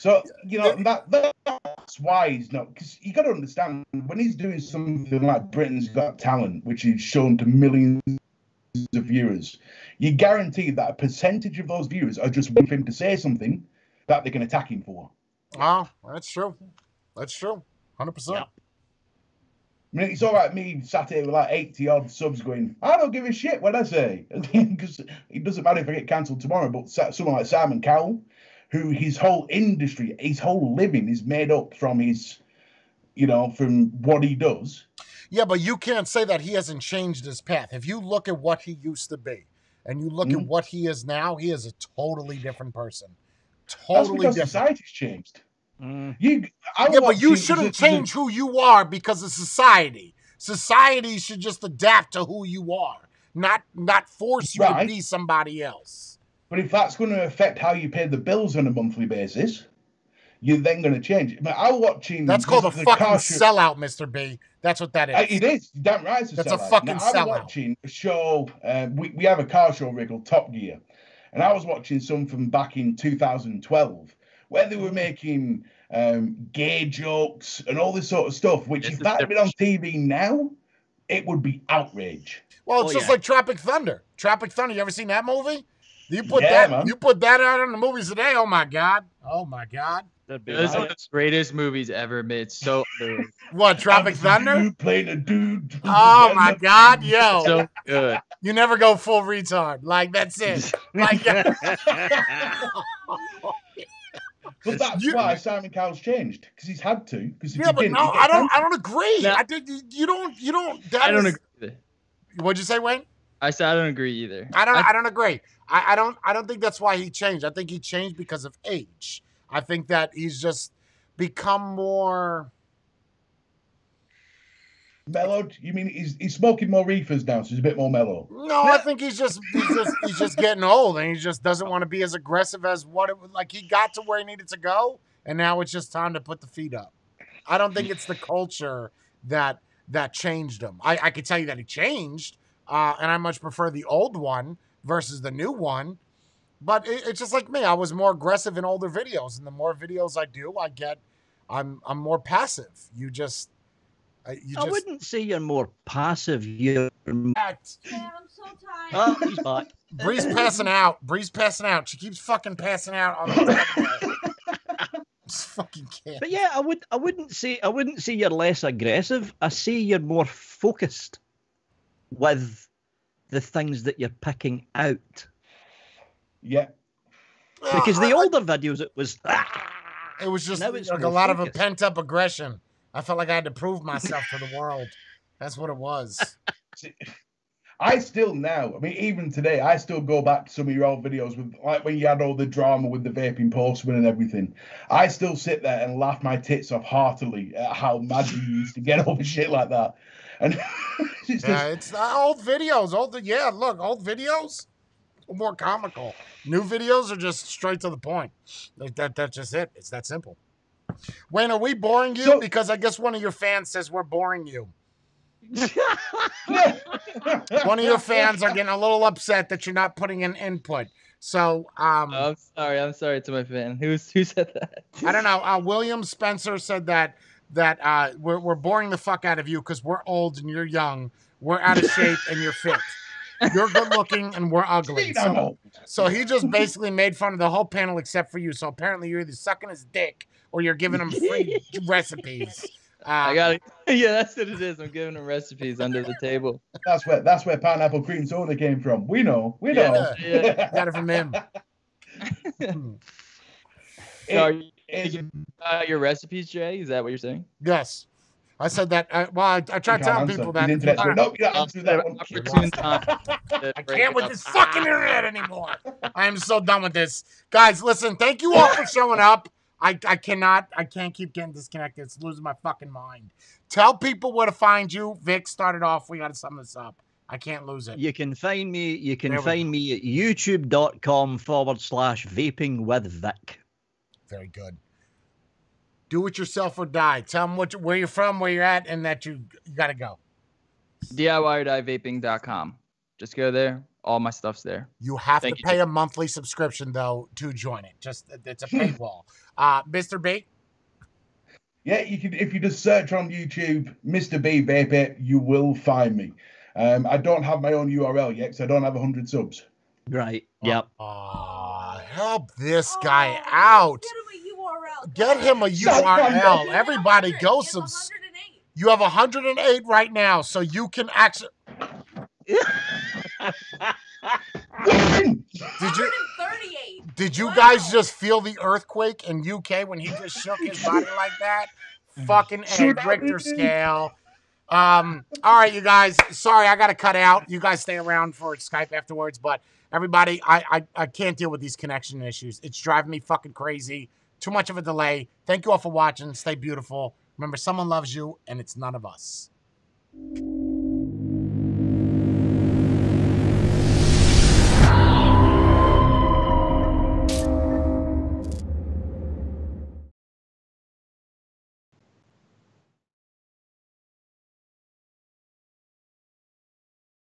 So you know that that's why he's not because you got to understand when he's doing something like Britain's Got Talent, which is shown to millions of viewers, you guarantee that a percentage of those viewers are just waiting for him to say something that they can attack him for. Oh, that's true. That's true. Hundred percent. Yep. I mean, it's all right me sat here with like 80 odd subs going, I don't give a shit what I say. Because it doesn't matter if I get cancelled tomorrow, but someone like Simon Cowell, who his whole industry, his whole living is made up from his, you know, from what he does. Yeah, but you can't say that he hasn't changed his path. If you look at what he used to be and you look at Mhm. what he is now, he is a totally different person. That's Totally because different. society's changed. Mm. You, I Yeah, but you watching- shouldn't the- the- change who you are because of society. Society should just adapt to who you are, not not force you Right. to be somebody else. But if that's going to affect how you pay the bills on a monthly basis, you're then going to change. I mean, I'm watching. That's called a the fucking car show- sellout, Mr. B. That's what that is. Uh, it is damn right. It's a That's a fucking now, I'm sellout. watching a show. Uh, we we have a car show rig called Top Gear, and I was watching some from back in 2012 where they were making um, gay jokes and all this sort of stuff. Which, This if that had been on TV now, it would be outrage. Well, it's Oh, just yeah. like Tropic Thunder. Tropic Thunder. You ever seen that movie? You put Yeah, that man. you put that out in the movies today. Oh my god. Oh my god. That'd be one of the greatest movies ever made. So underrated. What Tropic Thunder? dude playing a dude. Oh my god, yo! so good. You never go full retard. Like that's it. Like But that's You- why Simon Cowell's changed because he's had to. Because yeah, but no, I don't. I don't agree. No. I think you, you don't. You don't. that I don't is- agree. What'd you say, Wayne? I said I don't agree either. I don't. I, don't agree. I, I don't. I don't think that's why he changed. I think he changed because of age. I think that he's just become more. mellowed. You mean he's he's smoking more reefers now, so he's a bit more mellow. No, I think he's just he's just he's just getting old, and he just doesn't want to be as aggressive as what it was like. He got to where he needed to go, and now it's just time to put the feet up. I don't think it's the culture that that changed him. I I could tell you that he changed, uh, and I much prefer the old one versus the new one. But it, it's just like me. I was more aggressive in older videos, and the more videos I do, I get. I'm I'm more passive. You just. uh, You I just wouldn't say you're more passive. You're. act. Yeah, I'm so tired. Oh, he's back. Brie's passing out. Brie's passing out. She keeps fucking passing out on the Just fucking can't. But yeah, I would. I wouldn't say. I wouldn't say you're less aggressive. I say you're more focused with the things that you're picking out. Yeah. Because Uh, I- the I- older videos, it was. it was just it's like a more lot of a pent up aggression. I felt like I had to prove myself to the world. That's what it was. I still now, I mean, even today, I still go back to some of your old videos with like when you had all the drama with the vaping postman and everything. I still sit there and laugh my tits off heartily at how mad you used to get over shit like that. And it's Yeah, just, it's uh, old videos. Old, yeah. Look, old videos are more comical. New videos are just straight to the point. Like that. That's just it. It's that simple. Wayne, are we boring you? So- because I guess one of your fans says we're boring you. One of your fans are getting a little upset that you're not putting in input. So, um, I'm sorry. I'm sorry to my fan. Who's who said that? I don't know. Uh, William Spencer said that that uh, we're we're boring the fuck out of you because we're old and you're young. We're out of shape and you're fit. You're good looking and we're ugly. So, so he just basically made fun of the whole panel except for you. So apparently you're either sucking his dick or you're giving him free recipes. Uh, I got it. Yeah, that's what it is. I'm giving them recipes under the table. That's where that's where pineapple cream soda came from. We know. We know. Yeah. got it from him. Hmm. So are you It's- thinking about your recipes, Jai? Is that what you're saying? yes, I said that. Uh, well, I, I tried You can't telling answer. people His that. internet's Nope, you don't I'll answer that one. opportune time to I can't with this fucking internet anymore. I am so done with this. Guys, listen, thank you all for showing up. I, I cannot, I can't keep getting disconnected. It's losing my fucking mind. Tell people where to find you. Vic started off. We got to sum this up. I can't lose it. You can find me. You can There we find me at youtube.com forward slash vaping with Vic. Very good. Do it yourself or die. Tell them what you, where you're from, where you're at, and that you, you got to go. DIY-vaping.com. Just go there. All my stuff's there. You have Thank to you, pay Jai. a monthly subscription, though, to join it. Just It's a paywall. uh, Mr. B, Yeah, you can if you just search on YouTube, Mr. B Baby, you will find me. Um, I don't have my own URL yet because I don't have 100 subs. Right. Yep. Aw, help this guy Oh, out. Get him a URL. Get him a Son, URL. Everybody go Get him subs. You have 108 right now, so you can actually. Win! Did you did you Wow. guys just feel the earthquake in UK when he just shook his body like that? Fucking A, Tsunami. Richter scale. Um, all right, you guys. Sorry, I gotta cut out. You guys stay around for Skype afterwards, but everybody, I, I I can't deal with these connection issues. It's driving me fucking crazy. Too much of a delay. Thank you all for watching. Stay beautiful. Remember, someone loves you, and it's none of us.